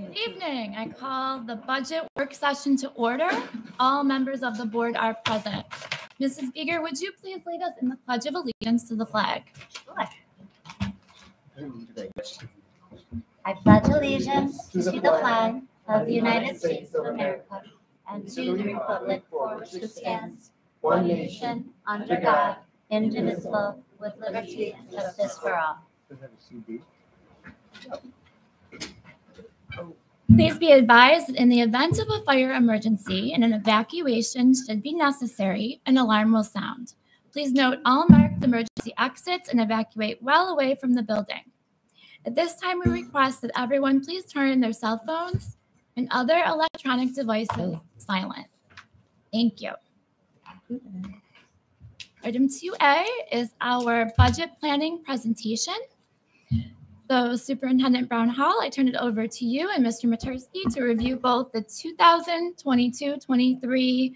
Good evening. I call the budget work session to order. All members of the board are present. Mrs. Beeger, would you please lead us in the Pledge of Allegiance to the flag? I pledge allegiance to the flag of the United States of America and to the republic for which it stands, one nation, under God, indivisible, with liberty and justice for all. Please be advised that in the event of a fire emergency and an evacuation should be necessary, an alarm will sound. Please note all marked emergency exits and evacuate well away from the building. At this time, we request that everyone please turn their cell phones and other electronic devices silent. Thank you. Item 2A is our budget planning presentation. So Superintendent Brown Hall, I turn it over to you and Mr. Maturski to review both the 2022-23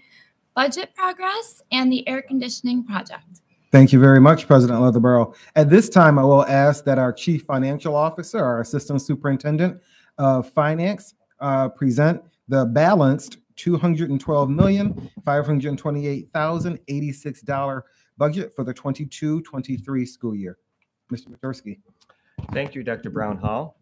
budget progress and the air conditioning project. Thank you very much, President Leatherborough. At this time, I will ask that our Chief Financial Officer, our Assistant Superintendent of Finance, uh, present the balanced $212,528,086 budget for the 22-23 school year. Mr. Maturski. Thank you, Dr. Brown Hall.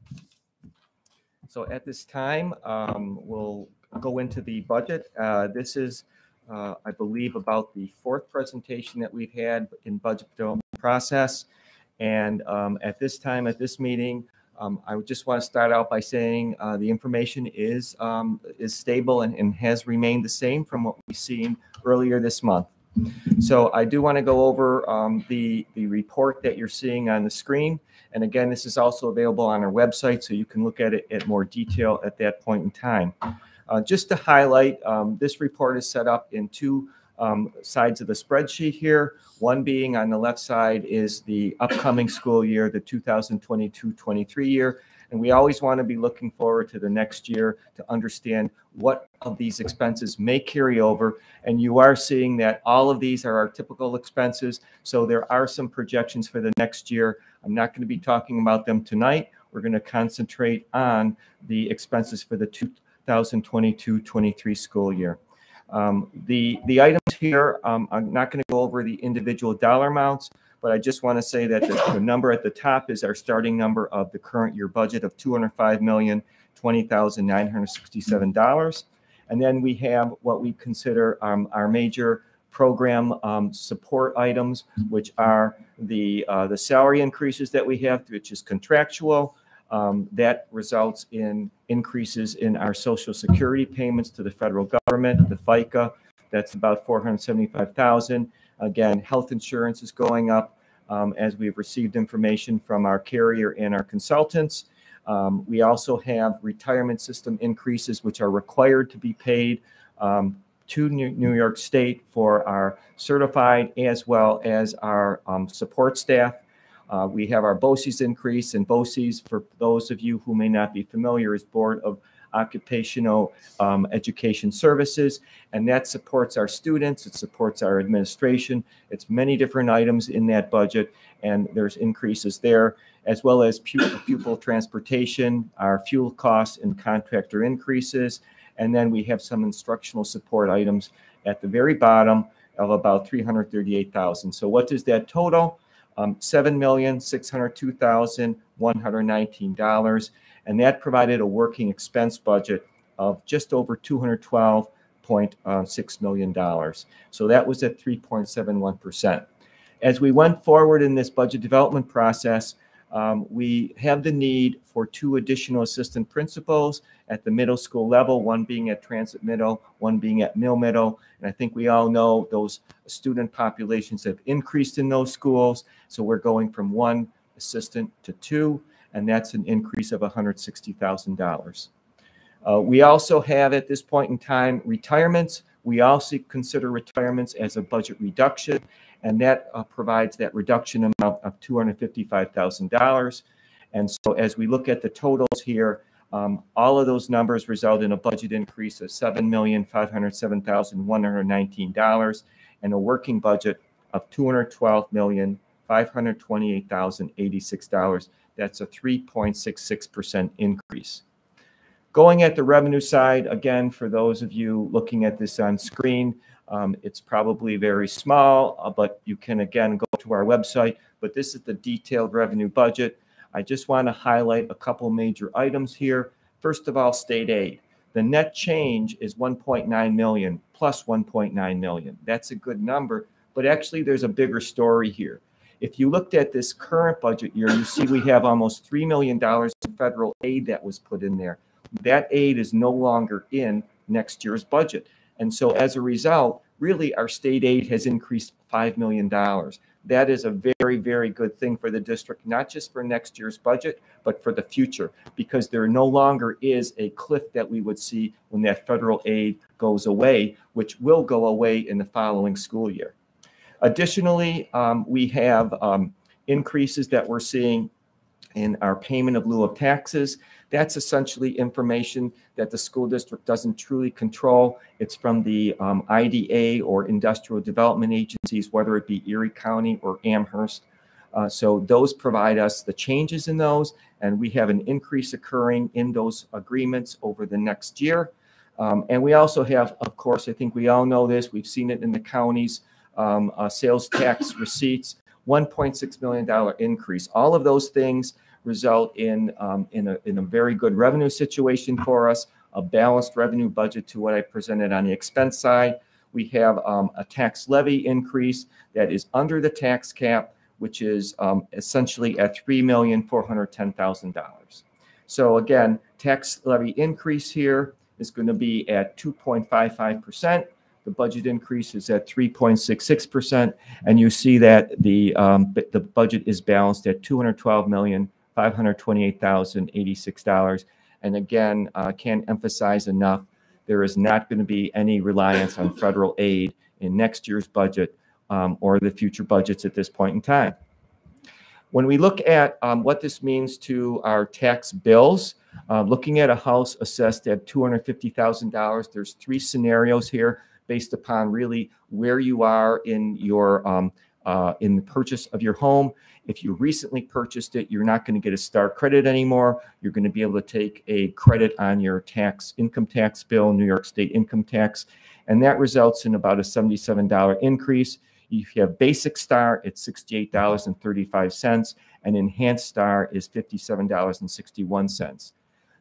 So at this time, um, we'll go into the budget. Uh, This is, uh, I believe, about the fourth presentation that we've had in budget development process. And um, at this time, at this meeting, um, I would just want to start out by saying uh, the information is um, is stable and, and has remained the same from what we've seen earlier this month. So I do want to go over um, the the report that you're seeing on the screen. And again, this is also available on our website, so you can look at it at more detail at that point in time. Uh, just to highlight, um, this report is set up in two um, sides of the spreadsheet here. One being on the left side is the upcoming school year, the 2022-23 year. And we always want to be looking forward to the next year to understand what of these expenses may carry over. And you are seeing that all of these are our typical expenses. So there are some projections for the next year. I'm not going to be talking about them tonight. We're going to concentrate on the expenses for the 2022-23 school year. Um, the, the items here, um, I'm not going to go over the individual dollar amounts, but I just want to say that the, the, number at the top is our starting number of the current year budget of $205,020,967. And then we have what we consider um, our major program um, support items, which are the, uh, the salary increases that we have, which is contractual. Um, that results in increases in our Social Security payments to the federal government, the FICA. That's about 475,000. Again, health insurance is going up um, as we've received information from our carrier and our consultants. Um, we also have retirement system increases, which are required to be paid um, to New York State for our certified as well as our um, support staff. Uh, we have our BOCES increase, and BOCES, for those of you who may not be familiar, is Board of Occupational um, Education Services, and that supports our students, it supports our administration. It's many different items in that budget, and there's increases there, as well as pupil, pupil transportation, our fuel costs and contractor increases, and then we have some instructional support items at the very bottom of about 338,000. So what does that total? Um, $7,602,119. And that provided a working expense budget of just over $212.6 million. So that was at 3.71%. As we went forward in this budget development process, um, we have the need for two additional assistant principals at the middle school level, one being at Transit Middle, one being at Mill Middle. And I think we all know those student populations have increased in those schools. So we're going from one assistant to two, and that's an increase of $160,000. Uh, we also have at this point in time retirements. We also consider retirements as a budget reduction and that uh, provides that reduction amount of $255,000. And so as we look at the totals here, um, all of those numbers result in a budget increase of $7,507,119 and a working budget of $212,528,086. That's a 3.66% increase. Going at the revenue side, again, for those of you looking at this on screen, um, it's probably very small, uh, but you can again go to our website. But this is the detailed revenue budget. I just want to highlight a couple major items here. First of all, state aid. The net change is 1.9 million plus 1.9 million. That's a good number, but actually there's a bigger story here. If you looked at this current budget year, you see we have almost $3 million in federal aid that was put in there that aid is no longer in next year's budget. And so as a result, really our state aid has increased $5 million. That is a very, very good thing for the district, not just for next year's budget, but for the future, because there no longer is a cliff that we would see when that federal aid goes away, which will go away in the following school year. Additionally, um, we have um, increases that we're seeing in our payment of lieu of taxes. That's essentially information that the school district doesn't truly control. It's from the um, IDA or industrial development agencies, whether it be Erie County or Amherst. Uh, so those provide us the changes in those, and we have an increase occurring in those agreements over the next year. Um, and we also have, of course, I think we all know this, we've seen it in the counties, um, uh, sales tax receipts, $1.6 million increase. All of those things result in, um, in, a, in a very good revenue situation for us, a balanced revenue budget to what I presented on the expense side. We have um, a tax levy increase that is under the tax cap, which is um, essentially at $3,410,000. So again, tax levy increase here is going to be at 2.55%. The budget increase is at 3.66%, and you see that the um, the budget is balanced at 212 million $528,086. And again, I uh, can't emphasize enough, there is not going to be any reliance on federal aid in next year's budget um, or the future budgets at this point in time. When we look at um, what this means to our tax bills, uh, looking at a house assessed at $250,000, there's three scenarios here based upon really where you are in your um, uh, in the purchase of your home. If you recently purchased it, you're not going to get a star credit anymore. You're going to be able to take a credit on your tax income tax bill, New York State income tax, and that results in about a $77 increase. If you have basic star, it's $68.35, and enhanced star is $57.61.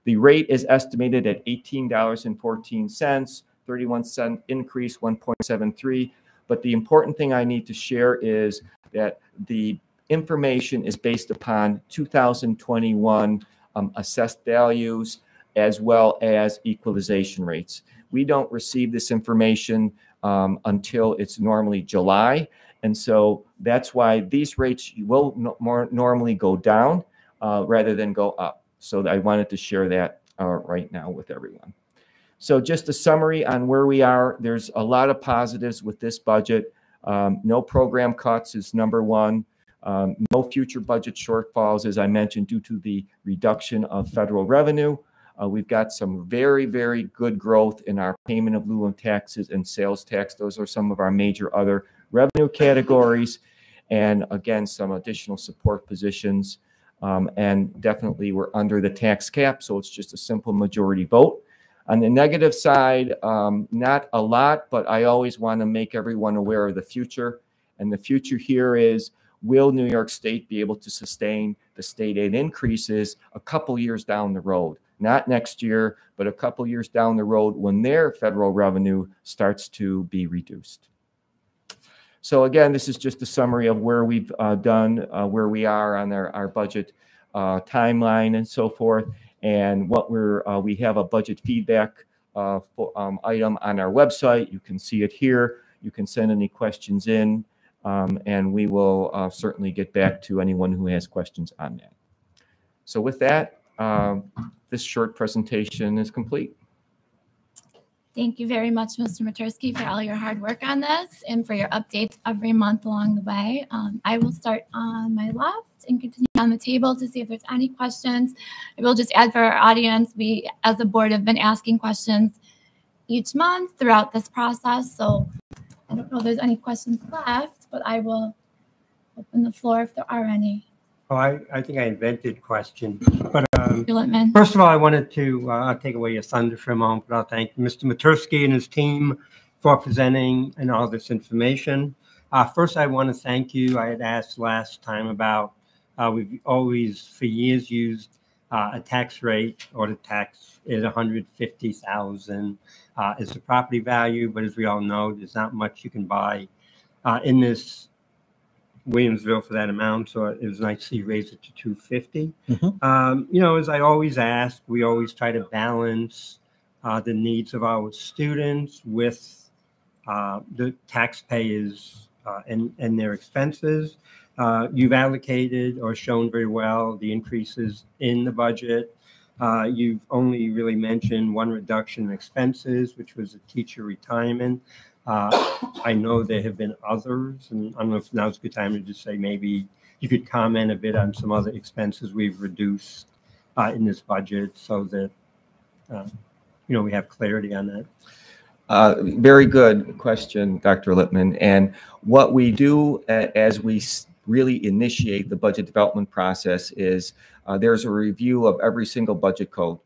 The rate is estimated at $18.14, 31 cent increase, 1.73. But the important thing I need to share is that the information is based upon 2021 um, assessed values as well as equalization rates. We don't receive this information um, until it's normally July. And so that's why these rates will no more normally go down uh, rather than go up. So I wanted to share that uh, right now with everyone. So just a summary on where we are. There's a lot of positives with this budget. Um, no program cuts is number one. Um, no future budget shortfalls, as I mentioned, due to the reduction of federal revenue. Uh, we've got some very, very good growth in our payment of lieu of taxes and sales tax. Those are some of our major other revenue categories. And again, some additional support positions. Um, and definitely we're under the tax cap, so it's just a simple majority vote. On the negative side, um, not a lot, but I always want to make everyone aware of the future. And the future here is will New York State be able to sustain the state aid increases a couple years down the road? Not next year, but a couple years down the road when their federal revenue starts to be reduced. So again, this is just a summary of where we've uh, done, uh, where we are on our, our budget uh, timeline and so forth. And what we're, uh, we have a budget feedback uh, for, um, item on our website. You can see it here. You can send any questions in um, and we will uh, certainly get back to anyone who has questions on that. So with that, um, this short presentation is complete. Thank you very much, Mr. Maturski, for all your hard work on this and for your updates every month along the way. Um, I will start on my left and continue on the table to see if there's any questions. I will just add for our audience, we as a board have been asking questions each month throughout this process. So I don't know if there's any questions left but I will open the floor if there are any. Oh, I, I think I invented question, but Um, First of all, I wanted to uh, take away your thunder for a moment, but I'll thank Mr. Maturski and his team for presenting and all this information. Uh, first, I want to thank you. I had asked last time about uh, we've always for years used uh, a tax rate or the tax is 150,000 uh, is the property value, but as we all know, there's not much you can buy uh, in this Williamsville for that amount. So it was nice to see you raise it to 250. Mhm. Um, you know, as I always ask, we always try to balance uh, the needs of our students with uh, the taxpayers uh, and, and their expenses. Uh, you've allocated or shown very well the increases in the budget. Uh, you've only really mentioned one reduction in expenses, which was a teacher retirement. Uh, I know there have been others, and I don't know if now's a good time to just say maybe you could comment a bit on some other expenses we've reduced uh, in this budget so that, uh, you know, we have clarity on that. Uh, Very good question, Dr. Lippman. And what we do a- as we really initiate the budget development process is uh, there's a review of every single budget code.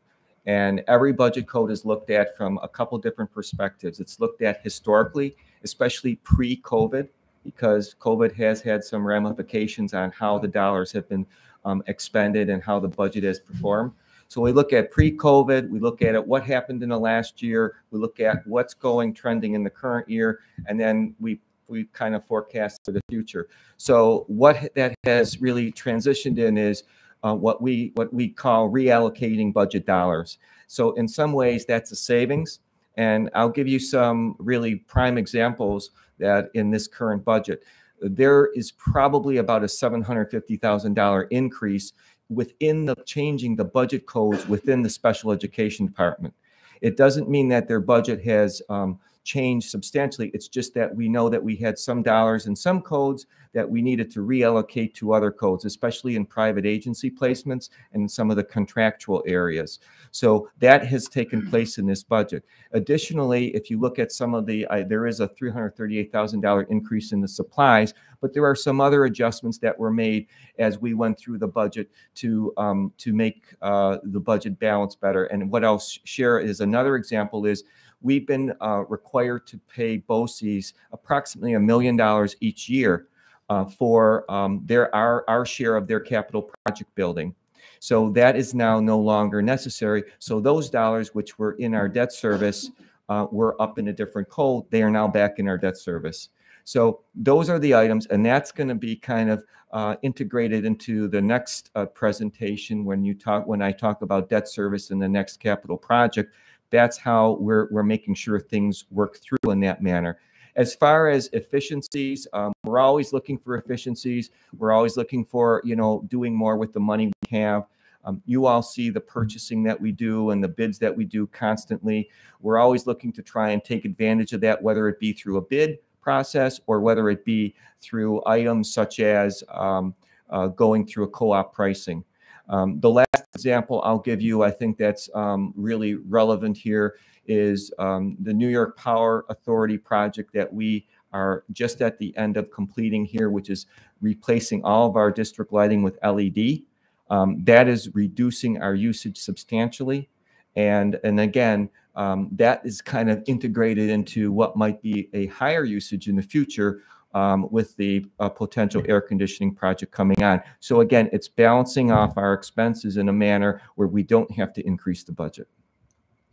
And every budget code is looked at from a couple different perspectives. It's looked at historically, especially pre-COVID, because COVID has had some ramifications on how the dollars have been um, expended and how the budget has performed. So we look at pre-COVID, we look at it, what happened in the last year, we look at what's going trending in the current year, and then we we kind of forecast for the future. So what that has really transitioned in is uh, what we what we call reallocating budget dollars. So in some ways that's a savings, and I'll give you some really prime examples that in this current budget, there is probably about a seven hundred fifty thousand dollar increase within the changing the budget codes within the special education department. It doesn't mean that their budget has um, changed substantially. It's just that we know that we had some dollars in some codes that we needed to reallocate to other codes, especially in private agency placements and some of the contractual areas. So that has taken place in this budget. Additionally, if you look at some of the, uh, there is a $338,000 increase in the supplies, but there are some other adjustments that were made as we went through the budget to um, to make uh, the budget balance better. And what I'll share is another example is we've been uh, required to pay BOCES approximately a million dollars each year uh, for um, their our our share of their capital project building. So that is now no longer necessary. So those dollars which were in our debt service uh, were up in a different code. They are now back in our debt service. So those are the items, and that's going to be kind of uh, integrated into the next uh, presentation when you talk when I talk about debt service in the next capital project. That's how we're we're making sure things work through in that manner. As far as efficiencies, um, we're always looking for efficiencies. We're always looking for you know doing more with the money we have. Um, you all see the purchasing that we do and the bids that we do constantly. We're always looking to try and take advantage of that, whether it be through a bid process or whether it be through items such as um, uh, going through a co-op pricing. Um, the last example I'll give you, I think that's um, really relevant here, is um, the New York Power Authority project that we are just at the end of completing here, which is replacing all of our district lighting with LED. Um, that is reducing our usage substantially. And, and again, um, that is kind of integrated into what might be a higher usage in the future um, with the uh, potential air conditioning project coming on. So again, it's balancing off our expenses in a manner where we don't have to increase the budget.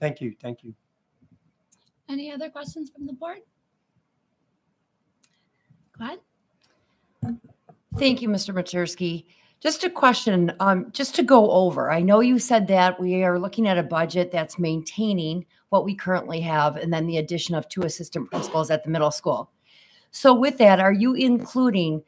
Thank you. Thank you. Any other questions from the board? Go ahead. Thank you, Mr. Maturski. Just a question, um, just to go over. I know you said that we are looking at a budget that's maintaining what we currently have and then the addition of two assistant principals at the middle school. So with that, are you including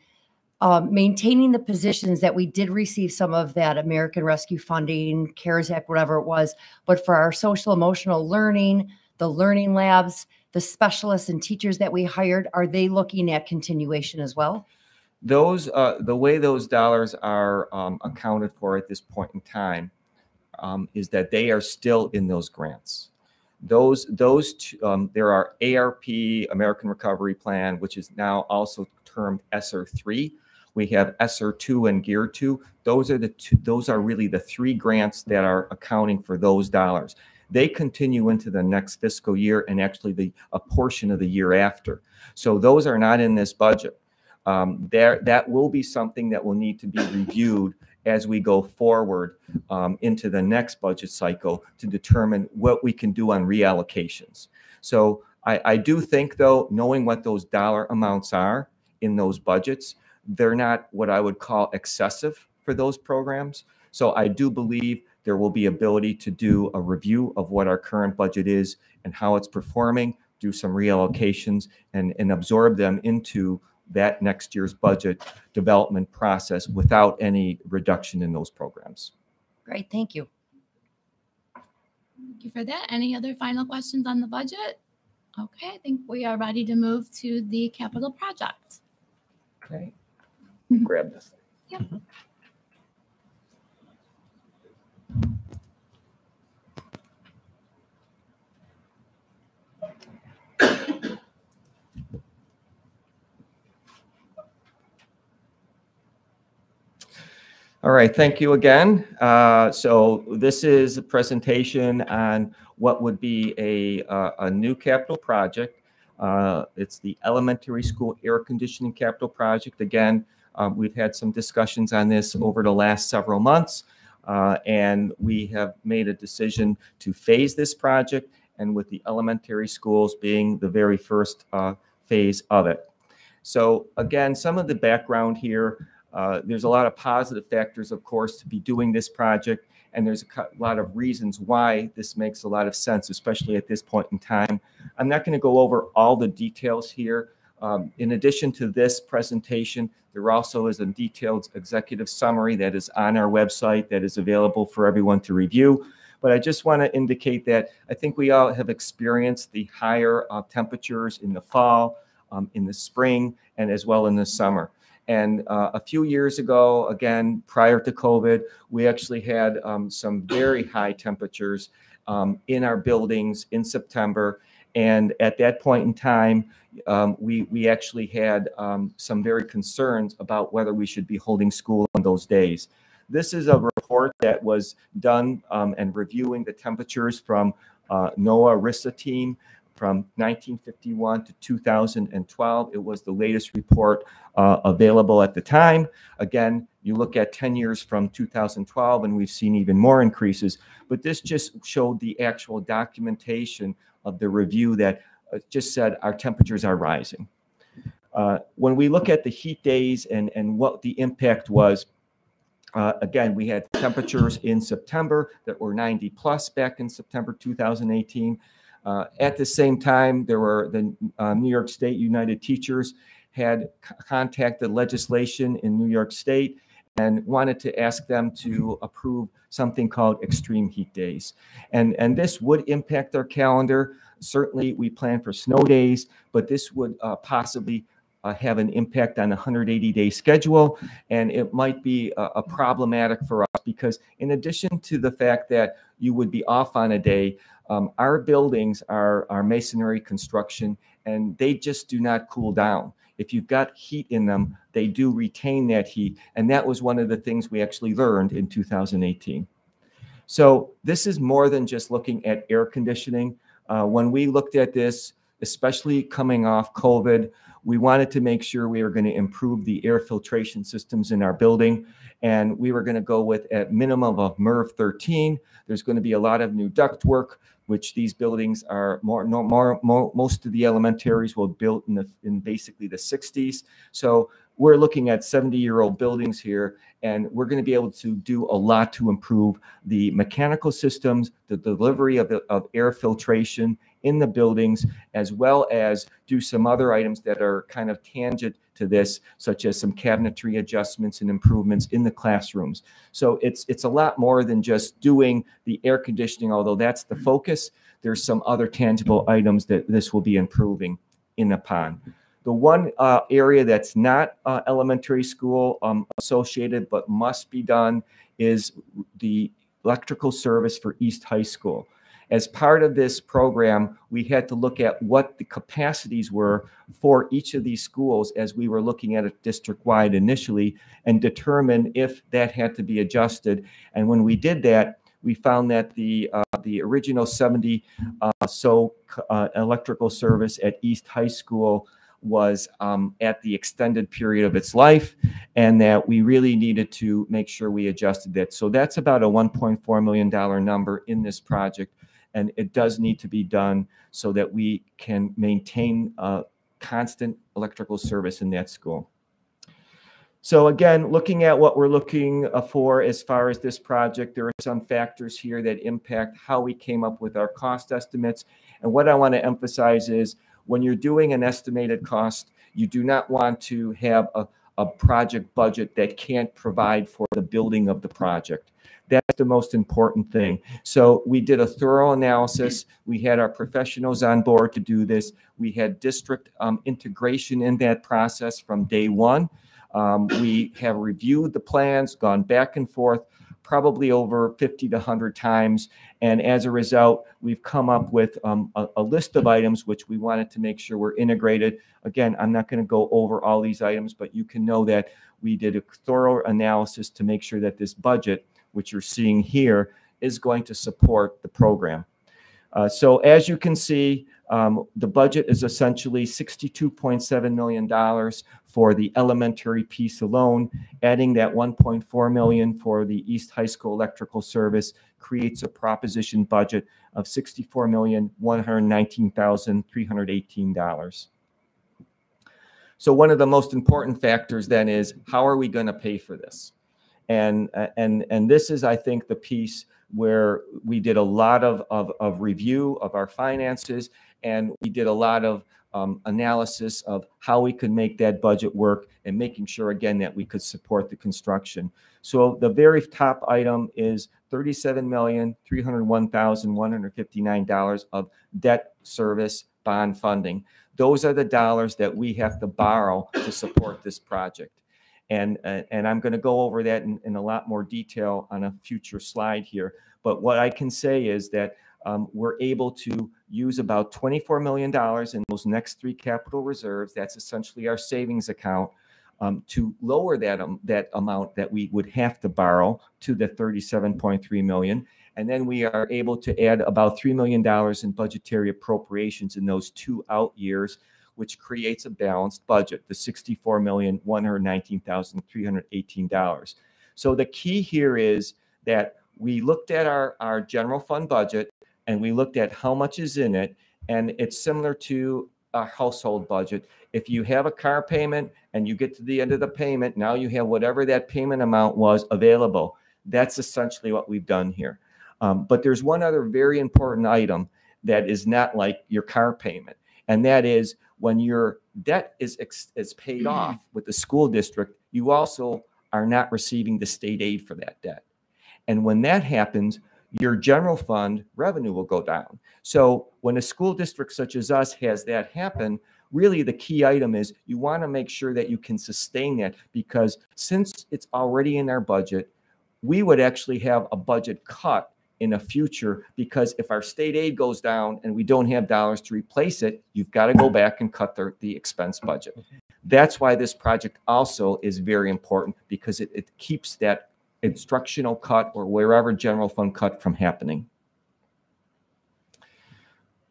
um, maintaining the positions that we did receive some of that American Rescue Funding, CARES Act, whatever it was, but for our social emotional learning, the learning labs, the specialists and teachers that we hired, are they looking at continuation as well? Those, uh, the way those dollars are um, accounted for at this point in time um, is that they are still in those grants. Those, those, two, um, there are ARP, American Recovery Plan, which is now also termed ESSER three. We have ESSER two and GEER two. Those are the two, those are really the three grants that are accounting for those dollars. They continue into the next fiscal year and actually the a portion of the year after. So those are not in this budget. Um, there, that will be something that will need to be reviewed as we go forward um, into the next budget cycle to determine what we can do on reallocations. So I, I do think, though, knowing what those dollar amounts are in those budgets, they're not what I would call excessive for those programs. So I do believe there will be ability to do a review of what our current budget is and how it's performing, do some reallocations, and, and absorb them into that next year's budget development process without any reduction in those programs. Great, thank you. Thank you for that. Any other final questions on the budget? Okay, I think we are ready to move to the capital project. Okay. Mm-hmm. Grab this. Yep. Mm-hmm. All right, thank you again. Uh, so this is a presentation on what would be a, uh, a new capital project. Uh, it's the elementary school air conditioning capital project. Again, um, we've had some discussions on this over the last several months, uh, and we have made a decision to phase this project, and with the elementary schools being the very first uh, phase of it. So again, some of the background here. Uh, there's a lot of positive factors, of course, to be doing this project, and there's a lot of reasons why this makes a lot of sense, especially at this point in time. I'm not going to go over all the details here. Um, in addition to this presentation, there also is a detailed executive summary that is on our website that is available for everyone to review. But I just want to indicate that I think we all have experienced the higher uh, temperatures in the fall, um, in the spring, and as well in the summer. And uh, a few years ago, again, prior to COVID, we actually had um, some very high temperatures um, in our buildings in September. And at that point in time, um, we, we actually had um, some very concerns about whether we should be holding school on those days. This is a report that was done um, and reviewing the temperatures from uh, NOAA RISA team from 1951 to 2012. It was the latest report uh, available at the time. Again, you look at 10 years from 2012, and we've seen even more increases. But this just showed the actual documentation of the review that uh, just said our temperatures are rising. Uh, when we look at the heat days and, and what the impact was, uh, again, we had temperatures in September that were 90 plus back in September 2018. Uh, at the same time, there were the uh, New York State United Teachers had contacted legislation in New York State and wanted to ask them to approve something called extreme heat days. And, and this would impact our calendar. Certainly, we plan for snow days, but this would uh, possibly uh, have an impact on the 180 day schedule. And it might be a problematic for us because, in addition to the fact that you would be off on a day, um, our buildings are, are masonry construction and they just do not cool down. If you've got heat in them, they do retain that heat. And that was one of the things we actually learned in 2018. So this is more than just looking at air conditioning. Uh, when we looked at this, especially coming off COVID, we wanted to make sure we were going to improve the air filtration systems in our building. And we were going to go with a minimum of MERV 13. There's going to be a lot of new duct work which these buildings are more, more, more, most of the elementaries were built in the in basically the 60s. So we're looking at 70 year old buildings here, and we're going to be able to do a lot to improve the mechanical systems, the delivery of, of air filtration in the buildings, as well as do some other items that are kind of tangent to this, such as some cabinetry adjustments and improvements in the classrooms. So it's it's a lot more than just doing the air conditioning, although that's the focus. There's some other tangible items that this will be improving in upon. The one uh, area that's not uh, elementary school um, associated but must be done is the electrical service for East High School. As part of this program, we had to look at what the capacities were for each of these schools as we were looking at it district-wide initially and determine if that had to be adjusted. And when we did that, we found that the uh, the original 70 uh, so uh, electrical service at East High School was um, at the extended period of its life and that we really needed to make sure we adjusted that. So that's about a $1.4 million number in this project. And it does need to be done so that we can maintain a constant electrical service in that school. So again, looking at what we're looking uh, for as far as this project, there are some factors here that impact how we came up with our cost estimates. And what I want to emphasize is when you're doing an estimated cost, you do not want to have a, a project budget that can't provide for the building of the project. That's the most important thing. So we did a thorough analysis. We had our professionals on board to do this. We had district um, integration in that process from day one. Um, we have reviewed the plans, gone back and forth, probably over 50 to 100 times. And as a result, we've come up with um, a, a, list of items which we wanted to make sure were integrated. Again, I'm not going to go over all these items, but you can know that we did a thorough analysis to make sure that this budget, which you're seeing here, is going to support the program. Uh, so as you can see, um, the budget is essentially $62.7 million for the elementary piece alone. Adding that 1.4 million for the East High School electrical service creates a proposition budget of $64,119,318. So one of the most important factors then is how are we going to pay for this? And, and, and this is, I think, the piece where we did a lot of, of, of review of our finances and we did a lot of um, analysis of how we could make that budget work and making sure again that we could support the construction. So the very top item is $37,301,159 of debt service bond funding. Those are the dollars that we have to borrow to support this project. And, uh, and I'm going to go over that in, in a lot more detail on a future slide here. But what I can say is that um, we're able to use about $24 million in those next three capital reserves. That's essentially our savings account um, to lower that, um, that amount that we would have to borrow to the 37.3 million. And then we are able to add about $3 million in budgetary appropriations in those two out years which creates a balanced budget, the $64,119,318. So the key here is that we looked at our, our general fund budget and we looked at how much is in it. And it's similar to a household budget. If you have a car payment and you get to the end of the payment, now you have whatever that payment amount was available. That's essentially what we've done here. Um, but there's one other very important item that is not like your car payment, and that is when your debt is, is paid mm-hmm. off with the school district, you also are not receiving the state aid for that debt. And when that happens, your general fund revenue will go down. So when a school district such as us has that happen, really the key item is you want to make sure that you can sustain that because since it's already in our budget, we would actually have a budget cut in the future because if our state aid goes down and we don't have dollars to replace it, you've got to go back and cut the, the expense budget. That's why this project also is very important because it, it keeps that instructional cut or wherever general fund cut from happening.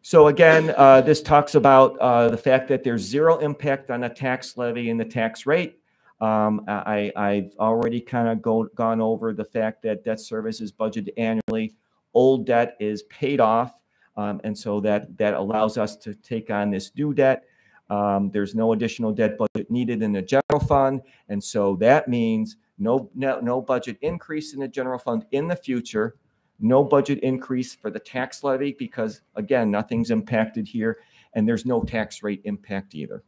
So again, uh, this talks about uh, the fact that there's zero impact on the tax levy and the tax rate. Um, I, have already kind of go, gone over the fact that debt service is budgeted annually. Old debt is paid off, um, and so that that allows us to take on this new debt. Um, there's no additional debt budget needed in the general fund, and so that means no, no no budget increase in the general fund in the future. No budget increase for the tax levy because again, nothing's impacted here, and there's no tax rate impact either.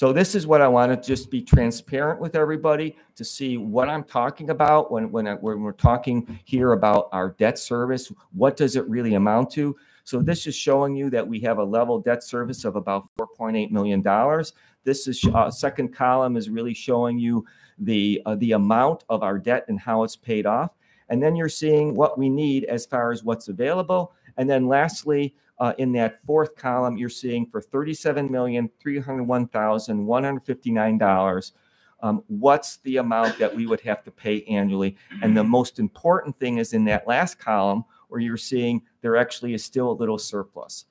So this is what I want to just be transparent with everybody to see what I'm talking about when, when, I, when we're talking here about our debt service. What does it really amount to? So this is showing you that we have a level debt service of about $4.8 million. This is uh, second column is really showing you the, uh, the amount of our debt and how it's paid off. And then you're seeing what we need as far as what's available. And then lastly, uh, in that fourth column, you're seeing for $37,301,159, um, what's the amount that we would have to pay annually? And the most important thing is in that last column where you're seeing there actually is still a little surplus.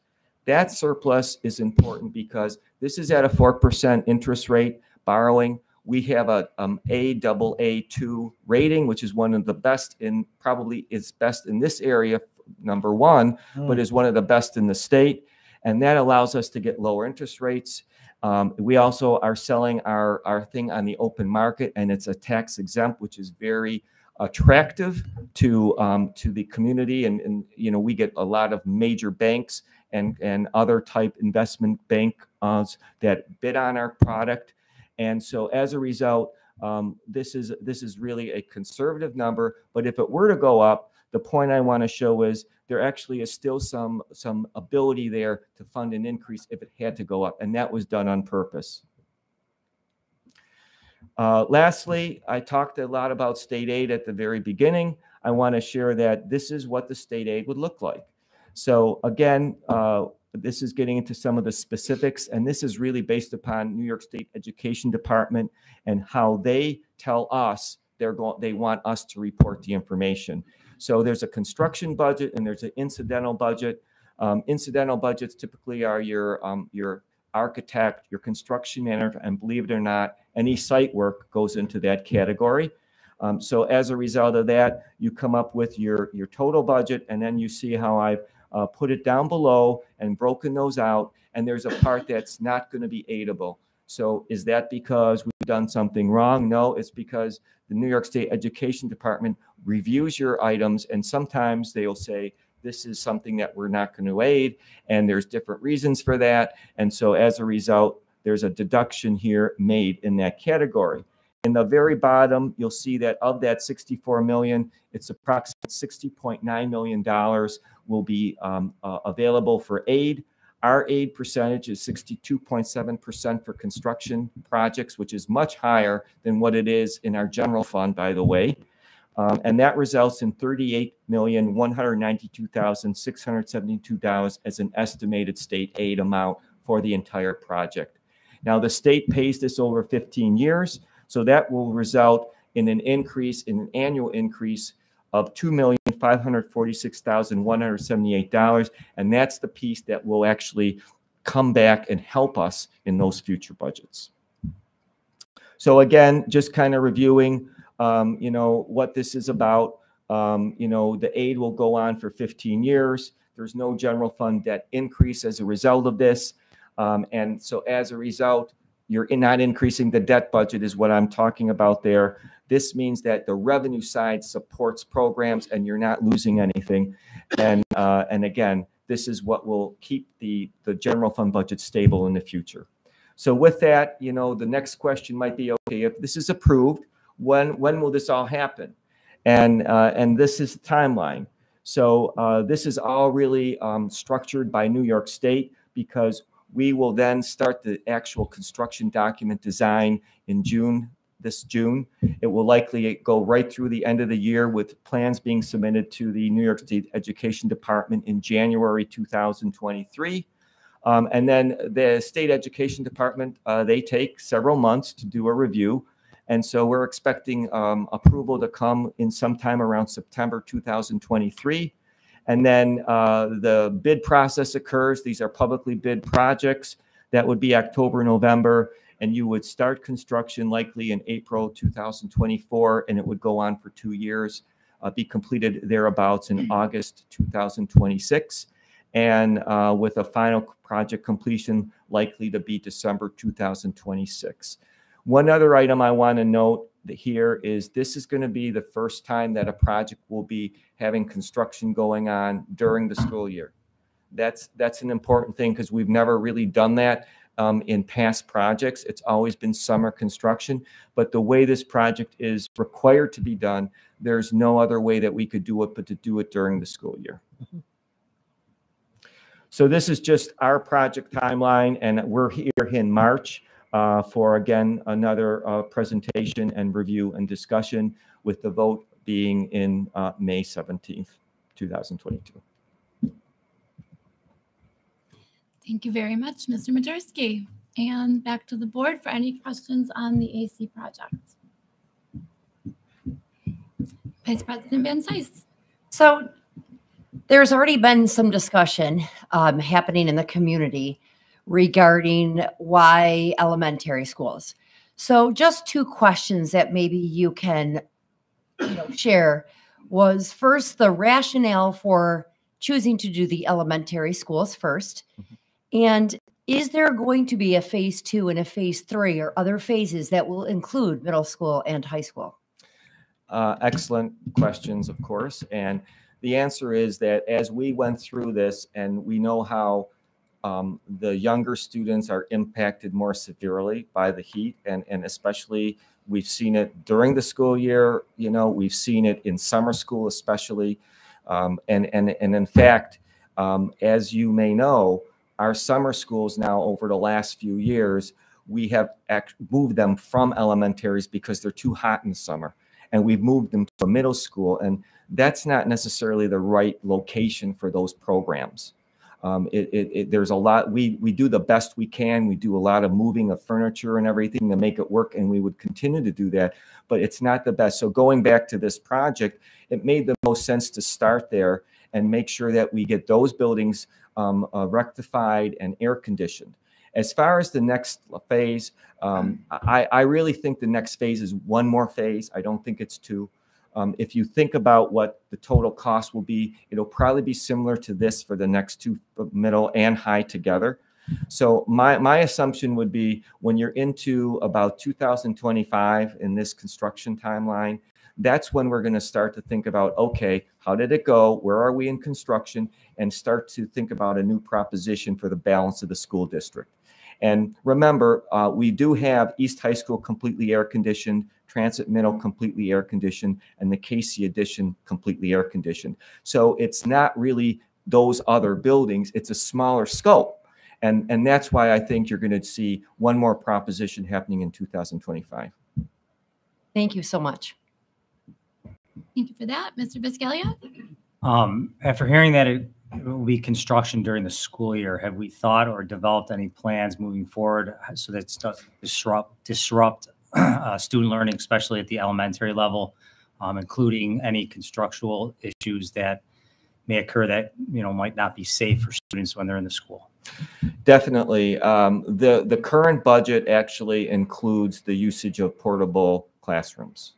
That surplus is important because this is at a 4% interest rate borrowing. We have a um, A double A2 rating, which is one of the best in probably is best in this area, number one, mm. but is one of the best in the state. And that allows us to get lower interest rates. Um, we also are selling our, our thing on the open market and it's a tax exempt, which is very attractive to um, to the community. And, and, you know, we get a lot of major banks and, and other type investment banks uh, that bid on our product. And so as a result, um, this is this is really a conservative number. But if it were to go up, the point I want to show is there actually is still some some ability there to fund an increase if it had to go up, and that was done on purpose. Uh, lastly, I talked a lot about state aid at the very beginning. I want to share that this is what the state aid would look like. So again, uh, this is getting into some of the specifics, and this is really based upon New York State Education Department and how they tell us they're going, they want us to report the information. So there's a construction budget and there's an incidental budget. Um, incidental budgets typically are your um, your architect, your construction manager, and believe it or not, any site work goes into that category. Um, so as a result of that, you come up with your your total budget, and then you see how I've uh, put it down below and broken those out. And there's a part that's not going to be aidable. So is that because we've done something wrong? No, it's because the New York State Education Department reviews your items, and sometimes they'll say, this is something that we're not going to aid, and there's different reasons for that. And so as a result, there's a deduction here made in that category. In the very bottom, you'll see that of that 64 million, it's approximately 60.9 million dollars will be um, uh, available for aid. Our aid percentage is 62.7% for construction projects, which is much higher than what it is in our general fund, by the way. Um, and that results in $38,192,672 as an estimated state aid amount for the entire project. Now, the state pays this over 15 years, so that will result in an increase, in an annual increase of $2,546,178. And that's the piece that will actually come back and help us in those future budgets. So again, just kind of reviewing, um, you know, what this is about. Um, you know, the aid will go on for 15 years. There's no general fund debt increase as a result of this. Um, and so as a result, you're not increasing the debt budget is what I'm talking about there. This means that the revenue side supports programs and you're not losing anything. And, uh, and again, this is what will keep the, the general fund budget stable in the future. So with that, you know, the next question might be, okay, if this is approved, when, when will this all happen? And, uh, and this is the timeline. So uh, this is all really um, structured by New York State because we will then start the actual construction document design in June, this June. It will likely go right through the end of the year with plans being submitted to the New York State Education Department in January 2023. Um, and then the State Education Department, uh, they take several months to do a review. And so we're expecting um, approval to come in sometime around September 2023. And then uh, the bid process occurs. These are publicly bid projects. That would be October, November, and you would start construction likely in April 2024, and it would go on for two years, uh, be completed thereabouts in August 2026, and uh, with a final project completion likely to be December 2026. One other item I want to note here is this is going to be the first time that a project will be having construction going on during the school year. That's that's an important thing because we've never really done that um, in past projects. It's always been summer construction, but the way this project is required to be done, there's no other way that we could do it but to do it during the school year. Mm-hmm. So this is just our project timeline, and we're here in March uh, for, again, another uh, presentation and review and discussion with the vote being in uh, May 17th, 2022. Thank you very much, Mr. Maturski. And back to the board for any questions on the AC project. Vice President Van Cise. So there's already been some discussion um, happening in the community regarding why elementary schools. So just two questions that maybe you can you know, share was first the rationale for choosing to do the elementary schools 1st Mhm. And is there going to be a phase two and a phase three or other phases that will include middle school and high school? Uh, excellent questions, of course. And the answer is that as we went through this and we know how um, the younger students are impacted more severely by the heat and, and especially we've seen it during the school year, you know, we've seen it in summer school especially. Um, and, and, and in fact, um, as you may know, our summer schools now over the last few years, we have moved them from elementaries because they're too hot in the summer and we've moved them to a middle school and that's not necessarily the right location for those programs um, it, it, it, there's a lot we we do the best we can we do a lot of moving of furniture and everything to make it work and we would continue to do that but it's not the best so going back to this project it made the most sense to start there and make sure that we get those buildings um, uh, rectified and air conditioned as far as the next phase, um, I, I, really think the next phase is one more phase. I don't think it's two. Um, if you think about what the total cost will be, it'll probably be similar to this for the next two uh, middle and high together. So my, my assumption would be when you're into about 2025 in this construction timeline, that's when we're going to start to think about okay how did it go? Where are we in construction? And start to think about a new proposition for the balance of the school district and remember, uh, we do have East High School completely air conditioned, Transit Middle completely air conditioned, and the Casey Addition completely air conditioned. So it's not really those other buildings, it's a smaller scope. And, and that's why I think you're going to see one more proposition happening in 2025. Thank you so much. Thank you for that. Mr. Bisceglia? Um, after hearing that it, it will be construction during the school year, have we thought or developed any plans moving forward so that doesn't disrupt disrupt uh, student learning, especially at the elementary level, um, including any constructual issues that may occur that you know might not be safe for students when they're in the school? Definitely. Um, the the current budget actually includes the usage of portable classrooms.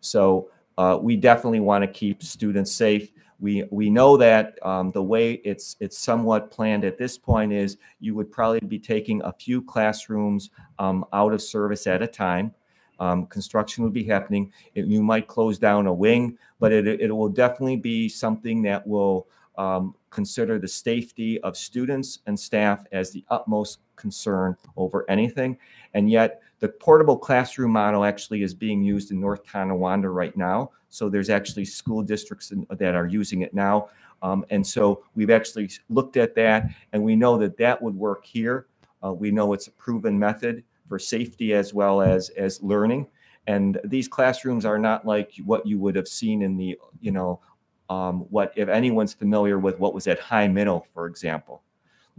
So uh, we definitely want to keep students safe. We we know that um, the way it's it's somewhat planned at this point is you would probably be taking a few classrooms um, out of service at a time. Um, construction would be happening. It, you might close down a wing, but it it will definitely be something that will um, consider the safety of students and staff as the utmost concern over anything. And yet, the portable classroom model actually is being used in North Tonawanda right now. So there's actually school districts in, that are using it now. Um, and so we've actually looked at that and we know that that would work here. Uh, we know it's a proven method for safety as well as, as learning. And these classrooms are not like what you would have seen in the, you know, um, what if anyone's familiar with what was at Heim Middle, for example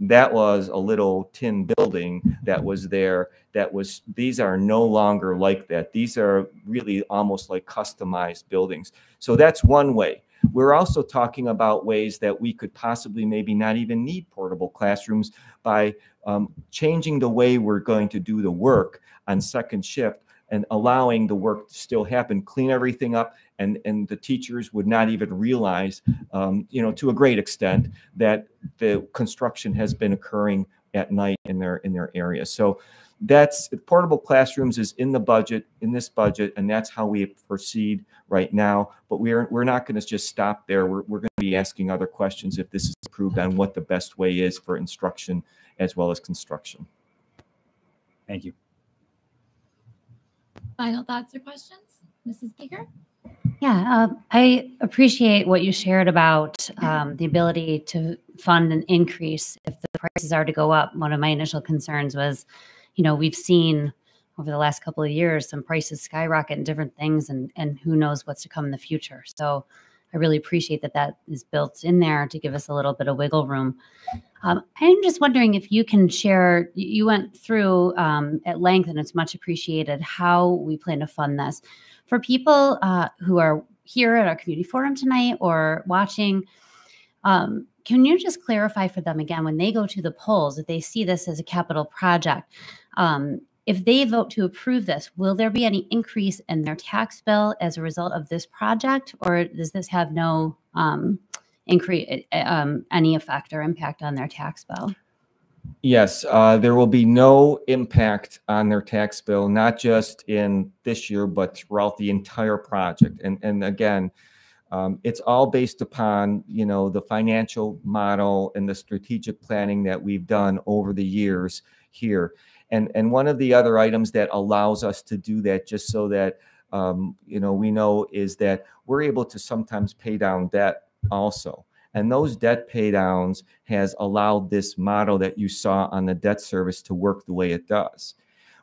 that was a little tin building that was there that was these are no longer like that. These are really almost like customized buildings. So that's one way. We're also talking about ways that we could possibly maybe not even need portable classrooms by um, changing the way we're going to do the work on second shift and allowing the work to still happen, clean everything up, and and the teachers would not even realize, um, you know, to a great extent that the construction has been occurring at night in their in their area. So that's portable classrooms is in the budget in this budget, and that's how we proceed right now. But we're we're not going to just stop there. We're we're going to be asking other questions if this is approved on what the best way is for instruction as well as construction. Thank you. Final thoughts or questions? Mrs. Baker? Yeah, uh, I appreciate what you shared about um, the ability to fund an increase if the prices are to go up. One of my initial concerns was, you know, we've seen over the last couple of years, some prices skyrocket and different things, and and who knows what's to come in the future. So I really appreciate that that is built in there to give us a little bit of wiggle room. Um, I'm just wondering if you can share. You went through um, at length, and it's much appreciated how we plan to fund this for people uh, who are here at our community forum tonight or watching. Um, can you just clarify for them again when they go to the polls if they see this as a capital project? Um, if they vote to approve this, will there be any increase in their tax bill as a result of this project, or does this have no um, increase, um, any effect or impact on their tax bill? Yes, uh, there will be no impact on their tax bill, not just in this year, but throughout the entire project. And and again, um, it's all based upon you know the financial model and the strategic planning that we've done over the years here. And, and one of the other items that allows us to do that, just so that um, you know we know, is that we're able to sometimes pay down debt also. And those debt paydowns has allowed this model that you saw on the debt service to work the way it does.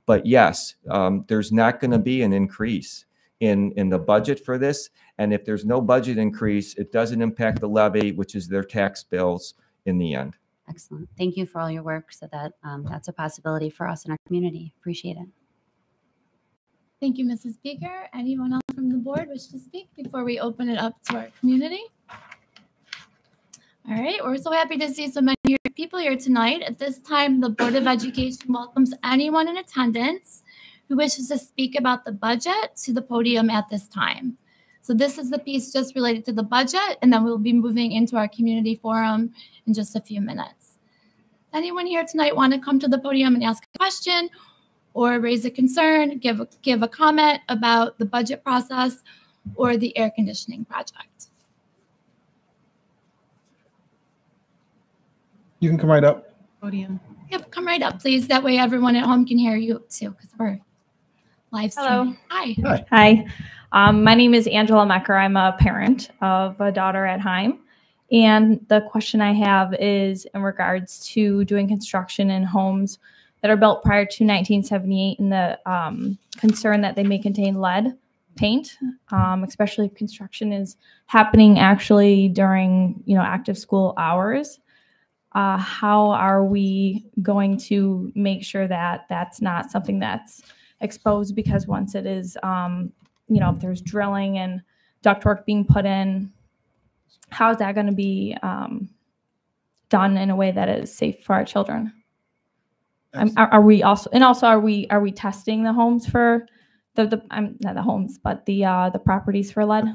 But yes, um, there's not going to be an increase in, in the budget for this. And if there's no budget increase, it doesn't impact the levy, which is their tax bills in the end. Excellent. Thank you for all your work so that um, that's a possibility for us in our community. Appreciate it. Thank you, Mrs. Speaker. Anyone else from the board wish to speak before we open it up to our community? All right, we're so happy to see so many people here tonight. At this time, the Board of Education welcomes anyone in attendance who wishes to speak about the budget to the podium at this time. So this is the piece just related to the budget, and then we'll be moving into our community forum in just a few minutes. Anyone here tonight want to come to the podium and ask a question or raise a concern, give a, give a comment about the budget process or the air conditioning project? You can come right up. Podium. Yep, come right up, please. That way everyone at home can hear you too, because we're live streaming. Hello. Hi. Hi. Hi. Um, my name is Angela Mecker. I'm a parent of a daughter at Heim. And the question I have is in regards to doing construction in homes that are built prior to 1978 and the um, concern that they may contain lead paint, um, especially if construction is happening actually during you know active school hours. Uh, how are we going to make sure that that's not something that's exposed? Because once it is um, you know, if there's drilling and ductwork being put in, how is that going to be um, done in a way that is safe for our children? Are, are, we also and also are we are we testing the homes for the the I'm not the homes but the uh, the properties for lead?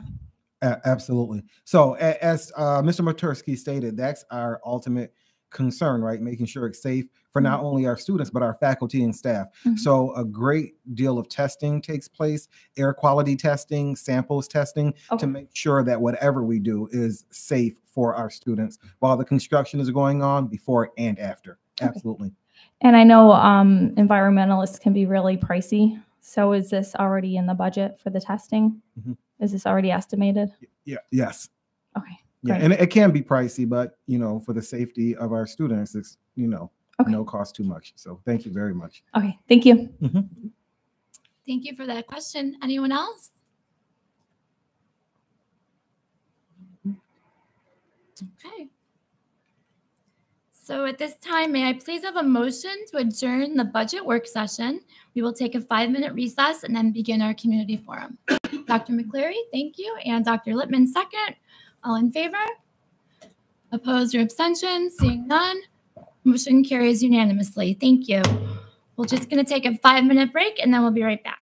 absolutely. So as uh, Mr. Maturski stated, that's our ultimate concern, right? Making sure it's safe for not mm-hmm. only our students, but our faculty and staff. Mm-hmm. So a great deal of testing takes place, air quality testing, samples testing okay. to make sure that whatever we do is safe for our students while the construction is going on before and after. Absolutely. Okay. And I know um, environmentalists can be really pricey. So is this already in the budget for the testing? Mm-hmm. Is this already estimated? Yeah. Yes. Okay. Yeah, and it can be pricey, but you know, for the safety of our students, it's you know, okay. no cost too much. So thank you very much. Okay, thank you. Mm-hmm. Thank you for that question. Anyone else? Okay. So at this time, may I please have a motion to adjourn the budget work session? We will take a five minute recess and then begin our community forum. Dr. McCleary, thank you. And Dr. Lippman, second. All in favor? Opposed or abstentions? Seeing none, motion carries unanimously. Thank you. We're just going to take a five minute break and then we'll be right back.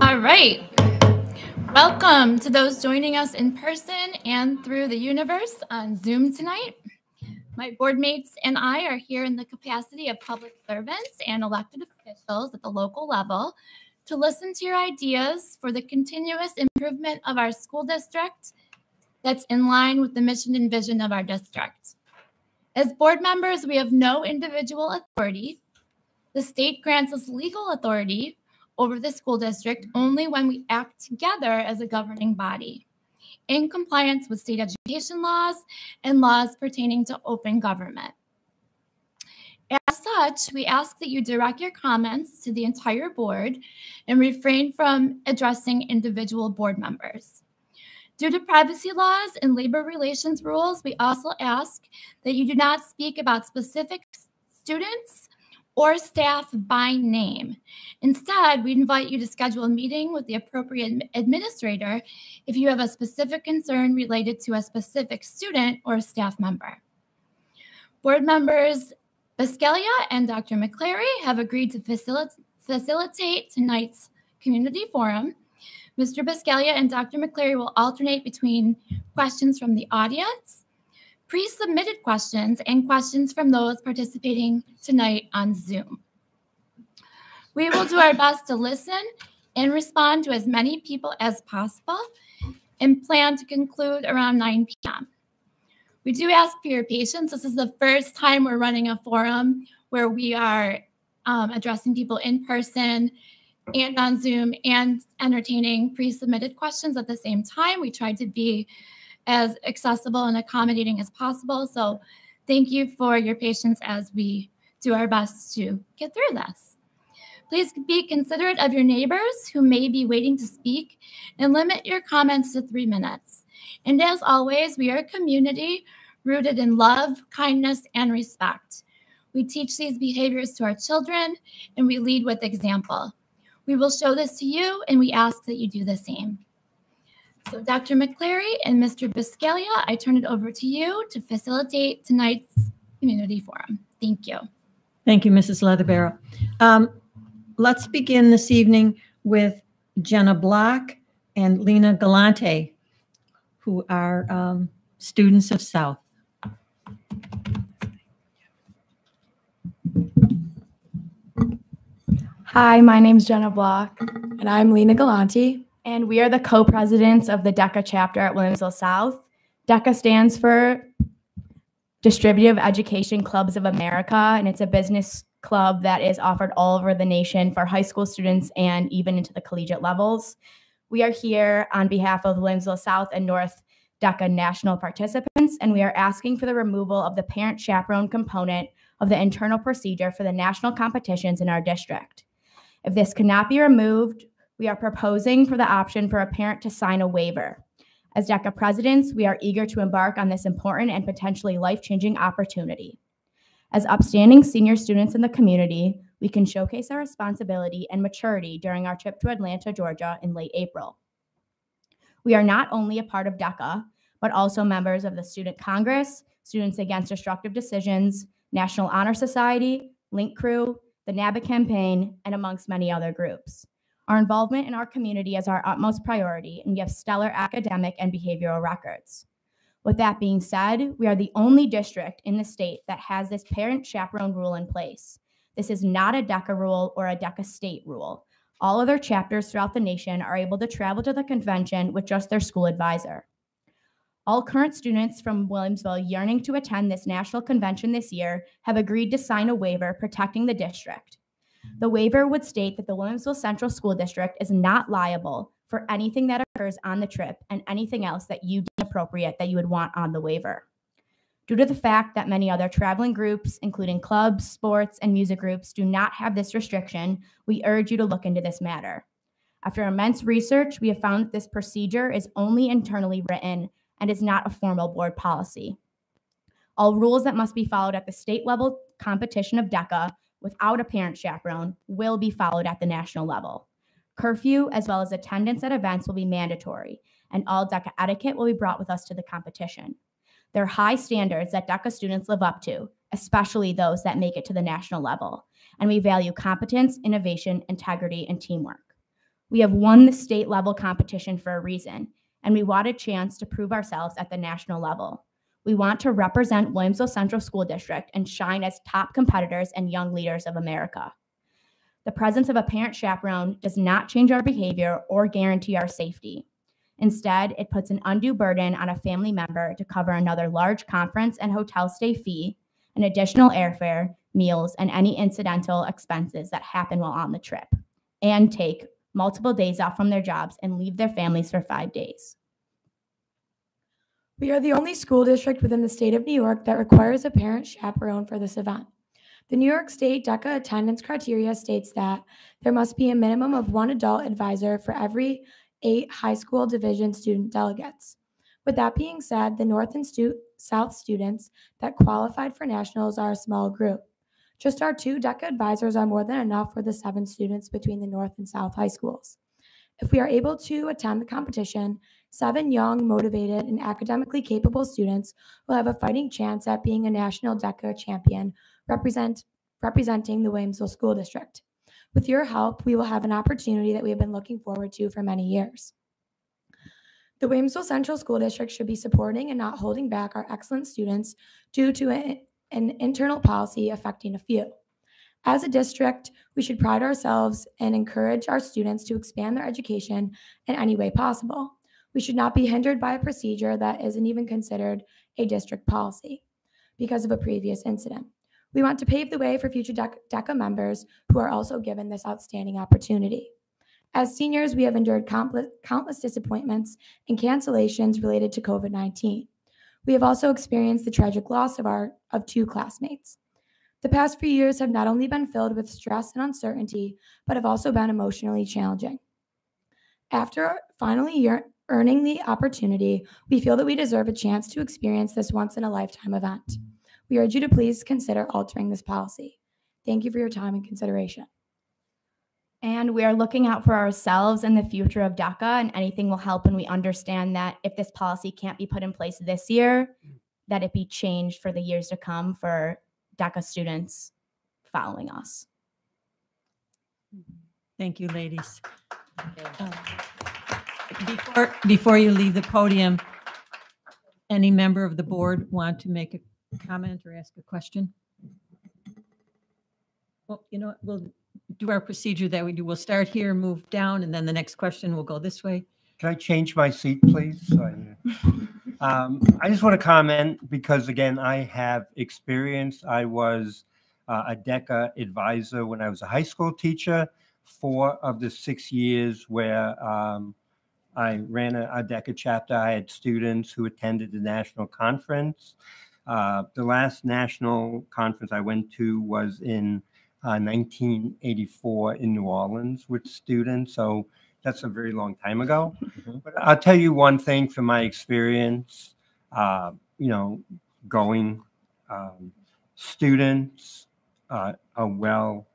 All right. Welcome to those joining us in person and through the universe on Zoom tonight. My board mates and I are here in the capacity of public servants and elected officials at the local level to listen to your ideas for the continuous improvement of our school district that's in line with the mission and vision of our district. As board members, we have no individual authority. The state grants us legal authority over the school district only when we act together as a governing body in compliance with state education laws and laws pertaining to open government. As such, we ask that you direct your comments to the entire board and refrain from addressing individual board members. Due to privacy laws and labor relations rules, we also ask that you do not speak about specific students or staff by name. Instead, we invite you to schedule a meeting with the appropriate administrator if you have a specific concern related to a specific student or staff member. Board members Bisceglia and Dr. McCleary have agreed to facilitate tonight's community forum. Mr. Bisceglia and Dr. McCleary will alternate between questions from the audience, pre-submitted questions, and questions from those participating tonight on Zoom. We will do our best to listen and respond to as many people as possible and plan to conclude around 9 p.m. We do ask for your patience. This is the first time we're running a forum where we are um, addressing people in person and on Zoom and entertaining pre submitted questions at the same time. We tried to be as accessible and accommodating as possible. So, thank you for your patience as we do our best to get through this. Please be considerate of your neighbors who may be waiting to speak and limit your comments to three minutes. And as always, we are a community rooted in love, kindness, and respect. We teach these behaviors to our children and we lead with example. We will show this to you and we ask that you do the same. So, Dr. McCleary and Mr. Bisceglia, I turn it over to you to facilitate tonight's community forum. Thank you. Thank you, Mrs. Leatherbarrow. Um, let's begin this evening with Jenna Block and Lena Galante, who are um, students of South. Hi, my name is Jenna Block. And I'm Lena Galanti. And we are the co presidents of the DECA chapter at Williamsville South. DECA stands for Distributive Education Clubs of America, and it's a business club that is offered all over the nation for high school students and even into the collegiate levels. We are here on behalf of Williamsville South and North DECA national participants, and we are asking for the removal of the parent chaperone component of the internal procedure for the national competitions in our district. If this cannot be removed, we are proposing for the option for a parent to sign a waiver. As DECA presidents, we are eager to embark on this important and potentially life changing opportunity. As upstanding senior students in the community, we can showcase our responsibility and maturity during our trip to Atlanta, Georgia in late April. We are not only a part of DECA, but also members of the Student Congress, Students Against Destructive Decisions, National Honor Society, Link Crew, the NABA campaign, and amongst many other groups. Our involvement in our community is our utmost priority, and we have stellar academic and behavioral records. With that being said, we are the only district in the state that has this parent chaperone rule in place. This is not a DECA rule or a DECA state rule. All other chapters throughout the nation are able to travel to the convention with just their school advisor. All current students from Williamsville yearning to attend this national convention this year have agreed to sign a waiver protecting the district. The waiver would state that the Williamsville Central School District is not liable for anything that occurs on the trip and anything else that you deem appropriate that you would want on the waiver. Due to the fact that many other traveling groups, including clubs, sports, and music groups, do not have this restriction, we urge you to look into this matter. After immense research, we have found that this procedure is only internally written and is not a formal board policy. All rules that must be followed at the state level competition of DECA without a parent chaperone will be followed at the national level. Curfew, as well as attendance at events, will be mandatory, and all DECA etiquette will be brought with us to the competition. There are high standards that DECA students live up to, especially those that make it to the national level, and we value competence, innovation, integrity, and teamwork. We have won the state level competition for a reason, and we want a chance to prove ourselves at the national level. We want to represent Williamsville Central School District and shine as top competitors and young leaders of America. The presence of a parent chaperone does not change our behavior or guarantee our safety. Instead, it puts an undue burden on a family member to cover another large conference and hotel stay fee, an additional airfare, meals, and any incidental expenses that happen while on the trip, and take multiple days off from their jobs, and leave their families for five days. We are the only school district within the state of New York that requires a parent chaperone for this event. The New York State DECA attendance criteria states that there must be a minimum of one adult advisor for every eight high school division student delegates. With that being said, the North and stu- South students that qualified for nationals are a small group. Just our two DECA advisors are more than enough for the seven students between the North and South high schools. If we are able to attend the competition, seven young, motivated, and academically capable students will have a fighting chance at being a national DECA champion represent, representing the Williamsville School District. With your help, we will have an opportunity that we have been looking forward to for many years. The Williamsville Central School District should be supporting and not holding back our excellent students due to an internal policy affecting a few. As a district, we should pride ourselves and encourage our students to expand their education in any way possible. We should not be hindered by a procedure that isn't even considered a district policy because of a previous incident. We want to pave the way for future DECA members who are also given this outstanding opportunity. As seniors, we have endured countless, disappointments and cancellations related to COVID 19. We have also experienced the tragic loss of, our, of two classmates. The past few years have not only been filled with stress and uncertainty, but have also been emotionally challenging. After finally earning the opportunity, we feel that we deserve a chance to experience this once in a lifetime event. We urge you to please consider altering this policy. Thank you for your time and consideration. And we are looking out for ourselves and the future of DECA, and anything will help when we understand that if this policy can't be put in place this year, that it be changed for the years to come for DECA students following us. Thank you, ladies. Um, Before, before you leave the podium, any member of the board want to make a comment or ask a question? Well, you know, what, we'll do our procedure that we do. We'll start here, move down, and then the next question will go this way. Can I change my seat, please? Um, I just want to comment because again, I have experience. I was uh, a DECA advisor when I was a high school teacher. Four of the six years where um, I ran a, a DECA chapter, I had students who attended the national conference. Uh, the last national conference I went to was in uh, 1984 in New Orleans with students. So that's a very long time ago. But I'll tell you one thing from my experience, uh, you know, going, um, students uh, are well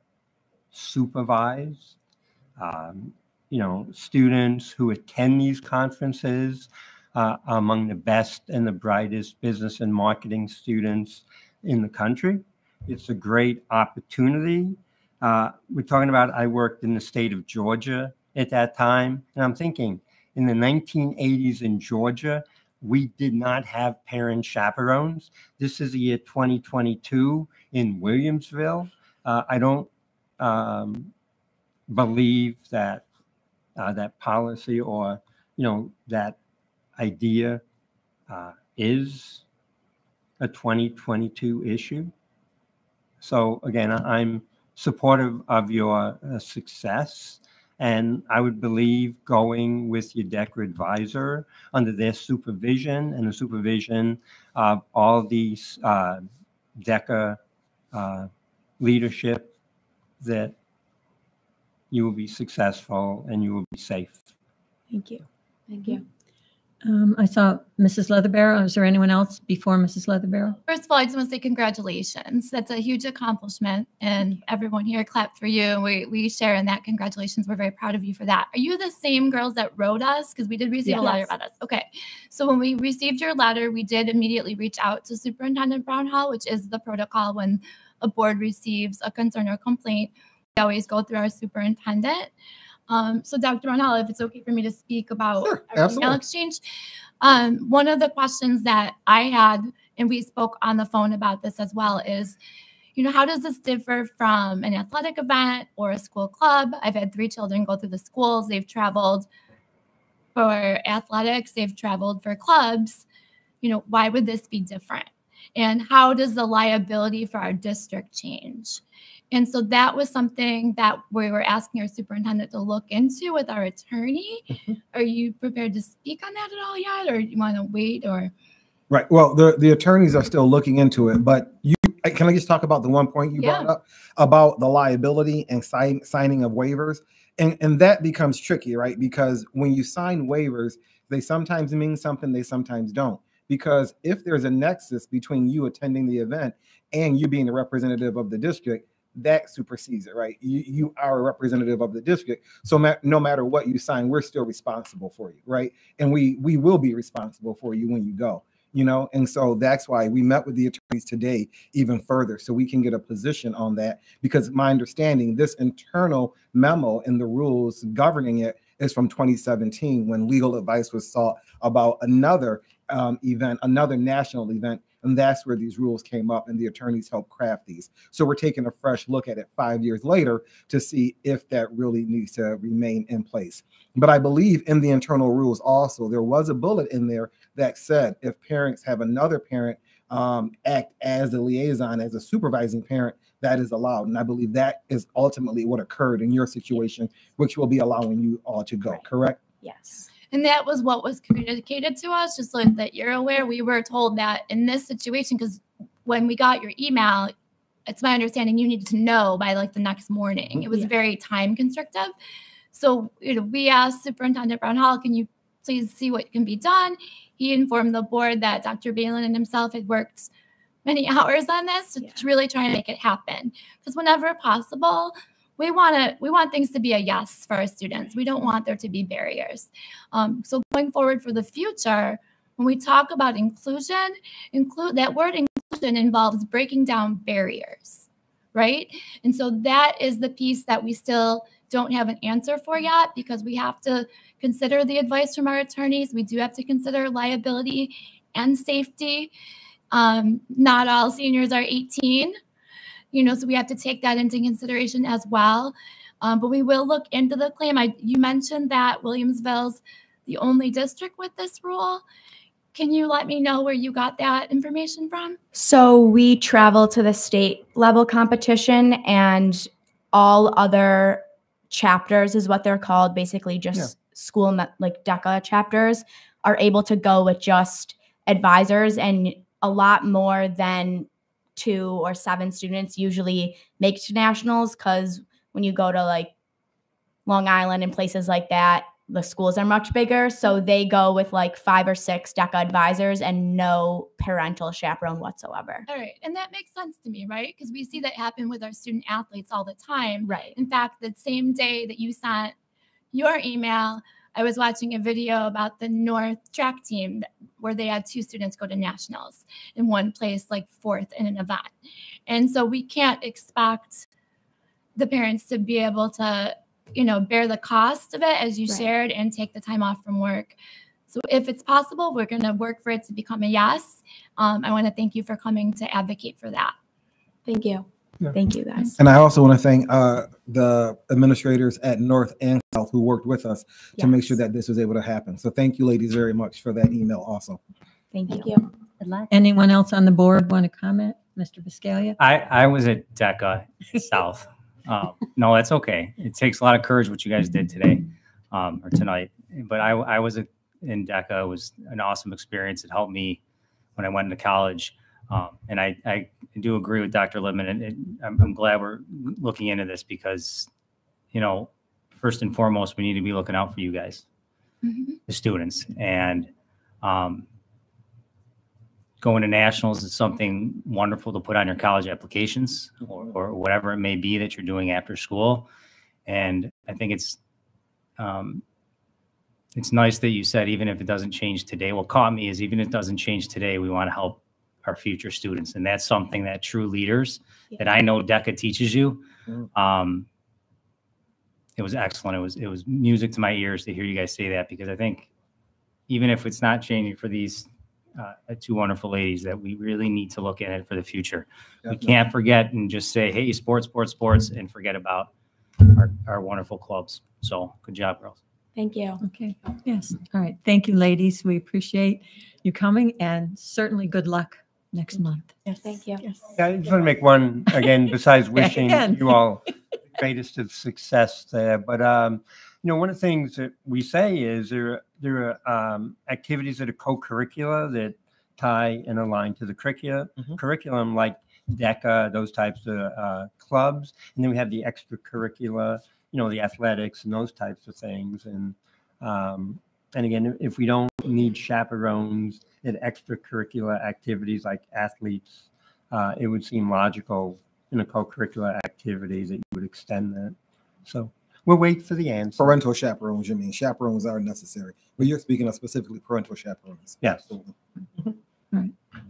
supervised. Um, you know, students who attend these conferences uh, are among the best and the brightest business and marketing students in the country. It's a great opportunity. Uh, we're talking about, I worked in the state of Georgia at that time. And I'm thinking in the 1980s in Georgia, we did not have parent chaperones. This is the year 2022 in Williamsville. Uh, I don't um, believe that uh, that policy or you know that idea uh, is a 2022 issue. So again, I'm supportive of your uh, success. And I would believe going with your DECA advisor under their supervision and the supervision of all these uh, DECA uh, leadership that you will be successful and you will be safe. Thank you. Thank you. Um, I saw Mrs. Leatherbarrow. Is there anyone else before Mrs. Leatherbarrow? First of all, I just want to say congratulations. That's a huge accomplishment, and everyone here clapped for you. And we, we share in that. Congratulations. We're very proud of you for that. Are you the same girls that wrote us? Because we did receive a letter about us. Okay. So when we received your letter, we did immediately reach out to Superintendent Brown-Hall, which is the protocol when a board receives a concern or complaint. We always go through our superintendent. Um, so Dr. Brown-Hall, if it's okay for me to speak about Sure, our email exchange. Um, one of the questions that I had, and we spoke on the phone about this as well, is, you know, how does this differ from an athletic event or a school club? I've had three children go through the schools. They've traveled for athletics, they've traveled for clubs. You know, why would this be different? And how does the liability for our district change? And so that was something that we were asking our superintendent to look into with our attorney. Mm-hmm. Are you prepared to speak on that at all yet, or do you want to wait? Or Right. Well, the, the attorneys are still looking into it, but you, can I just talk about the one point you brought up about the liability and sign, signing of waivers? And, and that becomes tricky, right? Because when you sign waivers, they sometimes mean something, they sometimes don't. Because if there's a nexus between you attending the event and you being the representative of the district, that supersedes it, right? You, you are a representative of the district. So ma- no matter what you sign, we're still responsible for you, right? And we we will be responsible for you when you go you know and so that's why we met with the attorneys today even further so we can get a position on that because my understanding this internal memo and the rules governing it is from 2017 when legal advice was sought about another um, event another national event and that's where these rules came up and the attorneys helped craft these so we're taking a fresh look at it five years later to see if that really needs to remain in place but i believe in the internal rules also there was a bullet in there that said if parents have another parent um, act as a liaison, as a supervising parent, that is allowed. And I believe that is ultimately what occurred in your situation, which will be allowing you all to go, correct? Yes. And that was what was communicated to us, just so that you're aware. We were told that in this situation, because when we got your email, it's my understanding you needed to know by like the next morning. It was Yeah. very time constrictive. So, you know, we asked Superintendent Brown-Hall, can you please see what can be done? He informed the board that Dr. Balin and himself had worked many hours on this Yeah. to really try and make it happen. Because whenever possible, we want to we want things to be a yes for our students. We don't want there to be barriers. Um, so going forward for the future, when we talk about inclusion, include that word inclusion involves breaking down barriers, right? And so that is the piece that we still don't have an answer for yet because we have to consider the advice from our attorneys. We do have to consider liability and safety. Um, not all seniors are 18, you know, so we have to take that into consideration as well. Um, but we will look into the claim. I you mentioned that Williamsville's the only district with this rule. Can you let me know where you got that information from? So we travel to the state level competition and all other chapters is what they're called, basically just Yeah. school like DECA chapters are able to go with just advisors and a lot more than two or seven students usually make to nationals because when you go to like Long Island and places like that, the schools are much bigger. So they go with like five or six DECA advisors and no parental chaperone whatsoever. All right, and that makes sense to me, right? Because we see that happen with our student athletes all the time. Right. In fact, the same day that you sent your email, I was watching a video about the North track team where they had two students go to nationals in one place, like fourth in an event. And so we can't expect the parents to be able to, you know, bear the cost of it as you Right. shared and take the time off from work. So if it's possible, we're going to work for it to become a yes. Um, I want to thank you for coming to advocate for that. Thank you. Yeah. Thank you, guys. And I also want to thank uh, the administrators at North and South who worked with us to make sure that this was able to happen. So thank you, ladies, very much for that email also. Thank you. Thank you. Good luck. Anyone else on the board want to comment? Mr. Bisceglia? I, I was at DECA South. Um, no, that's okay. It takes a lot of courage what you guys did today um, or tonight. But I, I was a, in DECA. It was an awesome experience. It helped me when I went into college. Um, and I, I do agree with Dr. Lippman. And it, I'm, I'm glad we're looking into this because, you know, first and foremost, we need to be looking out for you guys, the students. And um, going to nationals is something wonderful to put on your college applications or, or whatever it may be that you're doing after school. And I think it's um, it's nice that you said even if it doesn't change today. What caught me is even if it doesn't change today, we want to help our future students, and that's something that true leaders that I know DECA teaches you. Mm. Um, it was excellent. It was it was music to my ears to hear you guys say that because I think even if it's not changing for these uh, two wonderful ladies that we really need to look at it for the future. We can't forget and just say, hey, sports, sports, sports, and forget about our, our wonderful clubs. So good job, girls. Thank you. Okay, yes. All right. Thank you, ladies. We appreciate you coming and certainly good luck next month. Yes, thank you. Yeah, I just want to make one again, besides wishing again. you all the greatest of success there. But um, you know, one of the things that we say is there there are um, activities that are co-curricular that tie and align to the curricula, Mhm. curriculum, like DECA, those types of uh, clubs. And then we have the extracurricular, you know, the athletics and those types of things. And um, and again, if we don't need chaperones in extracurricular activities like athletes, uh, it would seem logical in a co-curricular activity that you would extend that. So we'll wait for the answer. Parental chaperones, you mean chaperones are necessary, but you're speaking of specifically parental chaperones. Yes. Absolutely.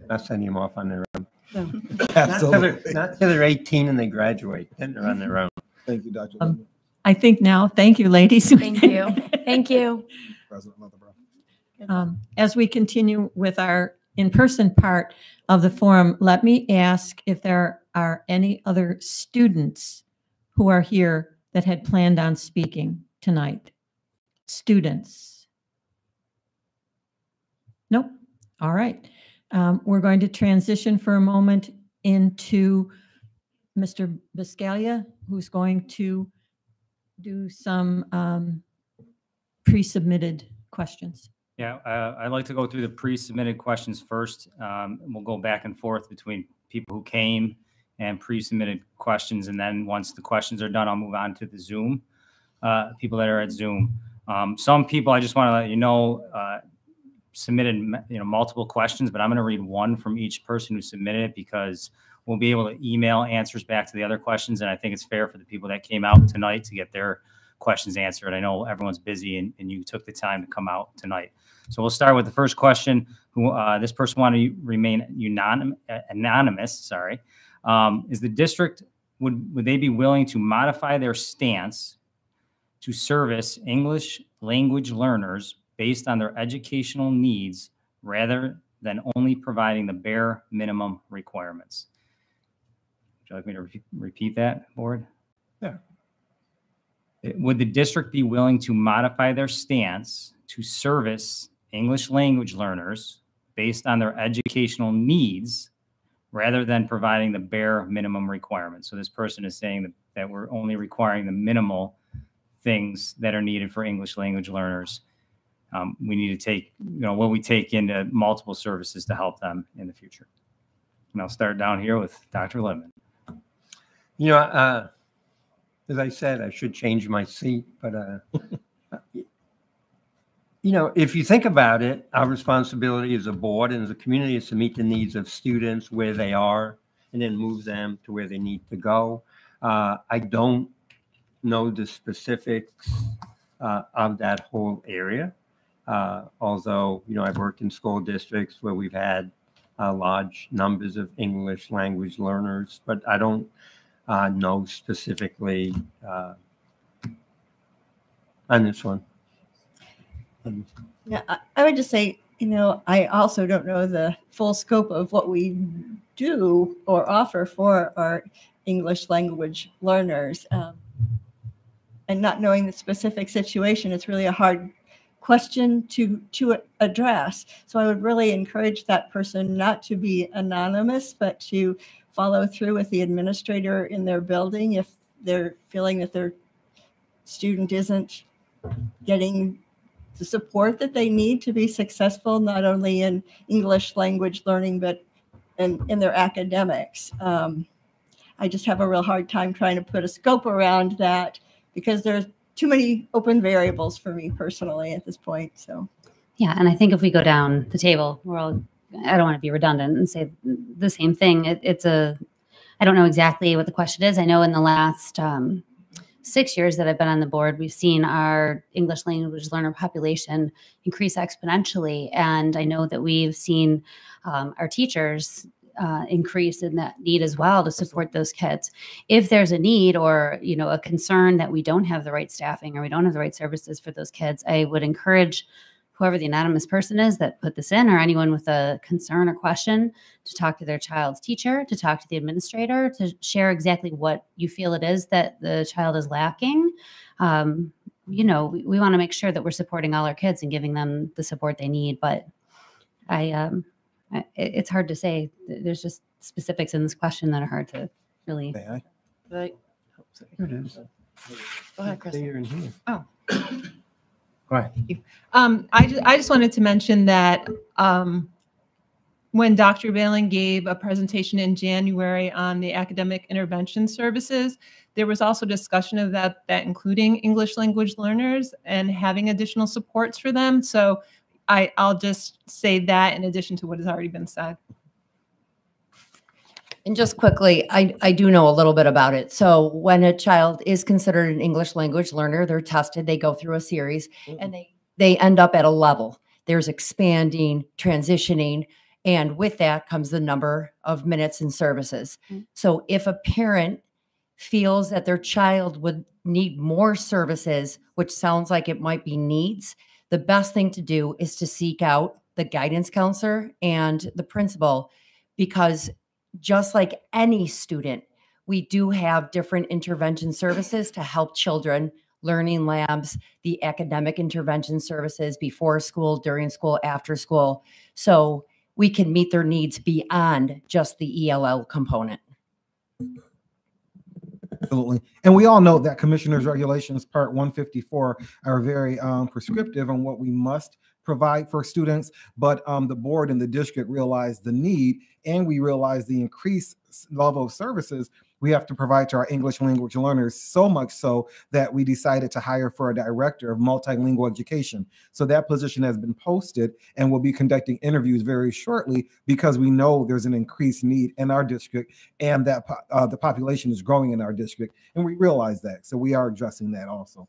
Not sending them off on their own. Not till Absolutely. they're, not till they're 18 and they graduate, then they're on their own. Thank you, Dr. Um, I think now, thank you, ladies. Thank you. Thank you. President. Um, As we continue with our in-person part of the forum, let me ask if there are any other students who are here that had planned on speaking tonight. Students? Nope. All right. Um, We're going to transition for a moment into Mr. Bisceglia, who's going to do some um, pre-submitted questions. Yeah, uh, I'd like to go through the pre-submitted questions first. Um, We'll go back and forth between people who came and pre-submitted questions. And then once the questions are done, I'll move on to the Zoom, uh, people that are at Zoom. Um, Some people, I just want to let you know, uh, submitted, you know, multiple questions, but I'm going to read one from each person who submitted it because we'll be able to email answers back to the other questions. And I think it's fair for the people that came out tonight to get their questions answered. I know everyone's busy and, and you took the time to come out tonight. So we'll start with the first question. Who uh, this person wanted to remain uh, anonymous? Sorry. Um, is the district would would they be willing to modify their stance to service English language learners based on their educational needs rather than only providing the bare minimum requirements? Would you like me to repeat, repeat that, board? Yeah. Would the district be willing to modify their stance to service English language learners based on their educational needs rather than providing the bare minimum requirements? So this person is saying that, we're only requiring the minimal things that are needed for English language learners. Um, we need to take, you know, what we take into multiple services to help them in the future. And I'll start down here with Dr. Lemon. You know, uh, as I said, I should change my seat, but uh, you know, if you think about it, our responsibility as a board and as a community is to meet the needs of students where they are and then move them to where they need to go. Uh, I don't know the specifics uh, of that whole area. Uh, although, you know, I've worked in school districts where we've had uh, large numbers of English language learners, but I don't uh, know specifically uh, on this one. Yeah, I, I would just say, you know, I also don't know the full scope of what we do or offer for our English language learners. Um, and not knowing the specific situation, it's really a hard question to to address. So I would really encourage that person not to be anonymous, but to follow through with the administrator in their building if they're feeling that their student isn't getting the support that they need to be successful, not only in English language learning, but in, in their academics. Um, I just have a real hard time trying to put a scope around that because there's too many open variables for me personally at this point. So, Yeah, and I think if we go down the table, we're all, I don't want to be redundant and say the same thing. It, it's a, I don't know exactly what the question is. I know in the last um, six years that I've been on the board, we've seen our English language learner population increase exponentially. And I know that we've seen um, our teachers uh, increase in that need as well to support those kids. If there's a need or you know a concern that we don't have the right staffing or we don't have the right services for those kids, I would encourage whoever the anonymous person is that put this in or anyone with a concern or question to talk to their child's teacher, to talk to the administrator, to share exactly what you feel it is that the child is lacking. Um, you know, we, we want to make sure that we're supporting all our kids and giving them the support they need. But I, um, I- it's hard to say. There's just specifics in this question that are hard to really. May I? right. Here it is. Go ahead, Chris. There and here. Oh. Ahead. Um, I just, I just wanted to mention that, um, when Dr. Balin gave a presentation in January on the academic intervention services, there was also discussion of that, that including English language learners and having additional supports for them. So I, I'll just say that in addition to what has already been said. And just quickly, I, I do know a little bit about it. So when a child is considered an English language learner, they're tested, they go through a series and they, they end up at a level. There's expanding, transitioning, and with that comes the number of minutes and services. Mm. So if a parent feels that their child would need more services, which sounds like it might be needs, the best thing to do is to seek out the guidance counselor and the principal because just like any student, we do have different intervention services to help children, learning labs, the academic intervention services before school, during school, after school. So we can meet their needs beyond just the ELL component. Absolutely. And we all know that commissioner's regulations, part 154, are very um, prescriptive on what we must provide for students. But um, the board and the district realized the need, and we realized the increased level of services we have to provide to our English language learners, so much so that we decided to hire for a director of multilingual education. So that position has been posted and we'll be conducting interviews very shortly because we know there's an increased need in our district and that uh, the population is growing in our district. And we realize that. So we are addressing that also.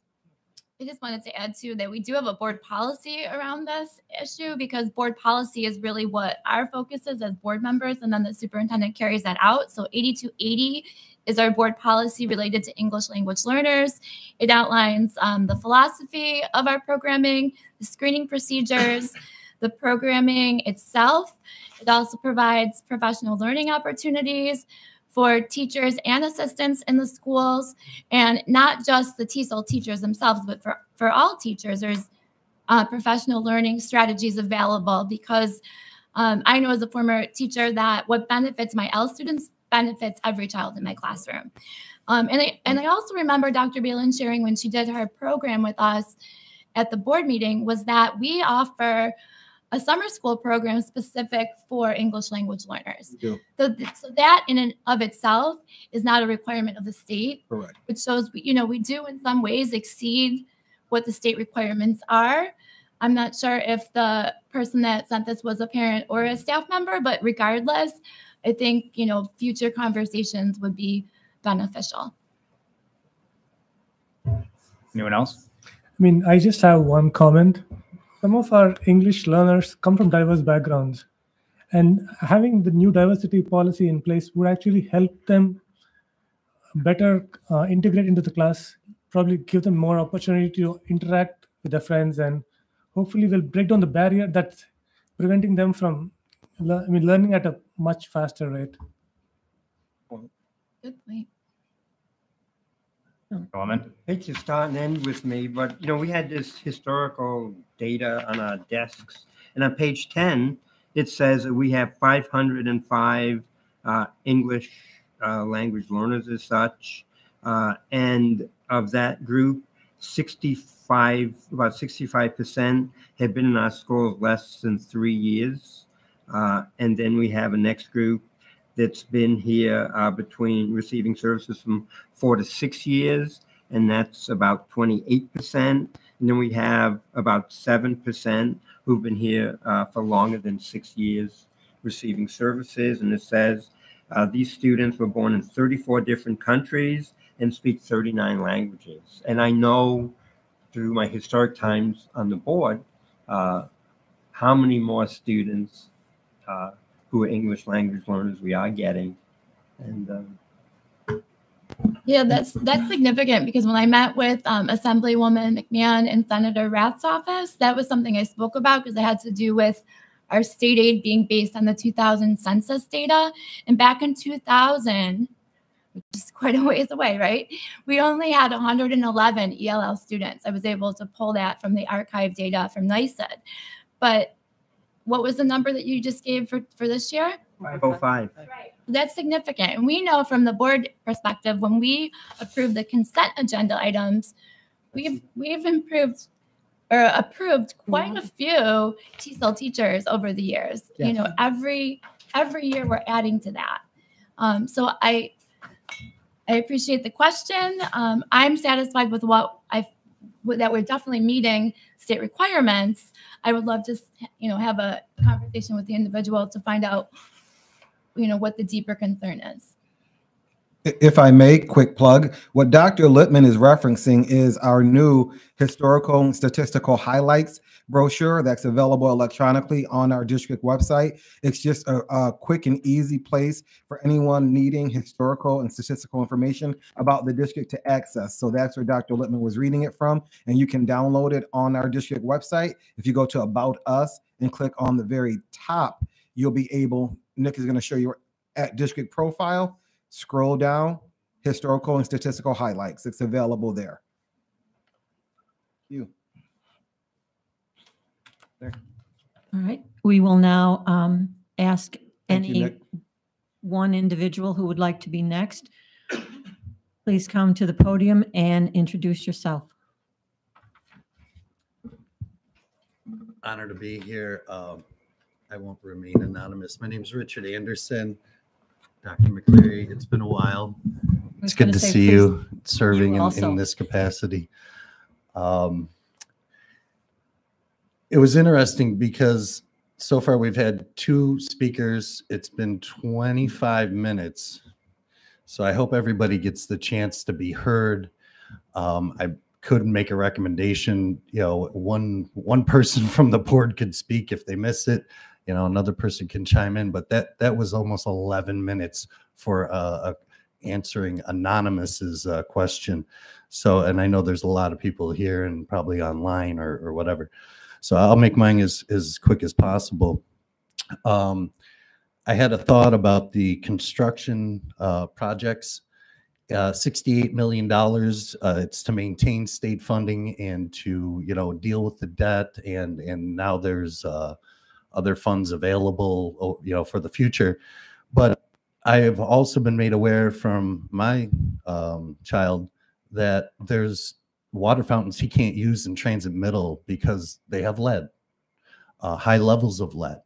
I just wanted to add too that we do have a board policy around this issue because board policy is really what our focus is as board members, and then the superintendent carries that out. So 8280 is our board policy related to English language learners. It outlines um, the philosophy of our programming, the screening procedures, the programming itself. It also provides professional learning opportunities for teachers and assistants in the schools, and not just the TESOL teachers themselves, but for, for all teachers, there's uh, professional learning strategies available because um, I know as a former teacher that what benefits my L students benefits every child in my classroom. Um, and, I, and I also remember Dr. Balin sharing when she did her program with us at the board meeting was that we offer a summer school program specific for English language learners. do. So, th- so that in and of itself is not a requirement of the state, Correct. which shows we- you know we do in some ways exceed what the state requirements are. I'm not sure if the person that sent this was a parent or a staff member, but regardless, I think you know future conversations would be beneficial. Anyone else? I mean, I just have one comment. Some of our English learners come from diverse backgrounds, and having the new diversity policy in place would actually help them better uh, integrate into the class, probably give them more opportunity to interact with their friends, and hopefully will break down the barrier that's preventing them from, lear- I mean, learning at a much faster rate. Good point. Comment? hate to start and end with me, but you know, we had this historical data on our desks, and on page 10, it says that we have 505 uh, English uh, language learners as such, uh, and of that group, 65, about 65% have been in our schools less than three years, uh, and then we have a next group that's been here between receiving services from four to six years, and that's about 28%. And then we have about 7% who've been here uh, for longer than six years receiving services. And it says uh, these students were born in 34 different countries and speak 39 languages. And I know through my historic times on the board uh, how many more students uh, who are English language learners we are getting. And um, Yeah, that's that's significant because when I met with um, Assemblywoman McMahon in Senator Rath's office, that was something I spoke about because it had to do with our state aid being based on the 2000 census data. And back in 2000, which is quite a ways away, right? We only had 111 ELL students. I was able to pull that from the archive data from NYSED. But what was the number that you just gave for, for this year? 505. That's significant. And we know from the board perspective, when we approve the consent agenda items, we've we've improved or approved quite a few TESOL teachers over the years. You know, every every year we're adding to that. Um, so I I appreciate the question. Um, I'm satisfied with what I with, that we're definitely meeting state requirements. I would love to you know have a conversation with the individual to find out you know what the deeper concern is. If I may, quick plug, what Dr. Littman is referencing is our new historical and statistical highlights brochure that's available electronically on our district website. It's just a, a quick and easy place for anyone needing historical and statistical information about the district to access. So that's where Dr. Littman was reading it from, and you can download it on our district website. If you go to About Us and click on the very top, you'll be able, Nick is going to show you at district profile scroll down historical and statistical highlights it's available there you there All right, we will now um, ask Thank any Nick. one individual who would like to be next. Please come to the podium and introduce yourself. Honor to be here. Um, I won't remain anonymous. My name is Richard Anderson. Dr. McCleary, it's been a while. It's good say, see you serving in, in this capacity. Um, it was interesting because so far we've had two speakers. It's been 25 minutes. So I hope everybody gets the chance to be heard. Um, I couldn't make a recommendation. You know, one one person from the board could speak if they miss it. You know, another person can chime in. But that that was almost 11 minutes for uh, uh, answering anonymous's uh, question. So, and I know there's a lot of people here and probably online or, or whatever. So I'll make mine as as quick as possible. Um, I had a thought about the construction uh, projects. Uh, $68 million. Uh, it's to maintain state funding and to, you know, deal with the debt. And, and now there's uh, other funds available, you know, for the future. But I have also been made aware from my um, child that there's water fountains he can't use in transit middle because they have lead, uh, high levels of lead.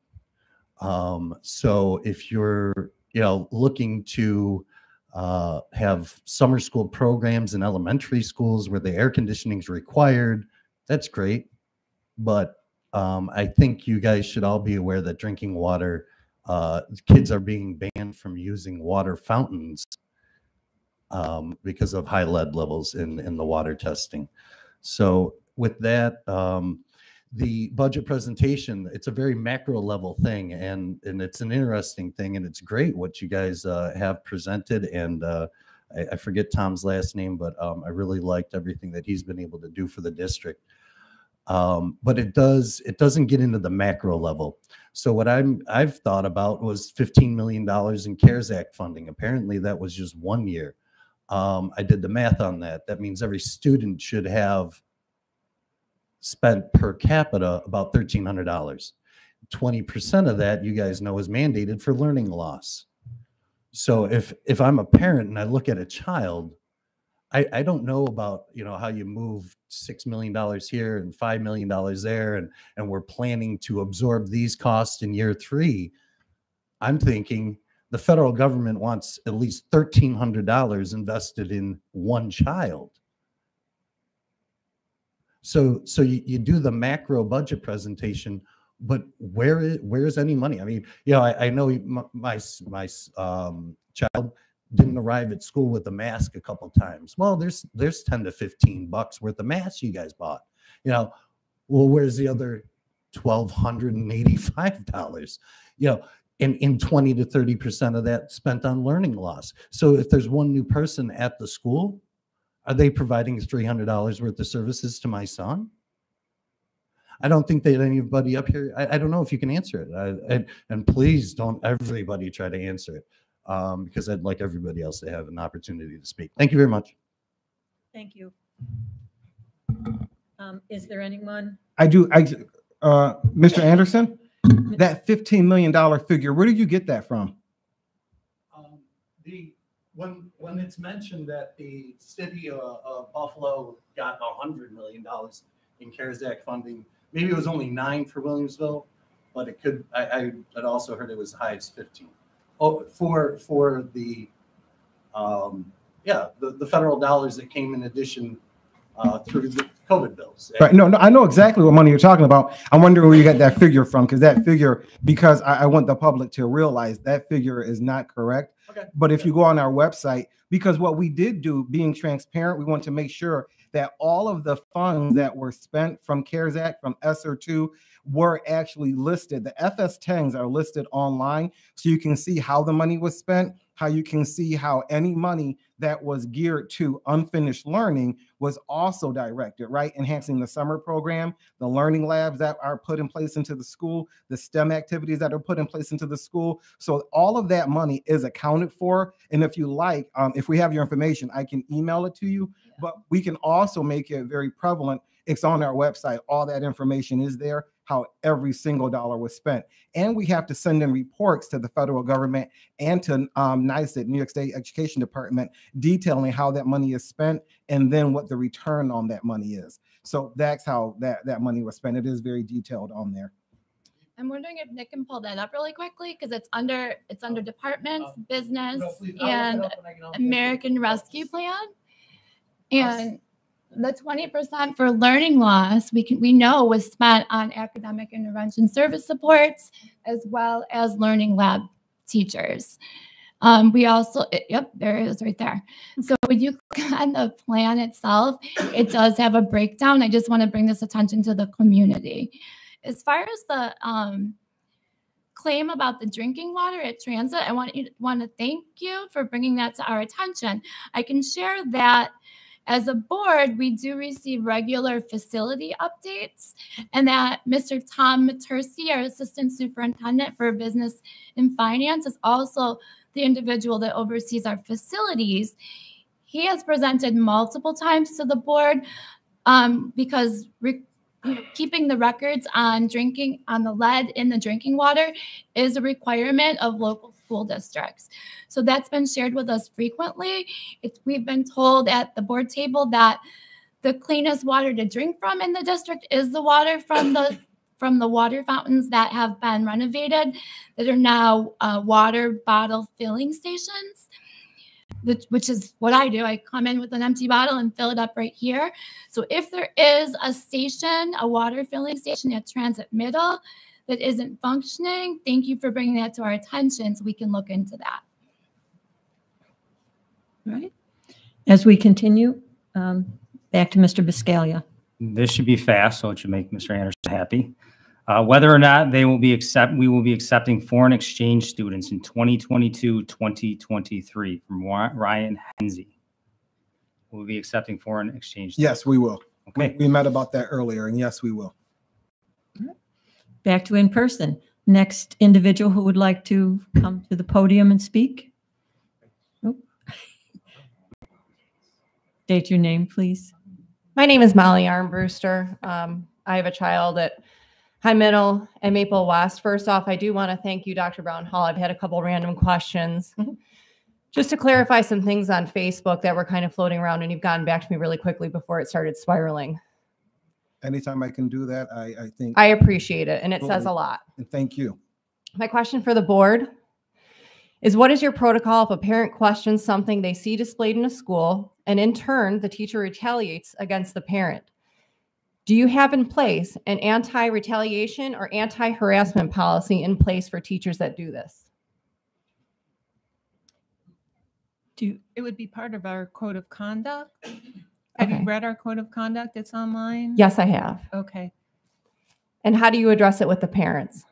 Um, so if you're, you know, looking to uh, have summer school programs in elementary schools where the air conditioning is required, that's great. But um, I think you guys should all be aware that drinking water, uh, kids are being banned from using water fountains um, because of high lead levels in, in the water testing. So with that, um, the budget presentation, it's a very macro level thing and, and it's an interesting thing and it's great what you guys uh, have presented. And uh, I, I forget Tom's last name, but um, I really liked everything that he's been able to do for the district. Um, but it does, it doesn't get into the macro level. So what I'm, I've thought about was $15 million in CARES Act funding. Apparently that was just one year. Um, I did the math on that. That means every student should have spent per capita about $1,300. 20% of that, you guys know, is mandated for learning loss. So if if I'm a parent and I look at a child, I, I don't know about you know how you move six million dollars here and five million dollars there, and and we're planning to absorb these costs in year three. I'm thinking the federal government wants at least thirteen hundred dollars invested in one child. So so you, you do the macro budget presentation, but where is where is any money? I mean, you know, I, I know my my, my um, child didn't arrive at school with a mask a couple times. Well, there's there's ten to fifteen bucks worth of masks you guys bought. You know, well, where's the other twelve hundred and eighty-five dollars? You know, and in 20 to 30 percent of that spent on learning loss. So if there's one new person at the school, are they providing $300 worth of services to my son? I don't think that anybody up here, I, I don't know if you can answer it. I, and please don't everybody try to answer it um, because I'd like everybody else to have an opportunity to speak. Thank you very much. Thank you. Um, Is there anyone? i do i uh mr anderson that 15 million dollar figure where did you get that from Um, the when when it's mentioned that the city of, of Buffalo got a hundred million dollars, in CARES Act funding. Maybe it was only nine for Williamsville, but it could, I, I had also heard it was as high as 15. Oh, for, for the, um, yeah, the, the federal dollars that came in addition uh, through the COVID bills. Right. No, no, I know exactly what money you're talking about. I'm wondering where you got that figure from, because that figure, because I, I want the public to realize that figure is not correct. Okay. But if you go on our website, because what we did do, being transparent, we want to make sure that all of the funds that were spent from CARES Act, from ESSER 2, were actually listed. The FS10s are listed online, so you can see how the money was spent, how you can see how any money that was geared to unfinished learning was also directed, right? Enhancing the summer program, the learning labs that are put in place into the school, the STEM activities that are put in place into the school. So all of that money is accounted for. And if you like, um, if we have your information, I can email it to you, but we can also make it very prevalent. It's on our website. All that information is there how every single dollar was spent. And we have to send in reports to the federal government and to um, NYSED, New York State Education Department, detailing how that money is spent and then what the return on that money is. So that's how that, that money was spent. It is very detailed on there. I'm wondering if Nick can pull that up really quickly because it's under it's under departments, business, and American Rescue Plan. And the 20% for learning loss we can we know was spent on academic intervention service supports as well as learning lab teachers. Um, we also yep there it is right there. So when you click on the plan itself? It does have a breakdown. I just want to bring this attention to the community as far as the um, claim about the drinking water at transit i want you want to thank you for bringing that to our attention i can share that as a board, we do receive regular facility updates, and that Mr. Tom Maturski, our Assistant Superintendent for Business and Finance, is also the individual that oversees our facilities. He has presented multiple times to the board um, because re- keeping the records on drinking on the lead in the drinking water is a requirement of local school districts. So that's been shared with us frequently. It's, we've been told at the board table that the cleanest water to drink from in the district is the water from the from the water fountains that have been renovated that are now uh, water bottle filling stations which is what I do. I come in with an empty bottle and fill it up right here. So if there is a station, a water filling station at Transit Middle that isn't functioning, thank you for bringing that to our attention so we can look into that. Right. As we continue, um, back to Mr. Bisceglia. This should be fast, so it should make Mr. Anderson happy. Uh, whether or not they will be accept, we will be accepting foreign exchange students in 2022, 2023 from Ryan Henze. We'll be accepting foreign exchange. Students. Yes, we will. Okay. We, we met about that earlier, and yes, we will. Back to in person. Next individual who would like to come to the podium and speak. Nope. State your name, please. My name is Molly Armbruster. Um, I have a child at Heim Middle and Maple West. First off, I do want to thank you, Dr. Brown-Hall. I've had a couple random questions. Mm-hmm. Just to clarify some things on Facebook that were kind of floating around, and you've gotten back to me really quickly before it started spiraling. Anytime I can do that, I, I think. I appreciate it, and it says a lot. And thank you. My question for the board is what is your protocol if a parent questions something they see displayed in a school, and in turn, the teacher retaliates against the parent? Do you have in place an anti retaliation or anti harassment policy in place for teachers that do this? Do it would be part of our code of conduct. Have Okay. you read our code of conduct? It's online. Yes, I have. Okay. And how do you address it with the parents?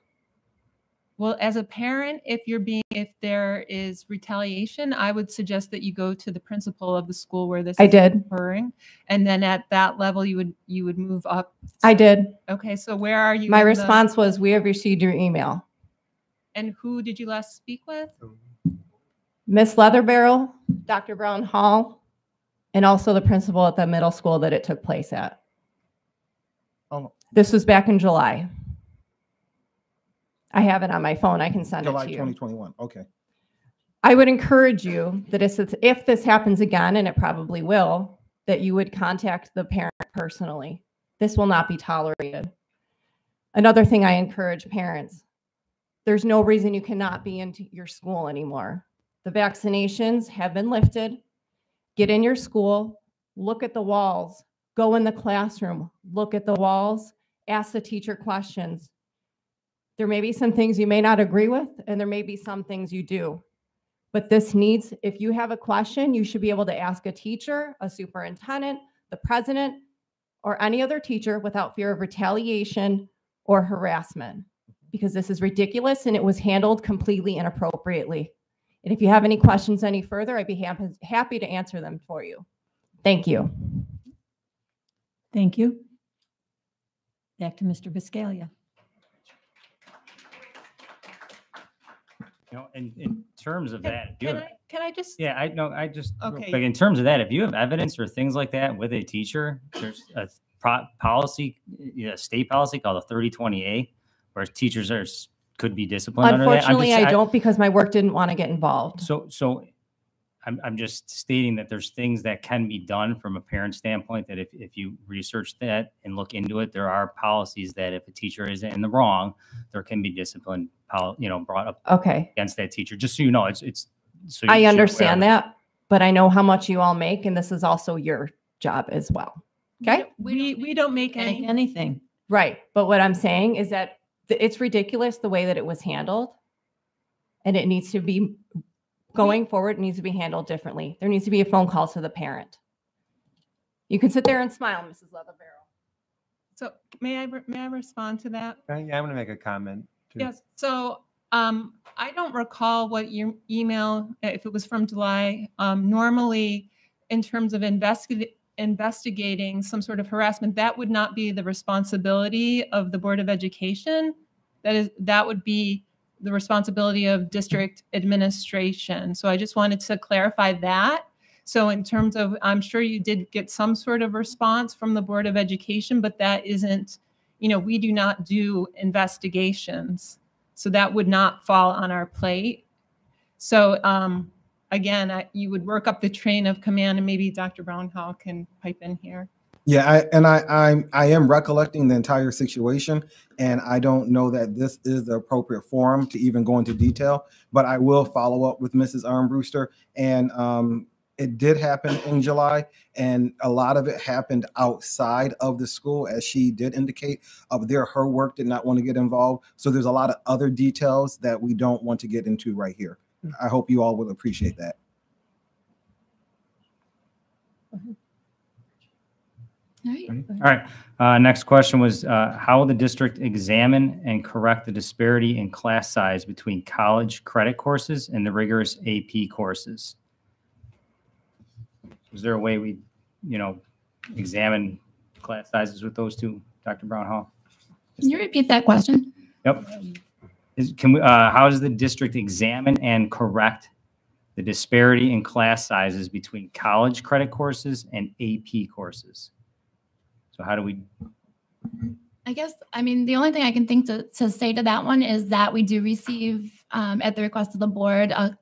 Well, as a parent, if you're being, if there is retaliation, I would suggest that you go to the principal of the school where this I is did. occurring, and then at that level, you would you would move up. I did. Okay, so where are you? My in the- response was, We have received your email. and who did you last speak with? Miss Leatherbarrow, Dr. Brown-Hall, and also the principal at the middle school that it took place at. Oh. This was back in July. I have it on my phone. I can send July it to you. 2021. Okay. I would encourage you that if, if this happens again, and it probably will, that you would contact the parent personally This will not be tolerated. Another thing I encourage parents there's no reason you cannot be into your school anymore. The vaccinations have been lifted. Get in your school, look at the walls, go in the classroom, look at the walls, ask the teacher questions. There may be some things you may not agree with, and there may be some things you do. But this needs, if you have a question, you should be able to ask a teacher, a superintendent, the president, or any other teacher without fear of retaliation or harassment because this is ridiculous and it was handled completely inappropriately. And if you have any questions any further, I'd be happy, happy to answer them for you. Thank you. Thank you. Back to Mr. Bisceglia. You know, in, in terms of that, Can have- I, can I just? yeah, I know, I just, Okay. quick, in terms of that, if you have evidence or things like that with a teacher, there's a pro- policy, yeah, state policy called the thirty twenty A, where teachers are, could be disciplined under that. I'm Unfortunately, just- I don't because my work didn't want to get involved. So, so I'm, I'm just stating that there's things that can be done from a parent standpoint that if, if you research that and look into it, there are policies that if a teacher is in the wrong, there can be discipline, you know, brought up Okay. against that teacher, just so you know, it's, it's. so I understand of that, but I know how much you all make, and this is also your job as well. Okay? We, we don't make any. Anything. Right. But what I'm saying is that th- it's ridiculous the way that it was handled. And it needs to be going forward, needs to be handled differently. There needs to be a phone call to the parent. You can sit there and smile, Mrs. Leatherbarrow. So may I, re- may I respond to that? Uh, Yeah, I'm going to make a comment. too. Yes, so um, I don't recall what your email, uh, if it was from July. Um, normally, in terms of investigating investigating some sort of harassment, that would not be the responsibility of the Board of Education. That is, that would be the responsibility of district administration. So I just wanted to clarify that. So in terms of, I'm sure you did get some sort of response from the Board of Education, but that isn't, you know, we do not do investigations. So that would not fall on our plate. So um, again, I, you would work up the train of command and maybe Dr. Brown-Hall can pipe in here. Yeah, I, and I, I'm I am recollecting the entire situation, and I don't know that this is the appropriate forum to even go into detail. But I will follow up with Mrs. Armbruster, and um, it did happen in July, and a lot of it happened outside of the school, as she did indicate. Of there, her work did not want to get involved, so there's a lot of other details that we don't want to get into right here. I hope you all will appreciate that. All right. All right. Uh, next question was, uh, how will the district examine and correct the disparity in class size between college credit courses and the rigorous AP courses? Is there a way we, you know, examine class sizes with those two, Dr. Brown-Hall? Can you repeat that question? Yep. Is, can we, uh, how does the district examine and correct the disparity in class sizes between college credit courses and AP courses? So how do we, I guess, I mean, the only thing I can think to, to say to that one is that we do receive, um, at the request of the board, a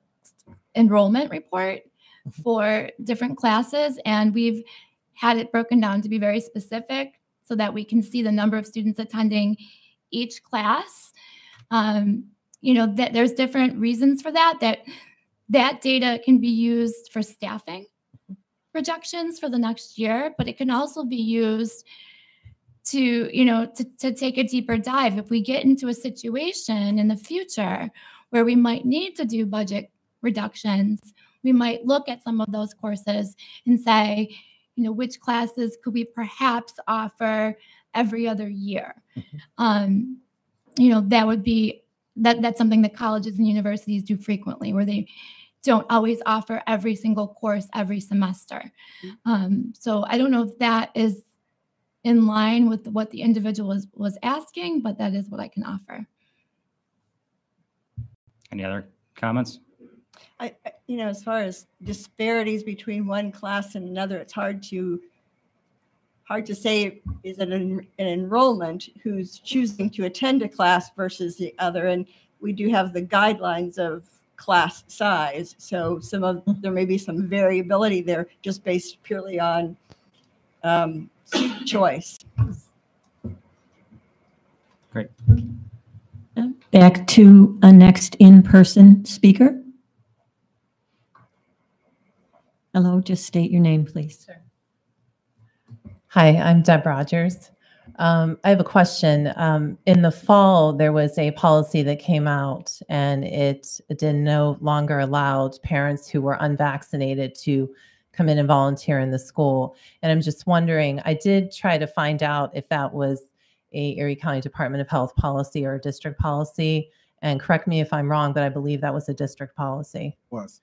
enrollment report for different classes. And we've had it broken down to be very specific so that we can see the number of students attending each class. Um, you know, that there's different reasons for that, that that data can be used for staffing projections for the next year, but it can also be used to, you know, to, to take a deeper dive. If we get into a situation in the future where we might need to do budget reductions, we might look at some of those courses and say, you know, which classes could we perhaps offer every other year? Um, you know, that would be that that's something that colleges and universities do frequently, where they don't always offer every single course every semester. Um, so I don't know if that is in line with what the individual was, was asking, but that is what I can offer. any other comments? I, I- you know, as far as disparities between one class and another, it's hard to hard to say is it an, an enrollment who's choosing to attend a class versus the other. And we do have the guidelines of class size. So some of there may be some variability there just based purely on um, choice. Great. Back to a next in-person speaker. Hello, just state your name, please. Hi, I'm Deb Rogers. Um, I have a question. Um, in the fall, there was a policy that came out and it did no longer allowed parents who were unvaccinated to come in and volunteer in the school. And I'm just wondering, I did try to find out if that was a Erie County Department of Health policy or a district policy. And correct me if I'm wrong, but I believe that was a district policy. Was.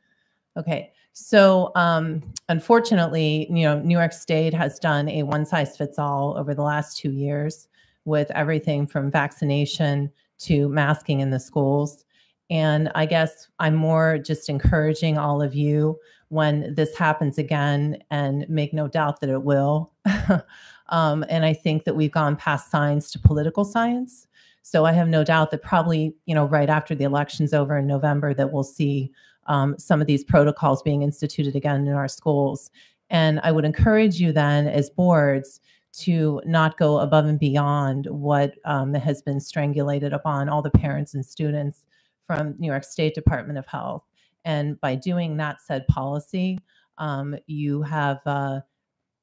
Okay. So um, unfortunately, you know, New York State has done a one size fits all over the last two years with everything from vaccination to masking in the schools. And I guess I'm more just encouraging all of you when this happens again, and make no doubt that it will. um, and I think that we've gone past science to political science. So I have no doubt that probably, you know, right after the election's over in November, that we'll see um, some of these protocols being instituted again in our schools. And I would encourage you then, as boards, to not go above and beyond what um, has been strangulated upon all the parents and students from New York State Department of Health. And by doing that said policy, um, you have uh,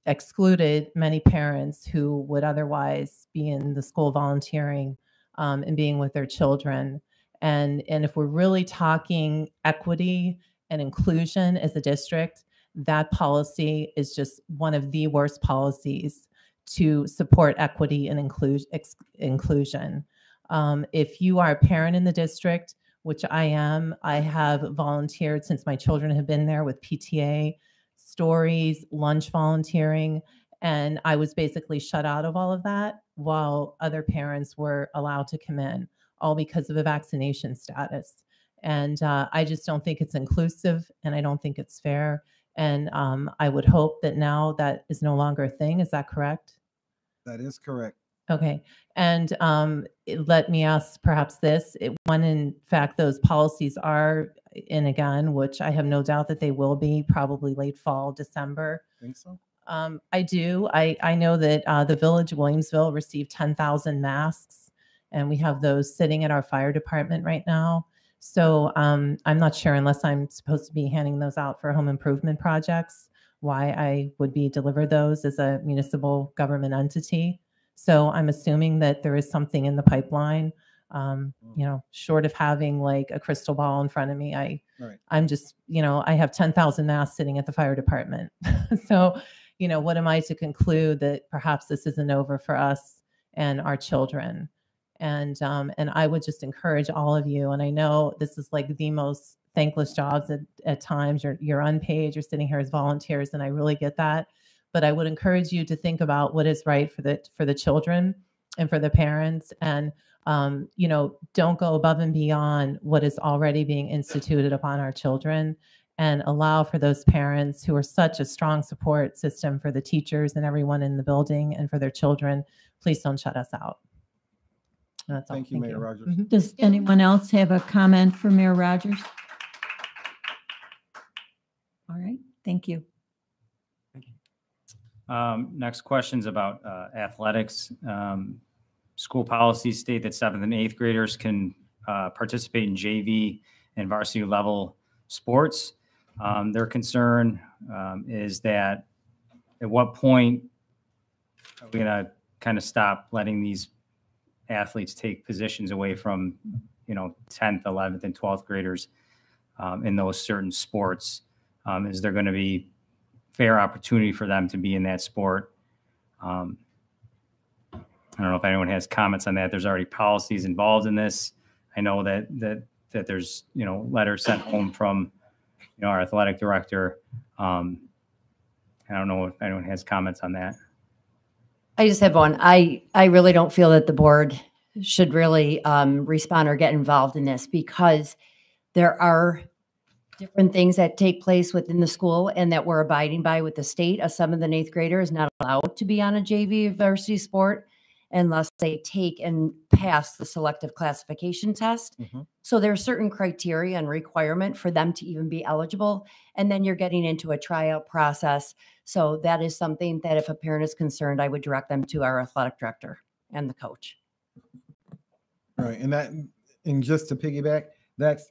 excluded many parents who would otherwise be in the school volunteering um, and being with their children. And, and if we're really talking equity and inclusion as a district, that policy is just one of the worst policies to support equity and inclusion. inclusion. Um, if you are a parent in the district, which I am, I have volunteered since my children have been there with PTA, stories, lunch volunteering, and I was basically shut out of all of that while other parents were allowed to come in all because of a vaccination status. And uh, I just don't think it's inclusive and I don't think it's fair. And um, I would hope that now that is no longer a thing. Is that correct? That is correct. Okay. And um, let me ask perhaps this, it- when in fact those policies are in again, which I have no doubt that they will be probably late fall, December. Think so? Um, I do. I, I know that uh, the Village Williamsville received 10,000 masks, and we have those sitting at our fire department right now. So um, I'm not sure, unless I'm supposed to be handing those out for home improvement projects, why I would be delivered those as a municipal government entity. So I'm assuming that there is something in the pipeline. Um, you know, short of having like a crystal ball in front of me, I Right. I'm just, you know, I have 10,000 masks sitting at the fire department. so, you know, what am I to conclude that perhaps this isn't over for us and our children? And um, and I would just encourage all of you. And I know this is like the most thankless jobs at, at times. You're you're unpaid. You're sitting here as volunteers, and I really get that. But I would encourage you to think about what is right for the for the children and for the parents and um, you know don't go above and beyond what is already being instituted upon our children and allow for those parents who are such a strong support system for the teachers and everyone in the building and for their children please don't shut us out that's all. Thank you, Mayor Rogers. Does anyone else have a comment for Mayor Rogers? All right, thank you. Um, next question's about uh, athletics. Um, school policies state that seventh and eighth graders can uh, participate in JV and varsity level sports. Um, their concern um, is that at what point are we going to kind of stop letting these athletes take positions away from, you know, 10th, 11th, and 12th graders um, in those certain sports? Um, is there going to be fair opportunity for them to be in that sport? Um, I don't know if anyone has comments on that. There's already policies involved in this. I know that that that there's you know letters sent home from you know our athletic director. Um, I don't know if anyone has comments on that. I just have one. I, I really don't feel that the board should really um, respond or get involved in this because there are different things that take place within the school and that we're abiding by with the state. A seventh and eighth grader is not allowed to be on a JV varsity sport unless they take and pass the selective classification test. So there are certain criteria and requirement for them to even be eligible. And then you're getting into a tryout process. So that is something that if a parent is concerned, I would direct them to our athletic director and the coach. Right, and that, and just to piggyback, that's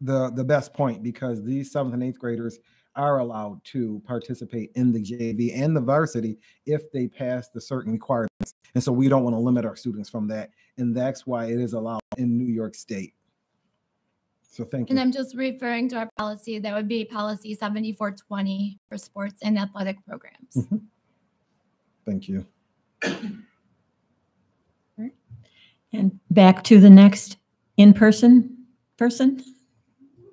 the the best point because these seventh and eighth graders are allowed to participate in the JV and the varsity if they pass the certain requirements. And so we don't want to limit our students from that. And that's why it is allowed in New York State. So thank you. And I'm just referring to our policy. That would be policy 7420 for sports and athletic programs. Mhm. Thank you. And back to the next in-person person.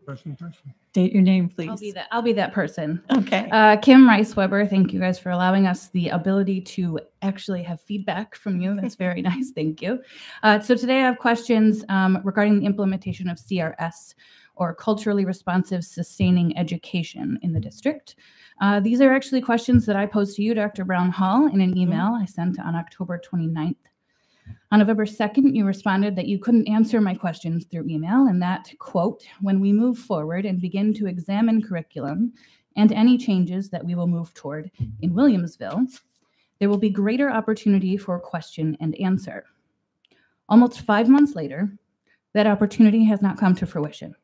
Person, person. State your name, please. I'll be that. I'll be that person. Okay. Uh, Kim Rice Weber. Thank you guys for allowing us the ability to actually have feedback from you. That's very nice. Thank you. Uh, so today I have questions um, regarding the implementation of CRS or culturally responsive sustaining education in the district. Uh, these are actually questions that I posed to you, Dr. Brown-Hall, in an email I sent on October 29th. On November 2nd, you responded that you couldn't answer my questions through email, and that, quote, when we move forward and begin to examine curriculum and any changes that we will move toward in Williamsville, there will be greater opportunity for question and answer. Almost five months later, that opportunity has not come to fruition.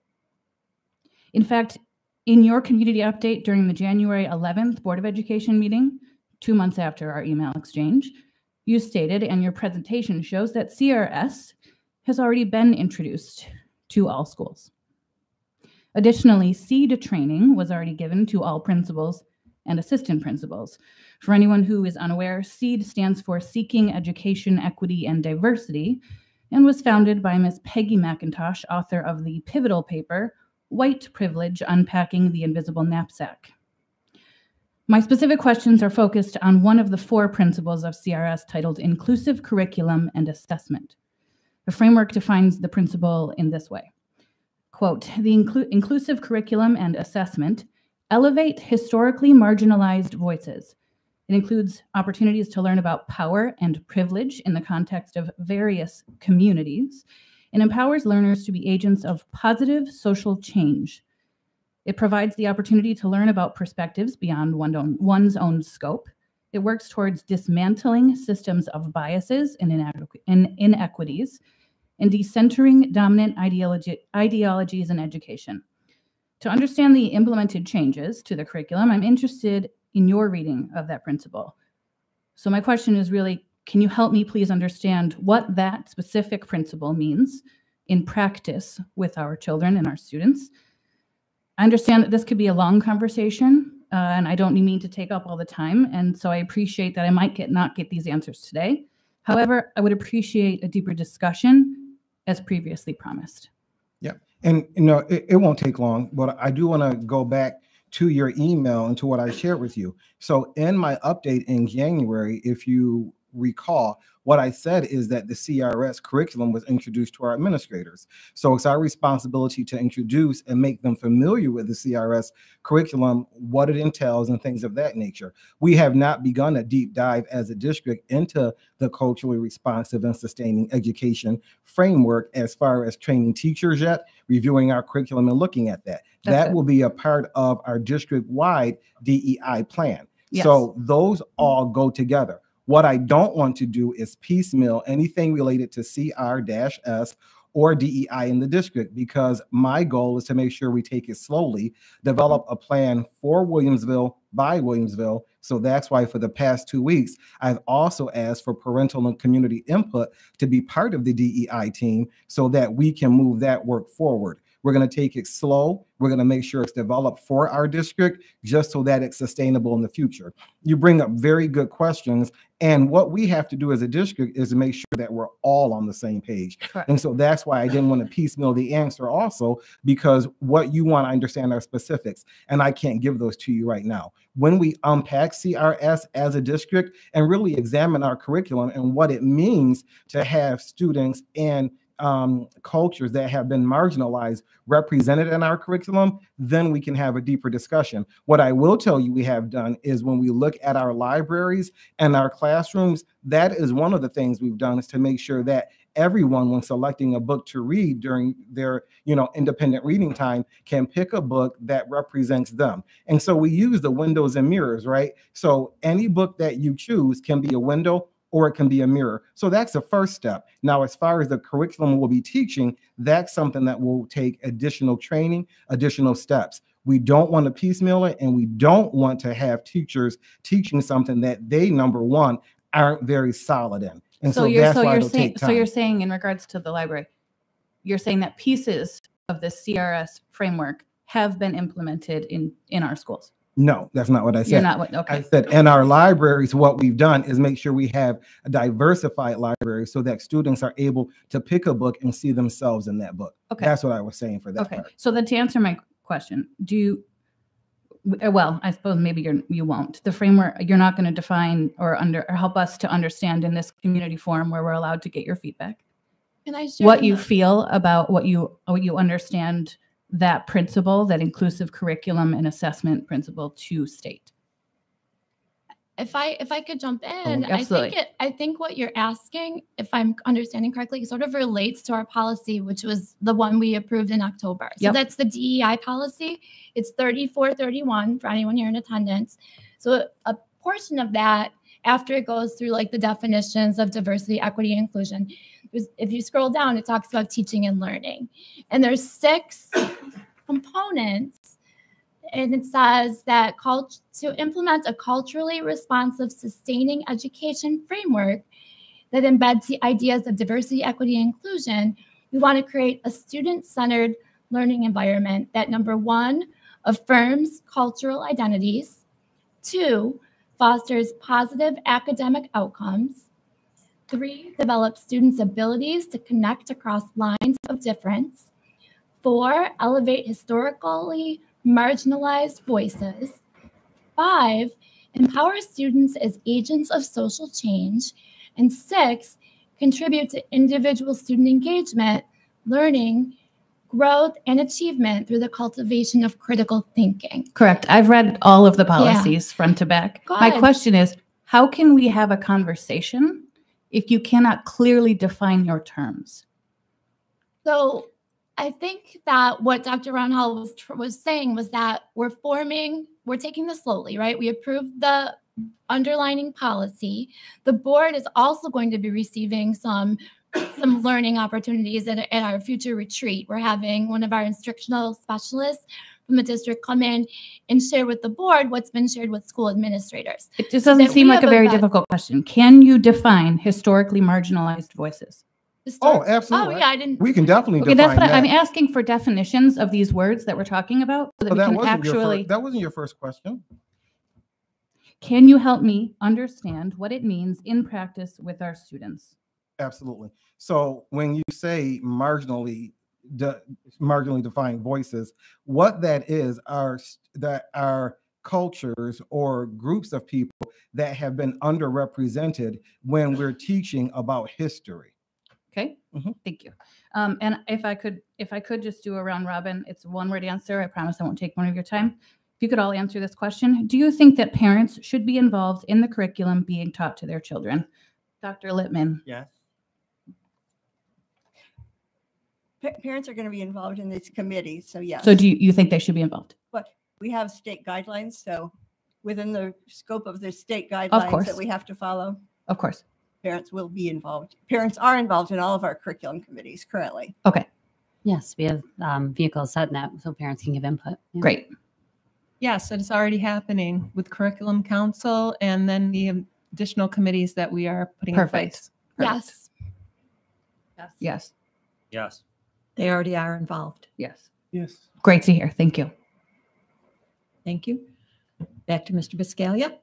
In fact, in your community update during the January 11th Board of Education meeting, two months after our email exchange, you stated, and your presentation shows that CRS has already been introduced to all schools. Additionally, SEED training was already given to all principals and assistant principals. For anyone who is unaware, SEED stands for Seeking Education, Equity, and Diversity, and was founded by Ms. Peggy McIntosh, author of the pivotal paper, White Privilege Unpacking the Invisible Knapsack. My specific questions are focused on one of the four principles of CRS titled Inclusive Curriculum and Assessment. The framework defines the principle in this way. Quote, the inclu- inclusive curriculum and assessment elevate historically marginalized voices. It includes opportunities to learn about power and privilege in the context of various communities and empowers learners to be agents of positive social change. It provides the opportunity to learn about perspectives beyond one's own scope. It works towards dismantling systems of biases and inequities and decentering dominant ideology, ideologies in education. To understand the implemented changes to the curriculum, I'm interested in your reading of that principle. So, my question is really can you help me please understand what that specific principle means in practice with our children and our students? I understand that this could be a long conversation, uh, and I don't mean to take up all the time. And so I appreciate that I might get not get these answers today. However, I would appreciate a deeper discussion as previously promised. Yeah. And you know, it, it won't take long, but I do want to go back to your email and to what I shared with you. So in my update in January, if you recall, what I said is that the CRS curriculum was introduced to our administrators. So it's our responsibility to introduce and make them familiar with the CRS curriculum, what it entails, and things of that nature. We have not begun a deep dive as a district into the culturally responsive and sustaining education framework as far as training teachers yet, reviewing our curriculum and looking at that. That's that will be a part of our district wide DEI plan. Yes. So those mm. all go together. What I don't want to do is piecemeal anything related to CR-S or DEI in the district because my goal is to make sure we take it slowly, develop a plan for Williamsville by Williamsville. So that's why for the past two weeks, I've also asked for parental and community input to be part of the DEI team so that we can move that work forward. We're going to take it slow. We're going to make sure it's developed for our district just so that it's sustainable in the future. You bring up very good questions. And what we have to do as a district is to make sure that we're all on the same page. Correct. And so that's why I didn't want to piecemeal the answer also, because what you want to understand are specifics. And I can't give those to you right now. When we unpack CRS as a district and really examine our curriculum and what it means to have students and um, cultures that have been marginalized represented in our curriculum, then we can have a deeper discussion. What I will tell you we have done is when we look at our libraries and our classrooms, that is one of the things we've done is to make sure that everyone when selecting a book to read during their you know independent reading time can pick a book that represents them and so we use the windows and mirrors right so any book that you choose can be a window or it can be a mirror. So that's the first step. Now, as far as the curriculum we'll be teaching, that's something that will take additional training, additional steps. We don't want to piecemeal it, and we don't want to have teachers teaching something that they, number one, aren't very solid in. And so, you're that's so you're saying so you're saying in regards to the library, you're saying that pieces of the CRS framework have been implemented in in our schools. No, that's not what I said. You're not what I said in our libraries, what we've done is make sure we have a diversified library so that students are able to pick a book and see themselves in that book. Okay. That's what I was saying for that Okay. part. So then to answer my question, do you uh, well, I suppose maybe you're you won't. The framework you're not going to define or under or help us to understand in this community forum where we're allowed to get your feedback. Can I share what you the- feel about what you what you understand that principle, that inclusive curriculum and assessment principle to state. if I if I could jump in, oh, I absolutely. think it I think what you're asking, if I'm understanding correctly, sort of relates to our policy, which was the one we approved in October. So Yep. that's the DEI policy. It's 3431 for anyone here in attendance. So a portion of that, after it goes through like the definitions of diversity, equity, and inclusion, if you scroll down, it talks about teaching and learning. And there's six components and it says that cult- to implement a culturally responsive, sustaining education framework that embeds the ideas of diversity, equity, and inclusion, we want to create a student centered learning environment that, number one, affirms cultural identities, two, fosters positive academic outcomes, three, develops students' abilities to connect across lines of difference, Four, elevate historically marginalized voices. Five, empower students as agents of social change. And six, contribute to individual student engagement, learning, growth, and achievement through the cultivation of critical thinking. Correct. I've read all of the Yeah. policies front to back. My question is how can we have a conversation if you cannot clearly define your terms? So I think that what Dr. Brown-Hall was tr- was saying was that we're forming, we're taking this slowly, right? We approved the underlining policy. The board is also going to be receiving some some learning opportunities at, at our future retreat. We're having one of our instructional specialists from the district come in and share with the board what's been shared with school administrators. It just doesn't that seem like a very vet- difficult question. Can you define historically marginalized voices? Oh, absolutely. Oh, yeah, I didn't. We can definitely Okay, that's what I- I'm asking for definitions of these words that we're talking about so that But we that can wasn't your fir- actually. that wasn't your first question. Can you help me understand what it means in practice with our students? Absolutely. So when you say marginally, de- marginally defined voices, what that is are that are cultures or groups of people that have been underrepresented when we're teaching about history. Okay, Mm-hmm. thank you. Um, and if I could, if I could just do a round robin, it's one word answer. I promise I won't take one of your time. If you could all answer this question, do you think that parents should be involved in the curriculum being taught to their children? Dr. Littman. Yes. Parents are going to be involved in these committees, so yes. So do you, you think they should be involved? But we have state guidelines, so within the scope of the state guidelines that we have to follow, Of course. parents will be involved. Parents are involved in all of our curriculum committees currently. Okay. Yes, we have um, vehicles set in that so parents can give input. Yeah. Great. Yes, and it's already happening with curriculum council and then the additional committees that we are putting in Perfect. place. Yes. Yes. Yes. They already are involved. Yes. Yes. Great to hear. Thank you. Thank you. Back to Mr. Bisceglia.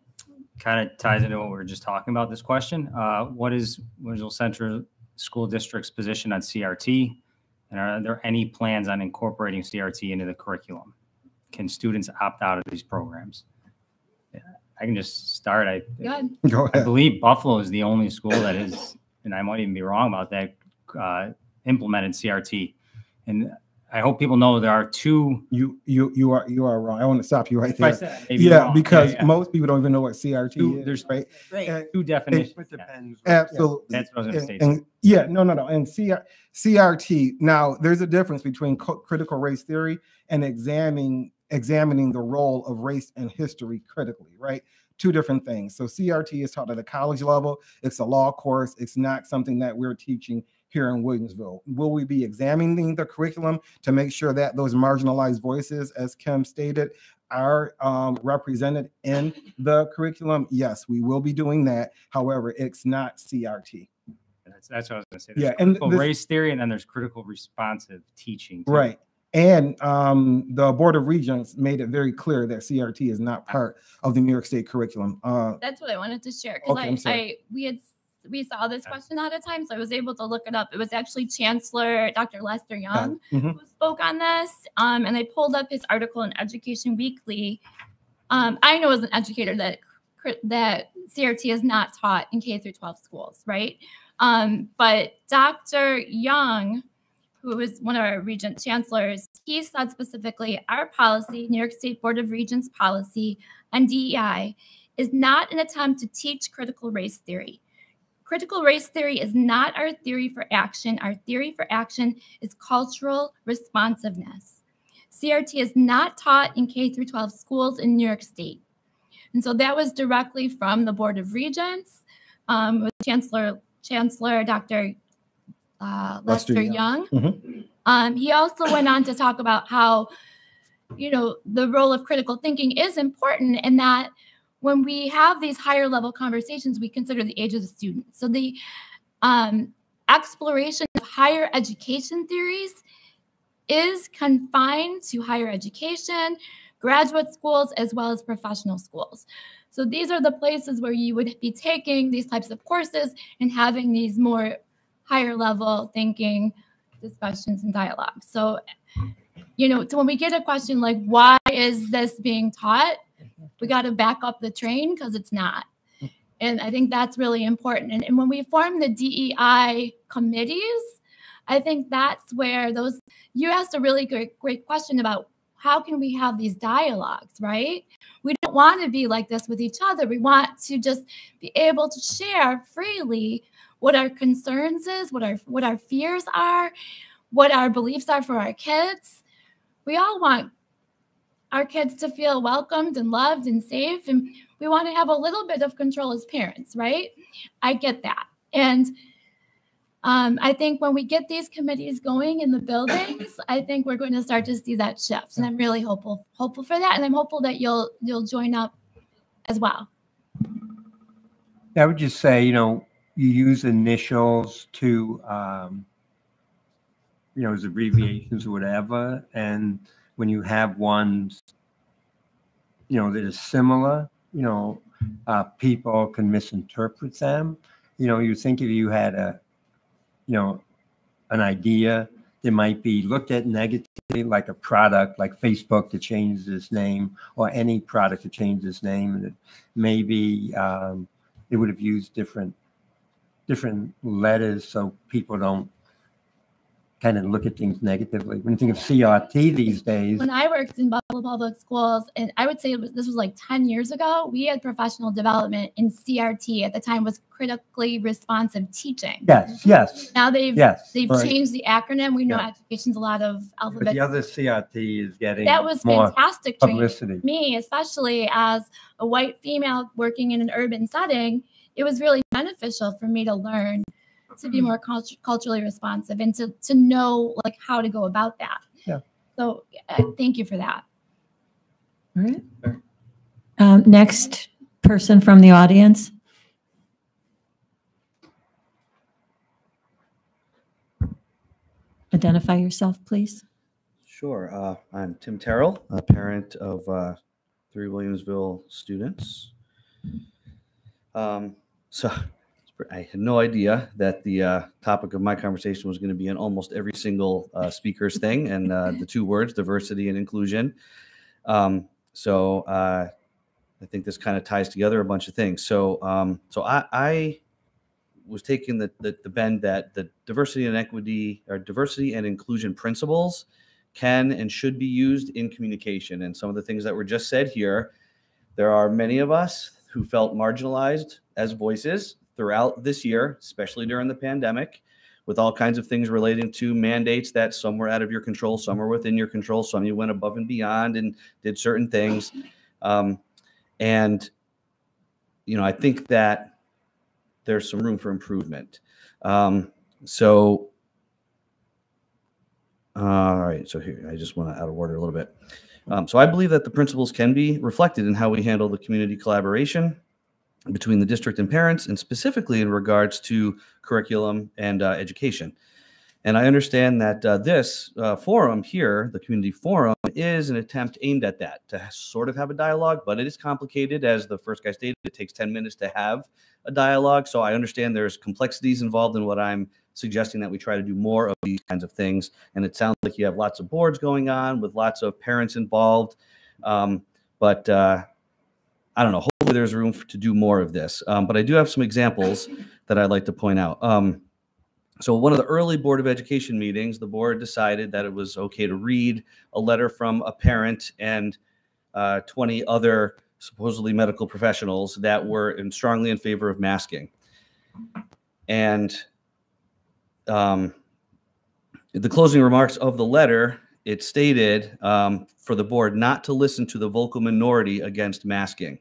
kind of ties into what we were just talking about this question. Uh, what is Windsor Central School District's position on CRT? And are there any plans on incorporating CRT into the curriculum? Can students opt out of these programs? Yeah, I can just start. I, Good. Go I believe Buffalo is the only school that is, and I might even be wrong about that, uh, implemented CRT. And I hope people know there are two. You you you are you are wrong. I want to stop you right If I there. said maybe yeah, wrong. Yeah, because yeah. most people don't even know what CRT Two- is. there's right. Right. Two definitions. It depends. Absolutely. That's what I was gonna say. and- yeah, no, no, no. And CR, CRT. Now, there's a difference between co- critical race theory and examining examining the role of race and history critically, right? two different things. So CRT is taught at the college level. It's a law course. It's not something that we're teaching here in Williamsville. Will we be examining the curriculum to make sure that those marginalized voices, as Kim stated, are um, represented in the curriculum? Yes, we will be doing that. However, it's not CRT. That's, that's what I was going to say. There's Yeah, and critical this- race theory, and then there's critical responsive teaching. too. Right. And um, the Board of Regents made it very clear that CRT is not part of the New York State curriculum. Uh, That's what I wanted to share because Okay, I'm I, sorry. I we had we saw this question at a time, so I was able to look it up. It was actually Chancellor Dr. Lester Young mhm. who spoke on this, um, and I pulled up his article in Education Weekly. Um, I know as an educator that cr- that CRT is not taught in K through 12 schools, right? Um, but Dr. Young, who is one of our regent chancellors, he said specifically our policy, New York State Board of Regents policy on DEI, is not an attempt to teach critical race theory. Critical race theory is not our theory for action. Our theory for action is cultural responsiveness. CRT is not taught in K through 12 schools in New York State. And so that was directly from the Board of Regents um, with Chancellor Chancellor Dr. Uh, Lester Lester Young. Young. Mhm. Um, he also went on to talk about how, you know, the role of critical thinking is important and that when we have these higher level conversations, we consider the age of the student. So the um, exploration of higher education theories is confined to higher education, graduate schools, as well as professional schools. So these are the places where you would be taking these types of courses and having these more higher level thinking discussions and dialogues. So, you know, so when we get a question like, why is this being taught? We got to back up the train because it's not. And I think that's really important. And, and when we form the DEI committees, I think that's where those, you asked a really great, great question about how can we have these dialogues, right? We don't want to be like this with each other. We want to just be able to share freely what our concerns is, what our what our fears are, what our beliefs are for our kids. We all want our kids to feel welcomed and loved and safe and we want to have a little bit of control as parents, right? I get that. And um, I think when we get these committees going in the buildings, I think we're going to start to see that shift, and I'm really hopeful hopeful for that, and I'm hopeful that you'll you'll join up as well. I would just say, you know, you use initials to, um, you know, as abbreviations or whatever. And when you have ones, you know, that is similar, you know, uh, people can misinterpret them. You know, you think if you had a, you know, an idea that might be looked at negatively, like a product like Facebook to change its name, or any product to change its name, and it maybe um, it would have used different different letters so people don't kind of look at things negatively. When you think of CRT these days, When I worked in Buffalo Public Schools, and I would say it was, this was like 10 years ago, we had professional development in CRT at the time was critically responsive teaching. yes, yes. Now they've Yes, they've right. changed the acronym. We know Yeah. education's a lot of alphabet. But the other CRT is getting that was fantastic publicity. Me, especially as a white female working in an urban setting, it was really beneficial for me to learn to be more cult- culturally responsive and to to know like how to go about that. Yeah. So uh, thank you for that. All right. Um, next person from the audience. Identify yourself, please. Sure. Uh, I'm Tim Terrell, a parent of uh, three Williamsville students. Um, so I had no idea that the uh, topic of my conversation was going to be in almost every single uh, speaker's thing, and uh, the two words diversity and inclusion. Um, so uh, I think this kind of ties together a bunch of things. So, um, so I, I was taking the, the the bend that the diversity and equity or diversity and inclusion principles can and should be used in communication. And some of the things that were just said here, there are many of us who felt marginalized as voices throughout this year, especially during the pandemic, with all kinds of things relating to mandates that some were out of your control, some were within your control, some you went above and beyond and did certain things. Um, and you know, I think that there's some room for improvement. Um, so, all right. So here, I just want to out of order a little bit. Um, so I believe that the principles can be reflected in how we handle the community collaboration between the district and parents, and specifically in regards to curriculum and uh, education. And I understand that uh, this uh, forum here, the community forum, is an attempt aimed at that to sort of have a dialogue, but it is complicated. As the first guy stated, it takes 10 minutes to have a dialogue. So I understand there's complexities involved in what I'm suggesting that we try to do more of these kinds of things. And it sounds like you have lots of boards going on with lots of parents involved. Um, but uh, I don't know. There's room for, to do more of this. Um, but I do have some examples that I'd like to point out. Um, so, one of the early Board of Education meetings, the board decided that it was okay to read a letter from a parent and uh, 20 other supposedly medical professionals that were in, strongly in favor of masking. And um, the closing remarks of the letter, it stated um, for the board not to listen to the vocal minority against masking.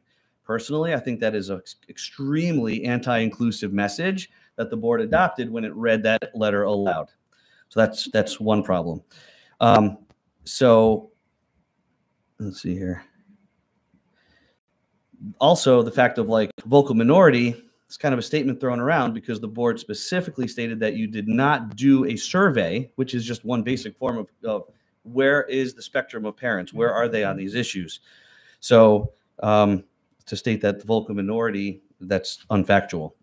Personally, I think that is an extremely anti inclusive message that the board adopted when it read that letter aloud. So that's that's one problem. Um, so let's see here. Also, the fact of like vocal minority, it's kind of a statement thrown around because the board specifically stated that you did not do a survey, which is just one basic form of, of where is the spectrum of parents? Where are they on these issues? So um, to state that the vocal minority, that's unfactual.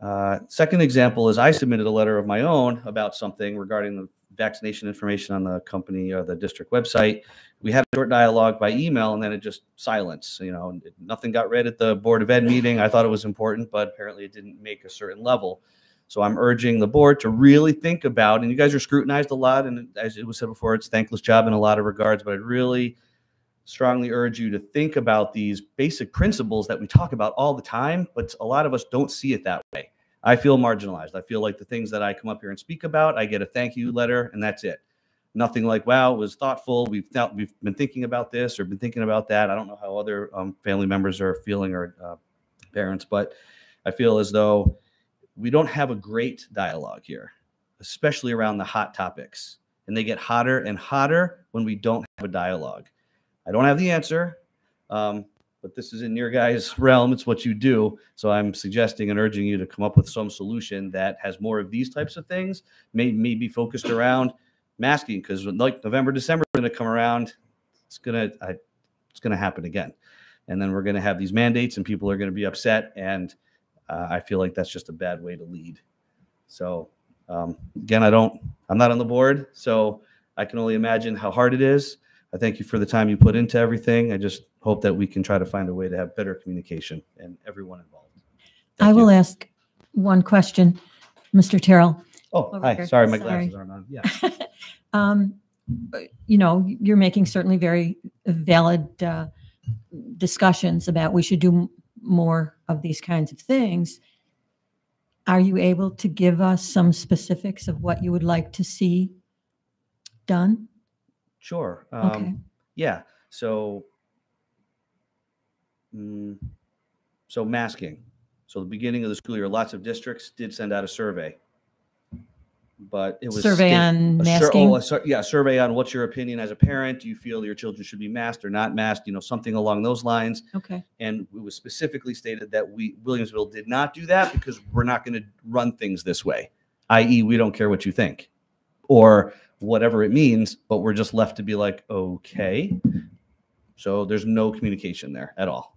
Uh, second example is I submitted a letter of my own about something regarding the vaccination information on the company or the district website. We had a short dialogue by email and then it just silence. You know, nothing got read at the Board of Ed meeting. I thought it was important, but apparently it didn't make a certain level. So I'm urging the board to really think about, and you guys are scrutinized a lot, and as it was said before, it's thankless job in a lot of regards, but I really strongly urge you to think about these basic principles that we talk about all the time, but a lot of us don't see it that way. I feel marginalized. I feel like the things that I come up here and speak about, I get a thank you letter, and that's it. Nothing like, wow, it was thoughtful. We've we've been thinking about this or been thinking about that. I don't know how other um, family members are feeling or uh, parents, but I feel as though we don't have a great dialogue here, especially around the hot topics. And they get hotter and hotter when we don't have a dialogue. I don't have the answer, um, but this is in your guys' realm. It's what you do. So I'm suggesting and urging you to come up with some solution that has more of these types of things, may, maybe focused around masking, because like November, December is going to come around. It's gonna, I, it's gonna happen again, and then we're going to have these mandates, and people are going to be upset, and uh, I feel like that's just a bad way to lead. So um, again, I don't, I'm not on the board, so I can only imagine how hard it is. I thank you for the time you put into everything. I just hope that we can try to find a way to have better communication and everyone involved. I will ask one question, Mr. Terrell. Oh, over hi. here. Sorry, my glasses aren't on. Yeah. Um, you know, you're making certainly very valid uh, discussions about we should do more of these kinds of things. Are you able to give us some specifics of what you would like to see done? Sure. Okay. Um, yeah. So, mm, so masking. So the beginning of the school year, lots of districts did send out a survey, but it was Survey on a sur- masking? oh, a sur- yeah, a survey on what's your opinion as a parent. Do you feel your children should be masked or not masked? You know, something along those lines. Okay. And it was specifically stated that we Williamsville did not do that because we're not going to run things this way, i.e., we don't care what you think, or whatever it means, but we're just left to be like, okay. So there's no communication there at all.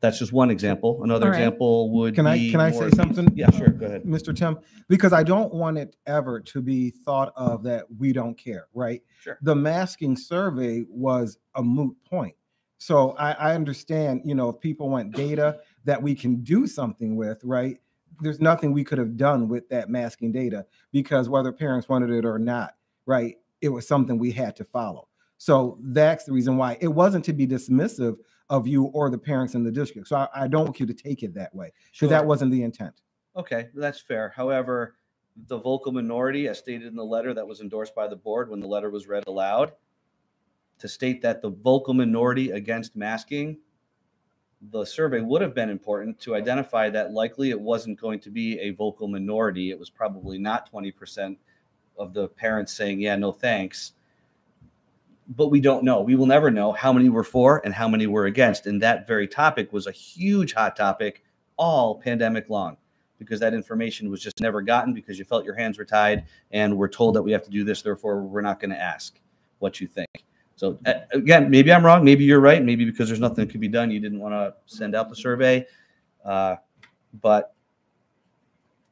That's just one example. Another All right. example would Can I be can I say something? Yeah, sure. Go ahead. Mr. Tim, because I don't want it ever to be thought of that we don't care, right? Sure. The masking survey was a moot point. So I, I understand, you know, if people want data that we can do something with, right? There's nothing we could have done with that masking data because whether parents wanted it or not, right? It was something we had to follow. So that's the reason why it wasn't to be dismissive of you or the parents in the district. So I, I don't want you to take it that way because that wasn't the intent. Okay, that's fair. However, the vocal minority, as stated in the letter that was endorsed by the board when the letter was read aloud, to state that the vocal minority against masking the survey would have been important to identify that likely it wasn't going to be a vocal minority. It was probably not 20% of the parents saying, yeah, no thanks. But we don't know. We will never know how many were for and how many were against. And that very topic was a huge hot topic all pandemic long because that information was just never gotten because you felt your hands were tied and we're told that we have to do this. Therefore, we're not going to ask what you think. So again, maybe I'm wrong. Maybe you're right. Maybe because there's nothing that could be done, you didn't want to send out the survey. Uh, but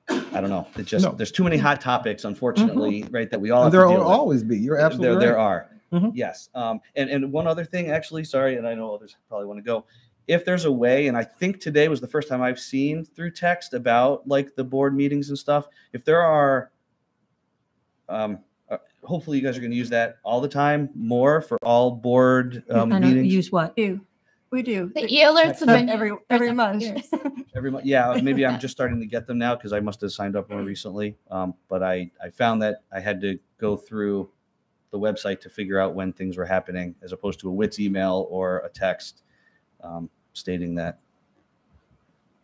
I don't know. It just No. there's too many hot topics, unfortunately, right? That we all have there to will with. always be. You're absolutely there, there right. are. Mhm. Yes. Um, and and one other thing, actually, sorry, and I know others probably want to go. If there's a way, and I think today was the first time I've seen through text about like the board meetings and stuff. If there are, um, uh, hopefully you guys are going to use that all the time more for all board um, I meetings. use what? do. We do. The e-alerts have been every every month. Every month, yeah. Maybe I'm just starting to get them now because I must have signed up more recently. Um, but I I found that I had to go through the website to figure out when things were happening, as opposed to a WITS email or a text um, stating that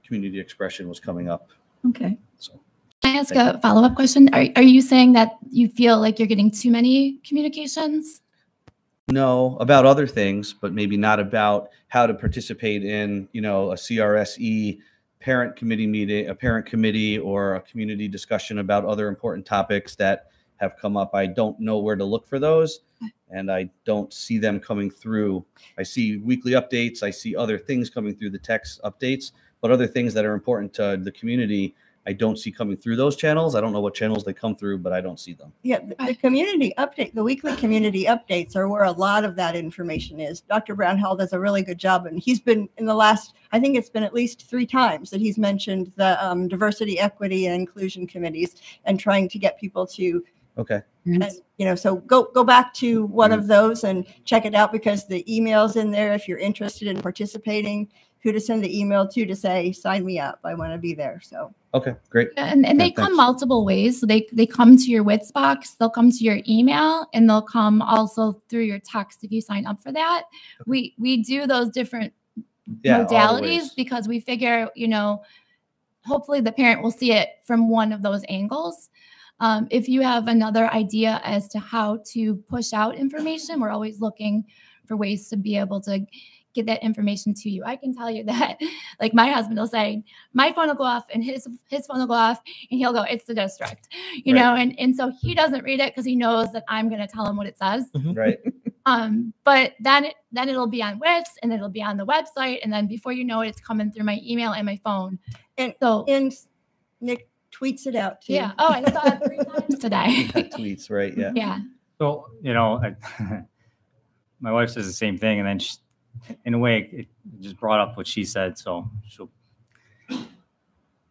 community expression was coming up. Okay. Can I ask a follow-up question? Are, are you saying that you feel like you're getting too many communications? No, about other things, but maybe not about how to participate in, you know, a CRSE parent committee meeting, a parent committee, or a community discussion about other important topics that have come up. I don't know where to look for those, and I don't see them coming through. I see weekly updates, I see other things coming through the text updates, but other things that are important to the community, I don't see coming through those channels. I don't know what channels they come through, but I don't see them. Yeah, the, the community update, the weekly community updates are where a lot of that information is. Dr. Brown-Hall does a really good job, and he's been in the last, I think it's been at least three times that he's mentioned the um, diversity, equity, and inclusion committees and trying to get people to, Okay. and, you know, so go go back to one of those and check it out because the emails in there, if you're interested in participating, who to send the email to to say, sign me up, I want to be there. So. Okay, great. And, and they Yeah, come multiple ways. So they, they come to your WITS box, they'll come to your email, and they'll come also through your text if you sign up for that. We we do those different Yeah, modalities because we figure, you know, hopefully the parent will see it from one of those angles. Um, if you have another idea as to how to push out information, we're always looking for ways to be able to get that information to you. I can tell you that, like my husband will say, my phone will go off and his his phone will go off, and he'll go, "It's the district," you Right. know, and and so he doesn't read it because he knows that I'm going to tell him what it says. Right. Um, but then it, then it'll be on WITS and it'll be on the website, and then before you know it, it's coming through my email and my phone. And so and Nick tweets it out too. yeah. Oh, I saw it three times today. tweets, right? Yeah. Yeah. So, you know, I, my wife says the same thing. And then she, in a way, it just brought up what she said. So she'll,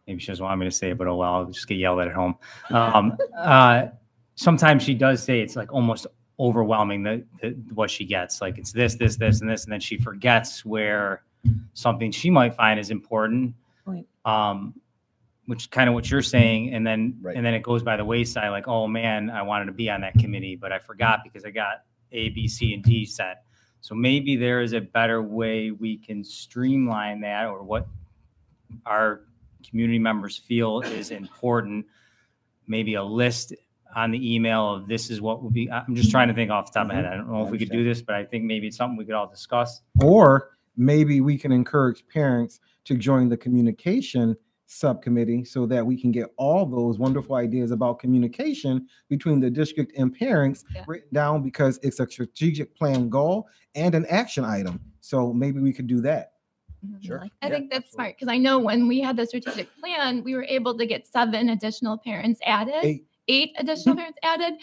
maybe she doesn't want me to say it, but oh well, I'll just get yelled at at home. Um, uh, sometimes she does say it's like almost overwhelming the, the what she gets. Like it's this, this, this, and this. And then she forgets where something she might find is important. Point. Um, which kind of what you're saying, and then and then it goes by the wayside. Like, oh man, I wanted to be on that committee, but I forgot because I got A, B, C, and D set. So maybe there is a better way we can streamline that, or what our community members feel is important. Maybe a list on the email of this is what will be. I'm just trying to think off the top of my head. Mm-hmm. I don't know if we could do this, but I think maybe it's something we could all discuss. Or maybe we can encourage parents to join the communication subcommittee so that we can get all those wonderful ideas about communication between the district and parents written down because it's a strategic plan goal and an action item. So maybe we could do that. Mm-hmm. Sure. I think that's smart because I know when we had the strategic plan, we were able to get seven additional parents added, Eight. eight additional mm-hmm. parents added.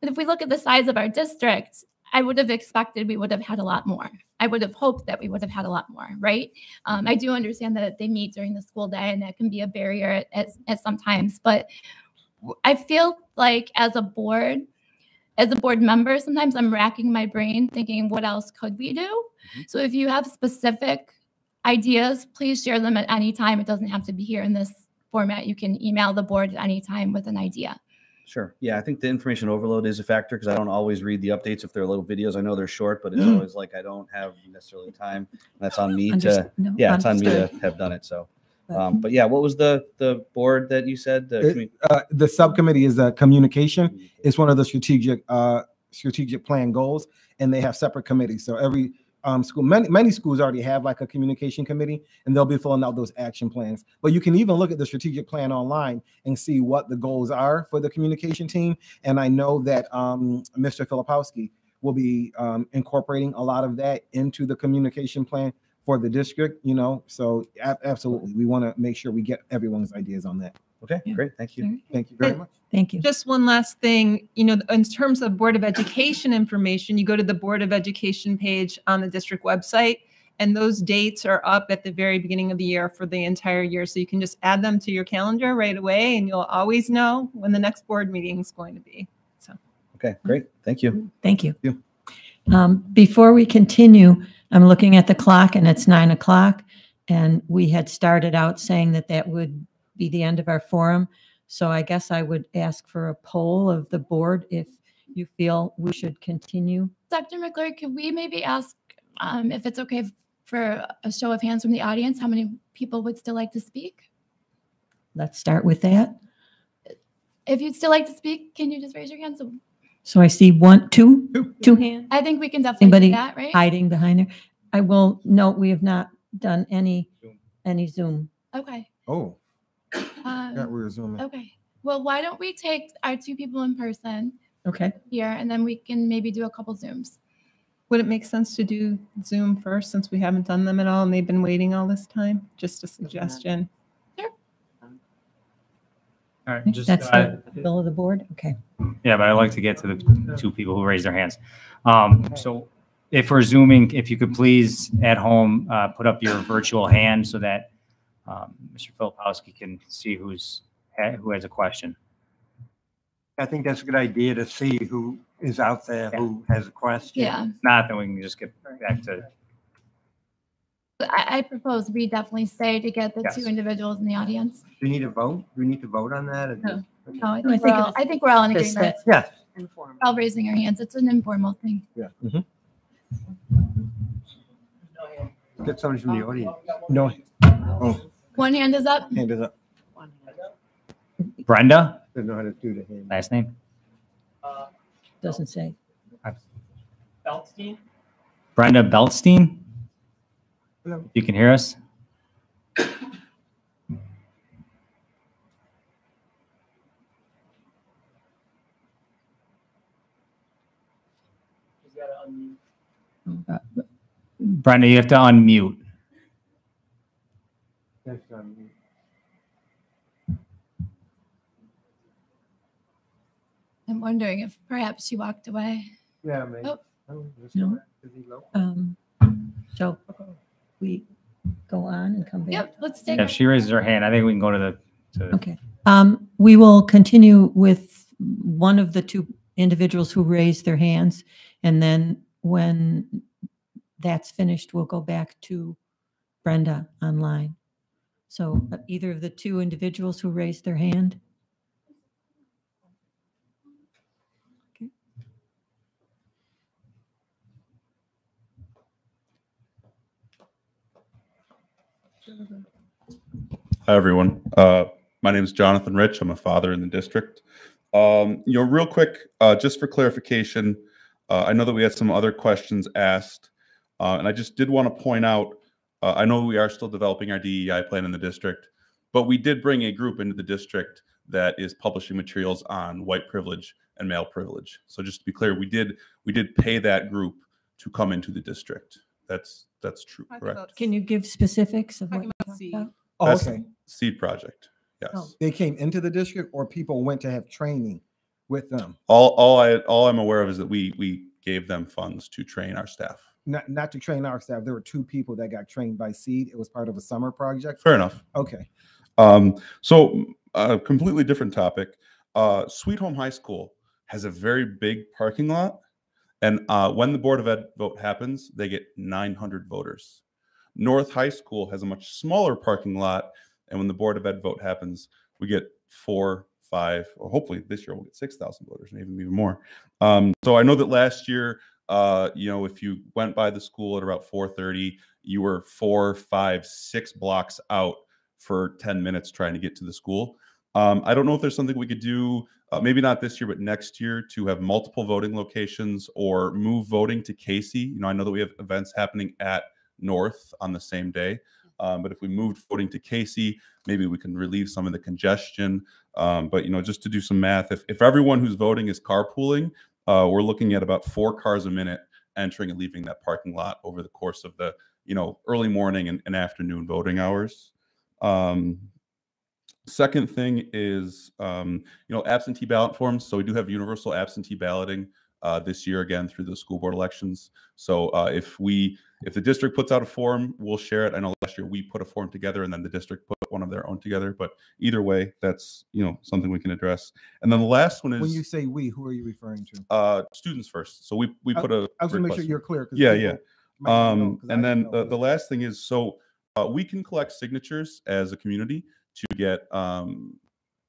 But if we look at the size of our district, I would have expected we would have had a lot more. I would have hoped that we would have had a lot more, right? Um, I do understand that they meet during the school day and that can be a barrier at, at, at some times, but I feel like as a board, as a board member, sometimes I'm racking my brain thinking, what else could we do? So if you have specific ideas, please share them at any time. It doesn't have to be here in this format. You can email the board at any time with an idea. Sure. Yeah, I think the information overload is a factor because I don't always read the updates if they're little videos. I know they're short, but it's Mm. always like I don't have necessarily time. That's on me Understood. to. No, yeah, it's on me to have done it. So, um, but yeah, what was the the board that you said? The It- commu- uh, the subcommittee is uh, communication. It's one of the strategic uh, strategic plan goals, and they have separate committees. So every um, school, many many schools already have like a communication committee, and they'll be filling out those action plans. But you can even look at the strategic plan online and see what the goals are for the communication team. And I know that um, Mr. Filipowski will be um, incorporating a lot of that into the communication plan for the district. You know, so absolutely, we want to make sure we get everyone's ideas on that. Okay, great. Thank you. Thank you very much. Thank you. Just one last thing, you know, in terms of Board of Education information, you go to the Board of Education page on the district website, and those dates are up at the very beginning of the year for the entire year. So you can just add them to your calendar right away, and you'll always know when the next board meeting is going to be. So. Okay, great. Thank you. Thank you. Um, before we continue, I'm looking at the clock and it's nine o'clock. And we had started out saying that that would be the end of our forum. So I guess I would ask for a poll of the board if you feel we should continue. Dr. McClure, could we maybe ask um, if it's okay for a show of hands from the audience, how many people would still like to speak? Let's start with that. If you'd still like to speak, can you just raise your hand? So So I see one, two, two hands. I think we can definitely Anybody do that, right? hiding behind there? I will note we have not done any, any Zoom. Okay. Oh, Um, got we're zooming. Okay. Well, why don't we take our two people in person Okay. here and then we can maybe do a couple Zooms? Would it make sense to do Zoom first since we haven't done them at all and they've been waiting all this time? Just a suggestion. All right, just, That's uh, the will of the board? Okay. Yeah, but I'd like to get to the two people who raised their hands. Um, so if we're zooming, if you could please at home, uh, put up your virtual hand so that, um, Mr. Filipowski can see who's, who has a question. I think that's a good idea to see who is out there, who has a question. Yeah. If Not, then we can just get back to, I, I propose we definitely say to get the Yes. two individuals in the audience. Do you need to vote? Do we need to vote on that? No. No, I I think, we're think all, I think we're all in just agreement. Yes. Informal. All raising our hands. It's an informal thing. Yeah. Get somebody from the audience. No. Oh, One hand is up. hand is up. Brenda, Don't know how to do the hand. last name? Uh, Doesn't say. Feldstein? Brenda Beltstein? Hello. You can hear us? you got to unmute Brenda, you have to unmute. I'm wondering if perhaps she walked away. Yeah, maybe. Oh. Oh, let's No. go back to the local. Um, so we go on and come back. Yep, let's take. If she raises her hand, I think we can go to the, to Okay. Um, we will continue with one of the two individuals who raised their hands. And then when that's finished, we'll go back to Brenda online. So uh, either of the two individuals who raised their hand. Hi, everyone. Uh, my name is Jonathan Rich. I'm a father in the district. Um, you know, real quick, uh, just for clarification, uh, I know that we had some other questions asked, uh, and I just did want to point out. Uh, I know we are still developing our DEI plan in the district, but we did bring a group into the district that is publishing materials on white privilege and male privilege. So just to be clear, we did we did pay that group to come into the district. That's that's true, correct? Can you give specifics of what you talked C. about? Oh, That's okay. Seed project. Yes. Oh. They came into the district or people went to have training with them? All, all I, all I'm aware of is that we, we gave them funds to train our staff. Not, not to train our staff. There were two people that got trained by Seed. It was part of a summer project. Fair enough. Okay. Um, so a completely different topic. Uh, Sweet Home High School has a very big parking lot. And uh, when the Board of Ed vote happens, they get 900 voters. North High School has a much smaller parking lot. And when the Board of Ed vote happens, we get four five, or hopefully this year we'll get 6,000 voters, maybe even more. Um, so I know that last year, uh, you know, if you went by the school at about 4:30, you were four, five, six blocks out for 10 minutes trying to get to the school. Um, I don't know if there's something we could do, uh, maybe not this year, but next year to have multiple voting locations or move voting to Casey. You know, I know that we have events happening at North on the same day. Um, but if we moved voting to Casey, maybe we can relieve some of the congestion. Um, but you know, just to do some math, if, if everyone who's voting is carpooling, uh, we're looking at about four cars a minute entering and leaving that parking lot over the course of the you know early morning and, and afternoon voting hours. Um, second thing is um, you know absentee ballot forms. So we do have universal absentee balloting uh, this year again through the school board elections. So uh, if we if the district puts out a form, we'll share it. I know last year we put a form together and then the district put one of their own together. But either way, that's you know something we can address. And then the last one is When you say we, who are you referring to? uh, students first. So we we put a. I was gonna make sure you're clear. Yeah, yeah. might not know, Um, I and then the, the last thing is so uh, we can collect signatures as a community to get um,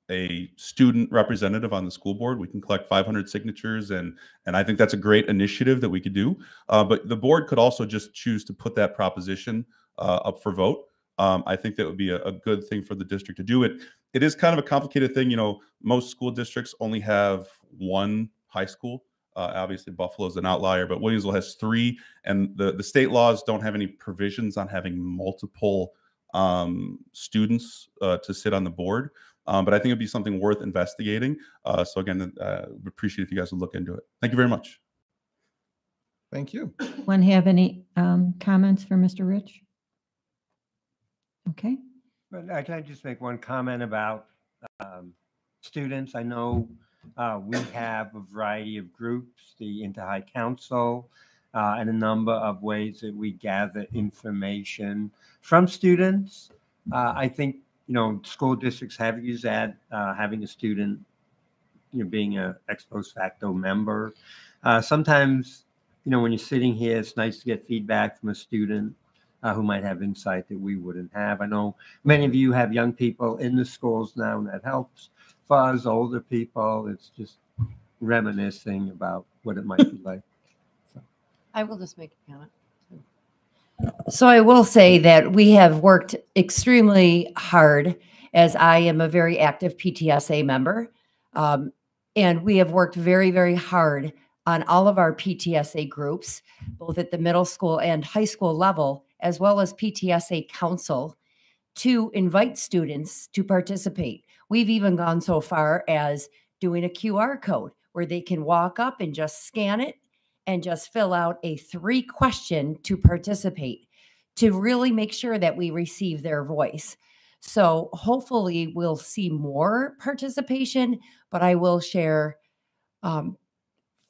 a student representative on the school board. We can collect 500 signatures, and and I think that's a great initiative that we could do. Uh, but the board could also just choose to put that proposition uh, up for vote. Um, I think that would be a, a good thing for the district to do it. It is kind of a complicated thing. You know, most school districts only have one high school. Uh, obviously, Buffalo is an outlier, but Williamsville has three, and the the state laws don't have any provisions on having multiple um, students uh, to sit on the board. Um, but I think it'd be something worth investigating. Uh, so again, uh, appreciate if you guys would look into it. Thank you very much. Thank you. One have any um, comments for Mr. Rich? Okay. But I can I just make one comment about um, students? I know uh, we have a variety of groups, the Inter-High Council, uh, and a number of ways that we gather information from students. Uh, I think, you know, school districts have used that, uh, having a student, you know, being a ex post facto member. Uh, sometimes, you know, when you're sitting here, it's nice to get feedback from a student uh, who might have insight that we wouldn't have. I know many of you have young people in the schools now, and that helps. For us older people, it's just reminiscing about what it might be like. So. I will just make a comment. So I will say that we have worked extremely hard as I am a very active PTSA member. Um, and we have worked very, very hard on all of our PTSA groups, both at the middle school and high school level, as well as PTSA council to invite students to participate. We've even gone so far as doing a QR code where they can walk up and just scan it and just fill out a three question to participate to really make sure that we receive their voice. So hopefully we'll see more participation, but I will share um,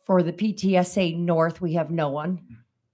for the PTSA North, we have no one.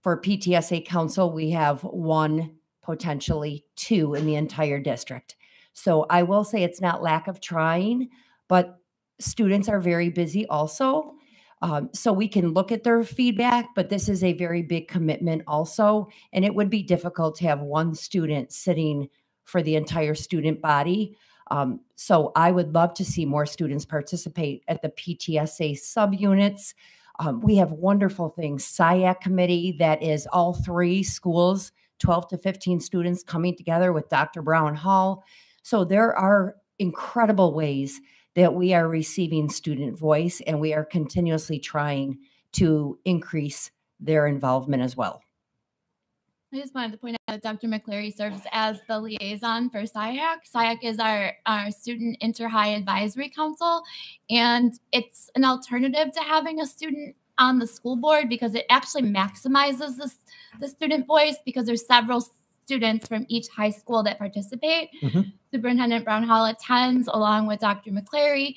For PTSA Council, we have one, potentially two in the entire district. So I will say it's not lack of trying, but students are very busy also. Um, so we can look at their feedback, but this is a very big commitment also. And it would be difficult to have one student sitting for the entire student body. Um, so I would love to see more students participate at the PTSA subunits. Um, we have wonderful things, SIAC committee that is all three schools, 12 to 15 students coming together with Dr. Brown-Hall. So there are incredible ways that we are receiving student voice and we are continuously trying to increase their involvement as well. I just wanted to point out that Dr. McCleary serves as the liaison for SIAC. SIAC is our, our Student Inter-High Advisory Council, and it's an alternative to having a student on the school board because it actually maximizes the, the student voice because there's several students from each high school that participate. Mhm. Superintendent Brown-Hall attends along with Dr. McCleary.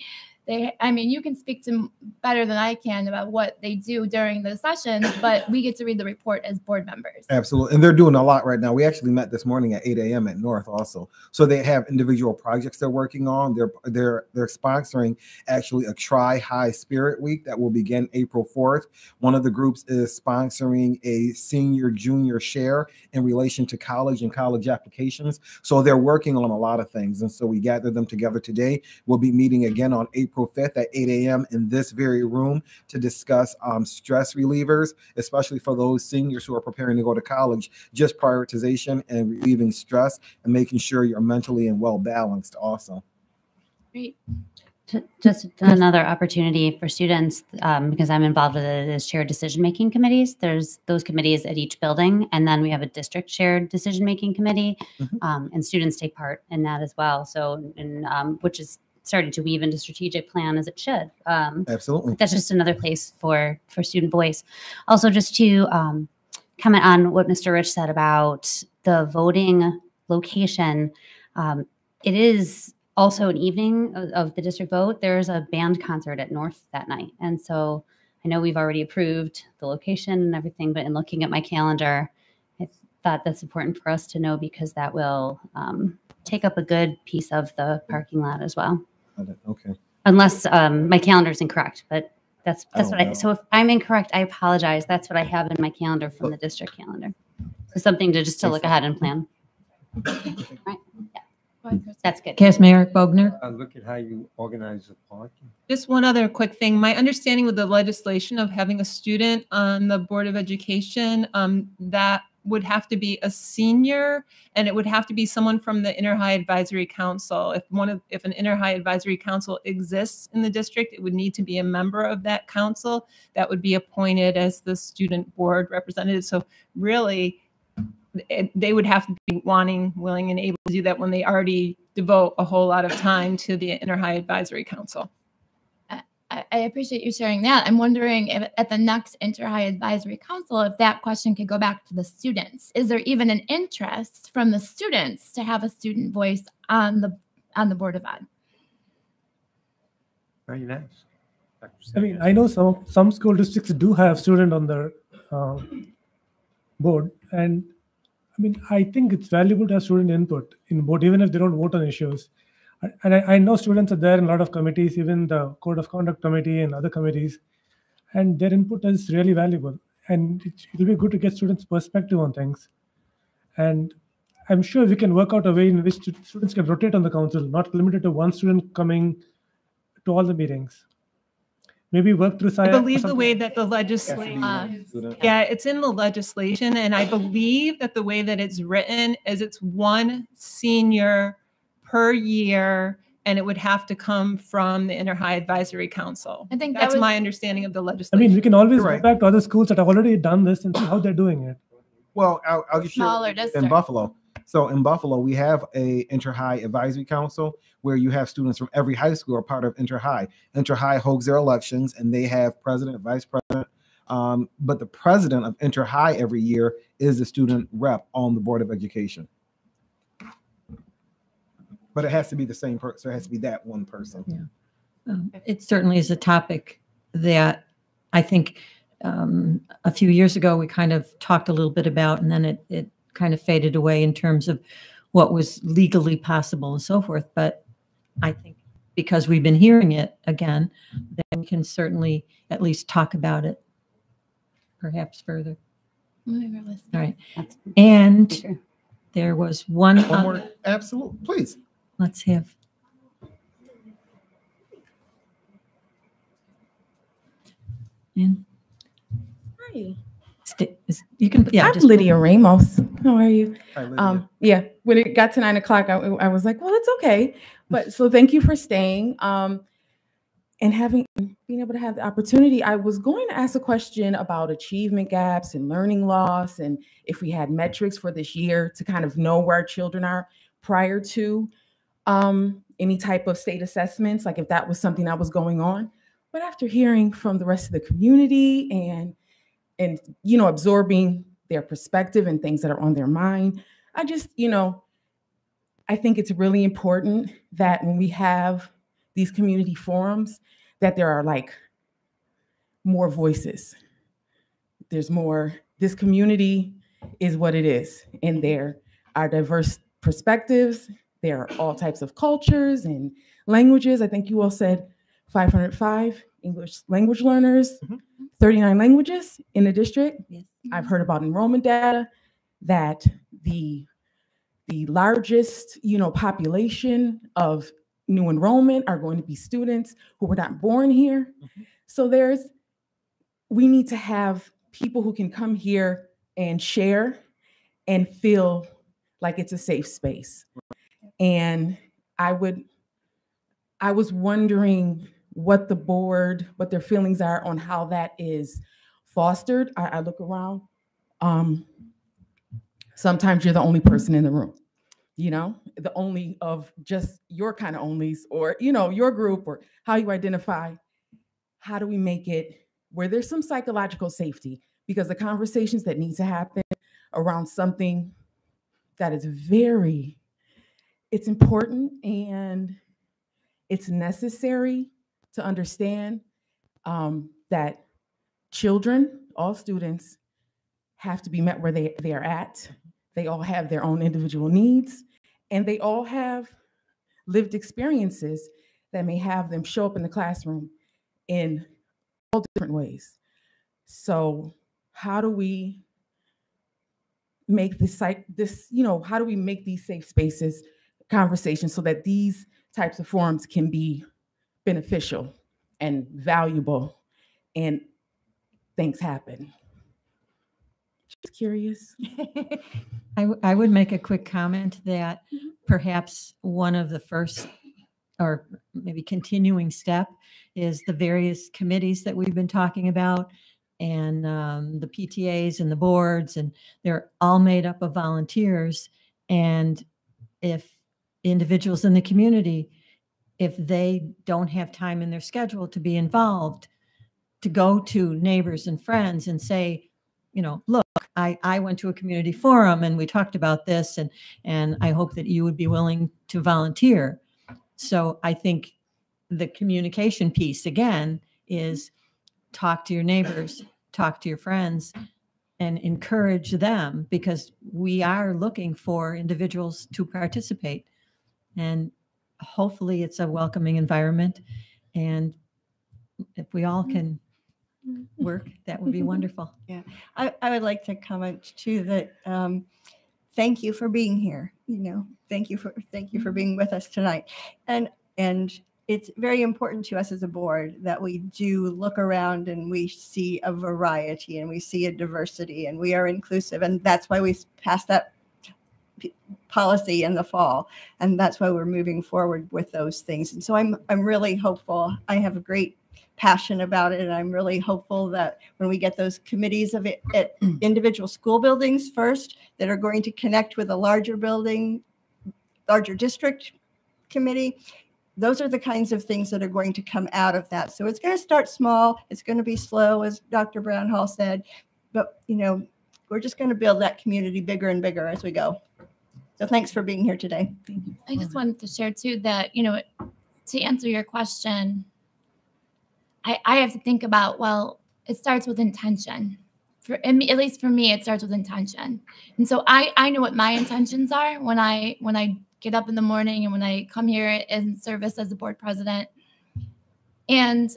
They, I mean, you can speak to better than I can about what they do during the sessions, but we get to read the report as board members. Absolutely. And they're doing a lot right now. We actually met this morning at 8 a.m. at North also. So they have individual projects they're working on. They're they're they're sponsoring actually a Tri-High Spirit Week that will begin April 4th. One of the groups is sponsoring a senior junior share in relation to college and college applications. So they're working on a lot of things. And so we gathered them together today. We'll be meeting again on April 5th at 8 a.m. in this very room to discuss um, stress relievers, especially for those seniors who are preparing to go to college, just prioritization and relieving stress and making sure you're mentally and well balanced also. Great. Just another opportunity for students, um, because I'm involved with it, is shared decision-making committees. There's those committees at each building, and then we have a district shared decision-making committee, um, and students take part in that as well. So, and um, which is starting to weave into strategic plan as it should. Um, Absolutely. that's just another place for for student voice. Also, just to um, comment on what Mr. Rich said about the voting location, um, it is also an evening of, of the district vote. There's a band concert at North that night, and so I know we've already approved the location and everything. But in looking at my calendar, I thought that's important for us to know because that will um, take up a good piece of the parking lot as well Okay. unless um, my calendar is incorrect. But that's that's don't what I. know. So if I'm incorrect, I apologize. That's what I have in my calendar from the district calendar. So something to just to look ahead and plan. Right. Yeah. That's good. Casmayor Bogner. Uh, look at how you organize the parking. Just one other quick thing. My understanding with the legislation of having a student on the Board of Education, um, that would have to be a senior and it would have to be someone from the Inter-High Advisory Council. If one of, if an Inter-High Advisory Council exists in the district, it would need to be a member of that council that would be appointed as the student board representative. So really, they would have to be wanting, willing, and able to do that when they already devote a whole lot of time to the Inter-High Advisory Council. I, I appreciate you sharing that. I'm wondering if at the next Inter-High Advisory Council, if that question could go back to the students. Is there even an interest from the students to have a student voice on the on the Board of Ed? Very nice. I mean, I know some some school districts do have student on their uh, board, and I mean, I think it's valuable to have student input in board, even if they don't vote on issues. I- And I, I know students are there in a lot of committees, even the Code of Conduct Committee and other committees, and their input is really valuable. And it, it'll be good to get students' perspective on things. And I'm sure we can work out a way in which students can rotate on the council, not limited to one student coming to all the meetings. Maybe work through. I believe the way that the legislation, yeah, it's in the legislation, and I believe that the way that it's written is it's one senior per year, and it would have to come from the Inter-High Advisory Council. I think that That's was- my understanding of the legislation. I mean, we can always You're go right. back to other schools that have already done this and see how they're doing it. Well, I'll, I'll just share Smaller in district. Buffalo. So in Buffalo, we have a inter-high advisory council where you have students from every high school are part of inter-high. Inter-high holds their elections and they have president, vice president. Um, but the president of inter-high every year is the student rep on the board of education. But it has to be the same person. It has to be that one person. Um, It certainly is a topic that I think um, a few years ago we kind of talked a little bit about, and then it, it kind of faded away in terms of what was legally possible and so forth. But I think because we've been hearing it again, then we can certainly at least talk about it perhaps further. All right. And there was one. One more, other- absolutely, please. Let's have. And Hi. you can, yeah. I'm just- Lydia Ramos. How are you? Hi, Um, yeah, when it got to nine o'clock, I, I was like, well, it's okay. But so thank you for staying. Um, and having being able to have the opportunity, I was going to ask a question about achievement gaps and learning loss, and if we had metrics for this year to kind of know where our children are prior to um, any type of state assessments, like if that was something that was going on. But after hearing from the rest of the community and and you know absorbing their perspective and things that are on their mind, I just you know I think it's really important that when we have these community forums that there are like more voices. There's more, this community is what it is. And there are diverse perspectives. There are all types of cultures and languages. I think you all said 505 English language learners, mm-hmm. 39 languages in the district. I've heard about enrollment data that the the largest, you know, population of new enrollment are going to be students who were not born here. Mm-hmm. So there's we need to have people who can come here and share and feel like it's a safe space. And I would I was wondering what the board, what their feelings are on how that is fostered. I, I look around. Um, sometimes you're the only person in the room, you know, the only of just your kind of onlys or, you know, your group or how you identify. How do we make it where there's some psychological safety? Because the conversations that need to happen around something that is very, it's important and it's necessary to understand um, that children, all students, have to be met where they, they are at. They all have their own individual needs, and they all have lived experiences that may have them show up in the classroom in all different ways. So, how do we make this like this, you know, how do we make these safe spaces conversations so that these types of forums can be beneficial and valuable and things happen? Just curious. I, I would make a quick comment that perhaps one of the first or maybe continuing step is the various committees that we've been talking about and um, the PTAs and the boards, and they're all made up of volunteers. And if individuals in the community, if they don't have time in their schedule to be involved, to go to neighbors and friends and say, you know, look, I, I went to a community forum and we talked about this and and I hope that you would be willing to volunteer. So I think the communication piece again is talk to your neighbors, talk to your friends and encourage them because we are looking for individuals to participate. And hopefully it's a welcoming environment and if we all can work, that would be wonderful. Yeah, I, I would like to comment too that um, thank you for being here. You know, thank you for thank you for being with us tonight, and and it's very important to us as a board that we do look around and we see a variety and we see a diversity and we are inclusive, and that's why we passed that policy in the fall and that's why we're moving forward with those things. And so i'm i'm really hopeful. I have a great passion about it and i'm really hopeful that when we get those committees of it at individual school buildings first that are going to connect with a larger building larger district committee those are the kinds of things that are going to come out of that. So it's going to start small it's going to be slow as dr Brown-Hall said but you know we're just going to build that community bigger and bigger as we go so thanks for being here today I just wanted to share too that, you know, to answer your question, I, I have to think about, well, it starts with intention. For at least for me, it starts with intention. And so I, I know what my intentions are when I when I get up in the morning and when I come here in service as a board president. And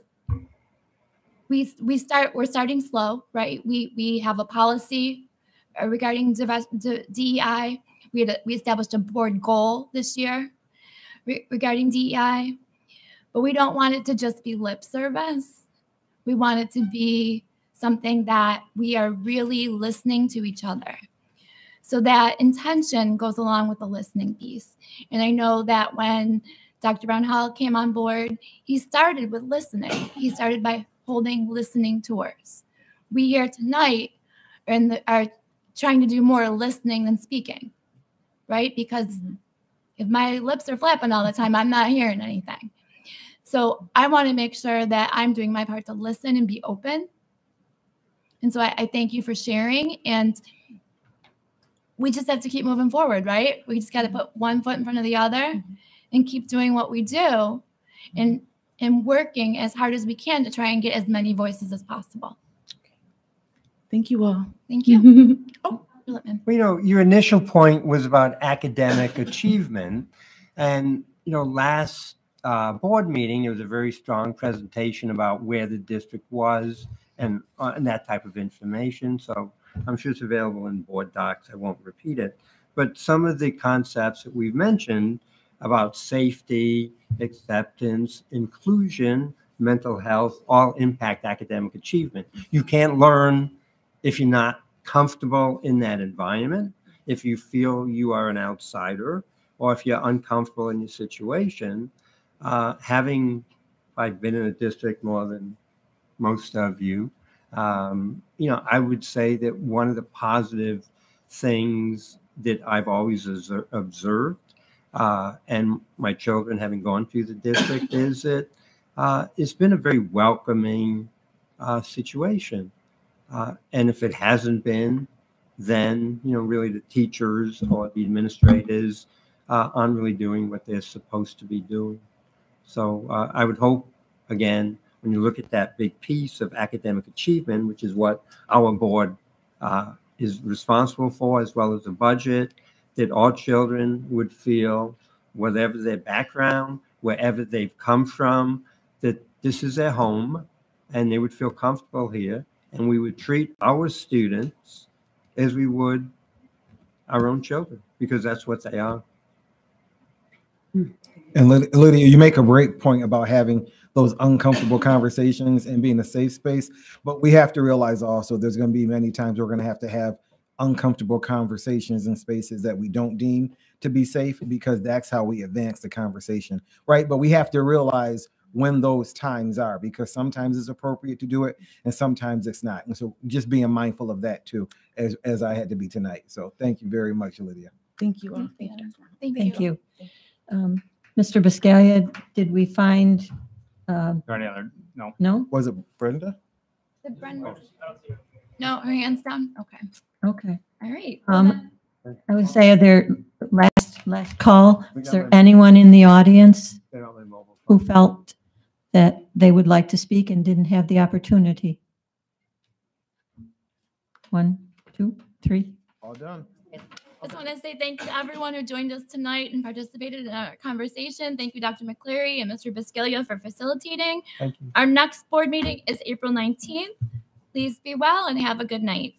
we we start we're starting slow, right? We we have a policy uh, regarding divers- D- DEI. We a, we established a board goal this year re- regarding DEI, but we don't want it to just be lip service. We want it to be something that we are really listening to each other. So that intention goes along with the listening piece. And I know that when Dr. Brown-Hall came on board, he started with listening. He started by holding listening tours. We here tonight are, the, are trying to do more listening than speaking, right? Because mm-hmm. if my lips are flapping all the time, I'm not hearing anything. So I want to make sure that I'm doing my part to listen and be open. And so I, I thank you for sharing. And we just have to keep moving forward, right? We just got to mm-hmm. put one foot in front of the other mm-hmm. and keep doing what we do. and and working as hard as we can to try and get as many voices as possible. Thank you all. Thank you. oh, you know, your initial point was about academic achievement. And, you know, last uh, board meeting, there was a very strong presentation about where the district was and, uh, and that type of information. So I'm sure it's available in board docs. I won't repeat it. But some of the concepts that we've mentioned about safety, acceptance, inclusion, mental health, all impact academic achievement. You can't learn if you're not comfortable in that environment, if you feel you are an outsider, or if you're uncomfortable in your situation. Uh, having I've been in a district more than most of you, um, you know, I would say that one of the positive things that I've always observed, uh, and my children having gone through the district, is that uh, it's been a very welcoming uh, situation. Uh, and if it hasn't been, then you know really the teachers or the administrators uh, aren't really doing what they're supposed to be doing. So uh, I would hope again when you look at that big piece of academic achievement, which is what our board uh, is responsible for, as well as the budget, that all children would feel, whatever their background, wherever they've come from, that this is their home and they would feel comfortable here and we would treat our students as we would our own children because that's what they are. And Lydia, you make a great point about having those uncomfortable conversations and being a safe space. But we have to realize also there's going to be many times we're going to have to have uncomfortable conversations in spaces that we don't deem to be safe because that's how we advance the conversation, right? But we have to realize when those times are because sometimes it's appropriate to do it and sometimes it's not. And so just being mindful of that too, as, as I had to be tonight. So thank you very much, Lydia. Thank you all. Thank you. Thank, Thank you. Um, Mr. Bisceglia, did we find? Um, Or any other, no. no? Was it Brenda? Did Brenda? No, her hands down. Okay. Okay. All right. Um, I would say, are there last last call? Is there anyone in the audience They're on my mobile who felt that they would like to speak and didn't have the opportunity? One, two, three. All done. I just want to say thank you to everyone who joined us tonight and participated in our conversation. Thank you, Dr. McCleary and Mr. Bisceglia for facilitating. Thank you. Our next board meeting is April 19th. Please be well and have a good night.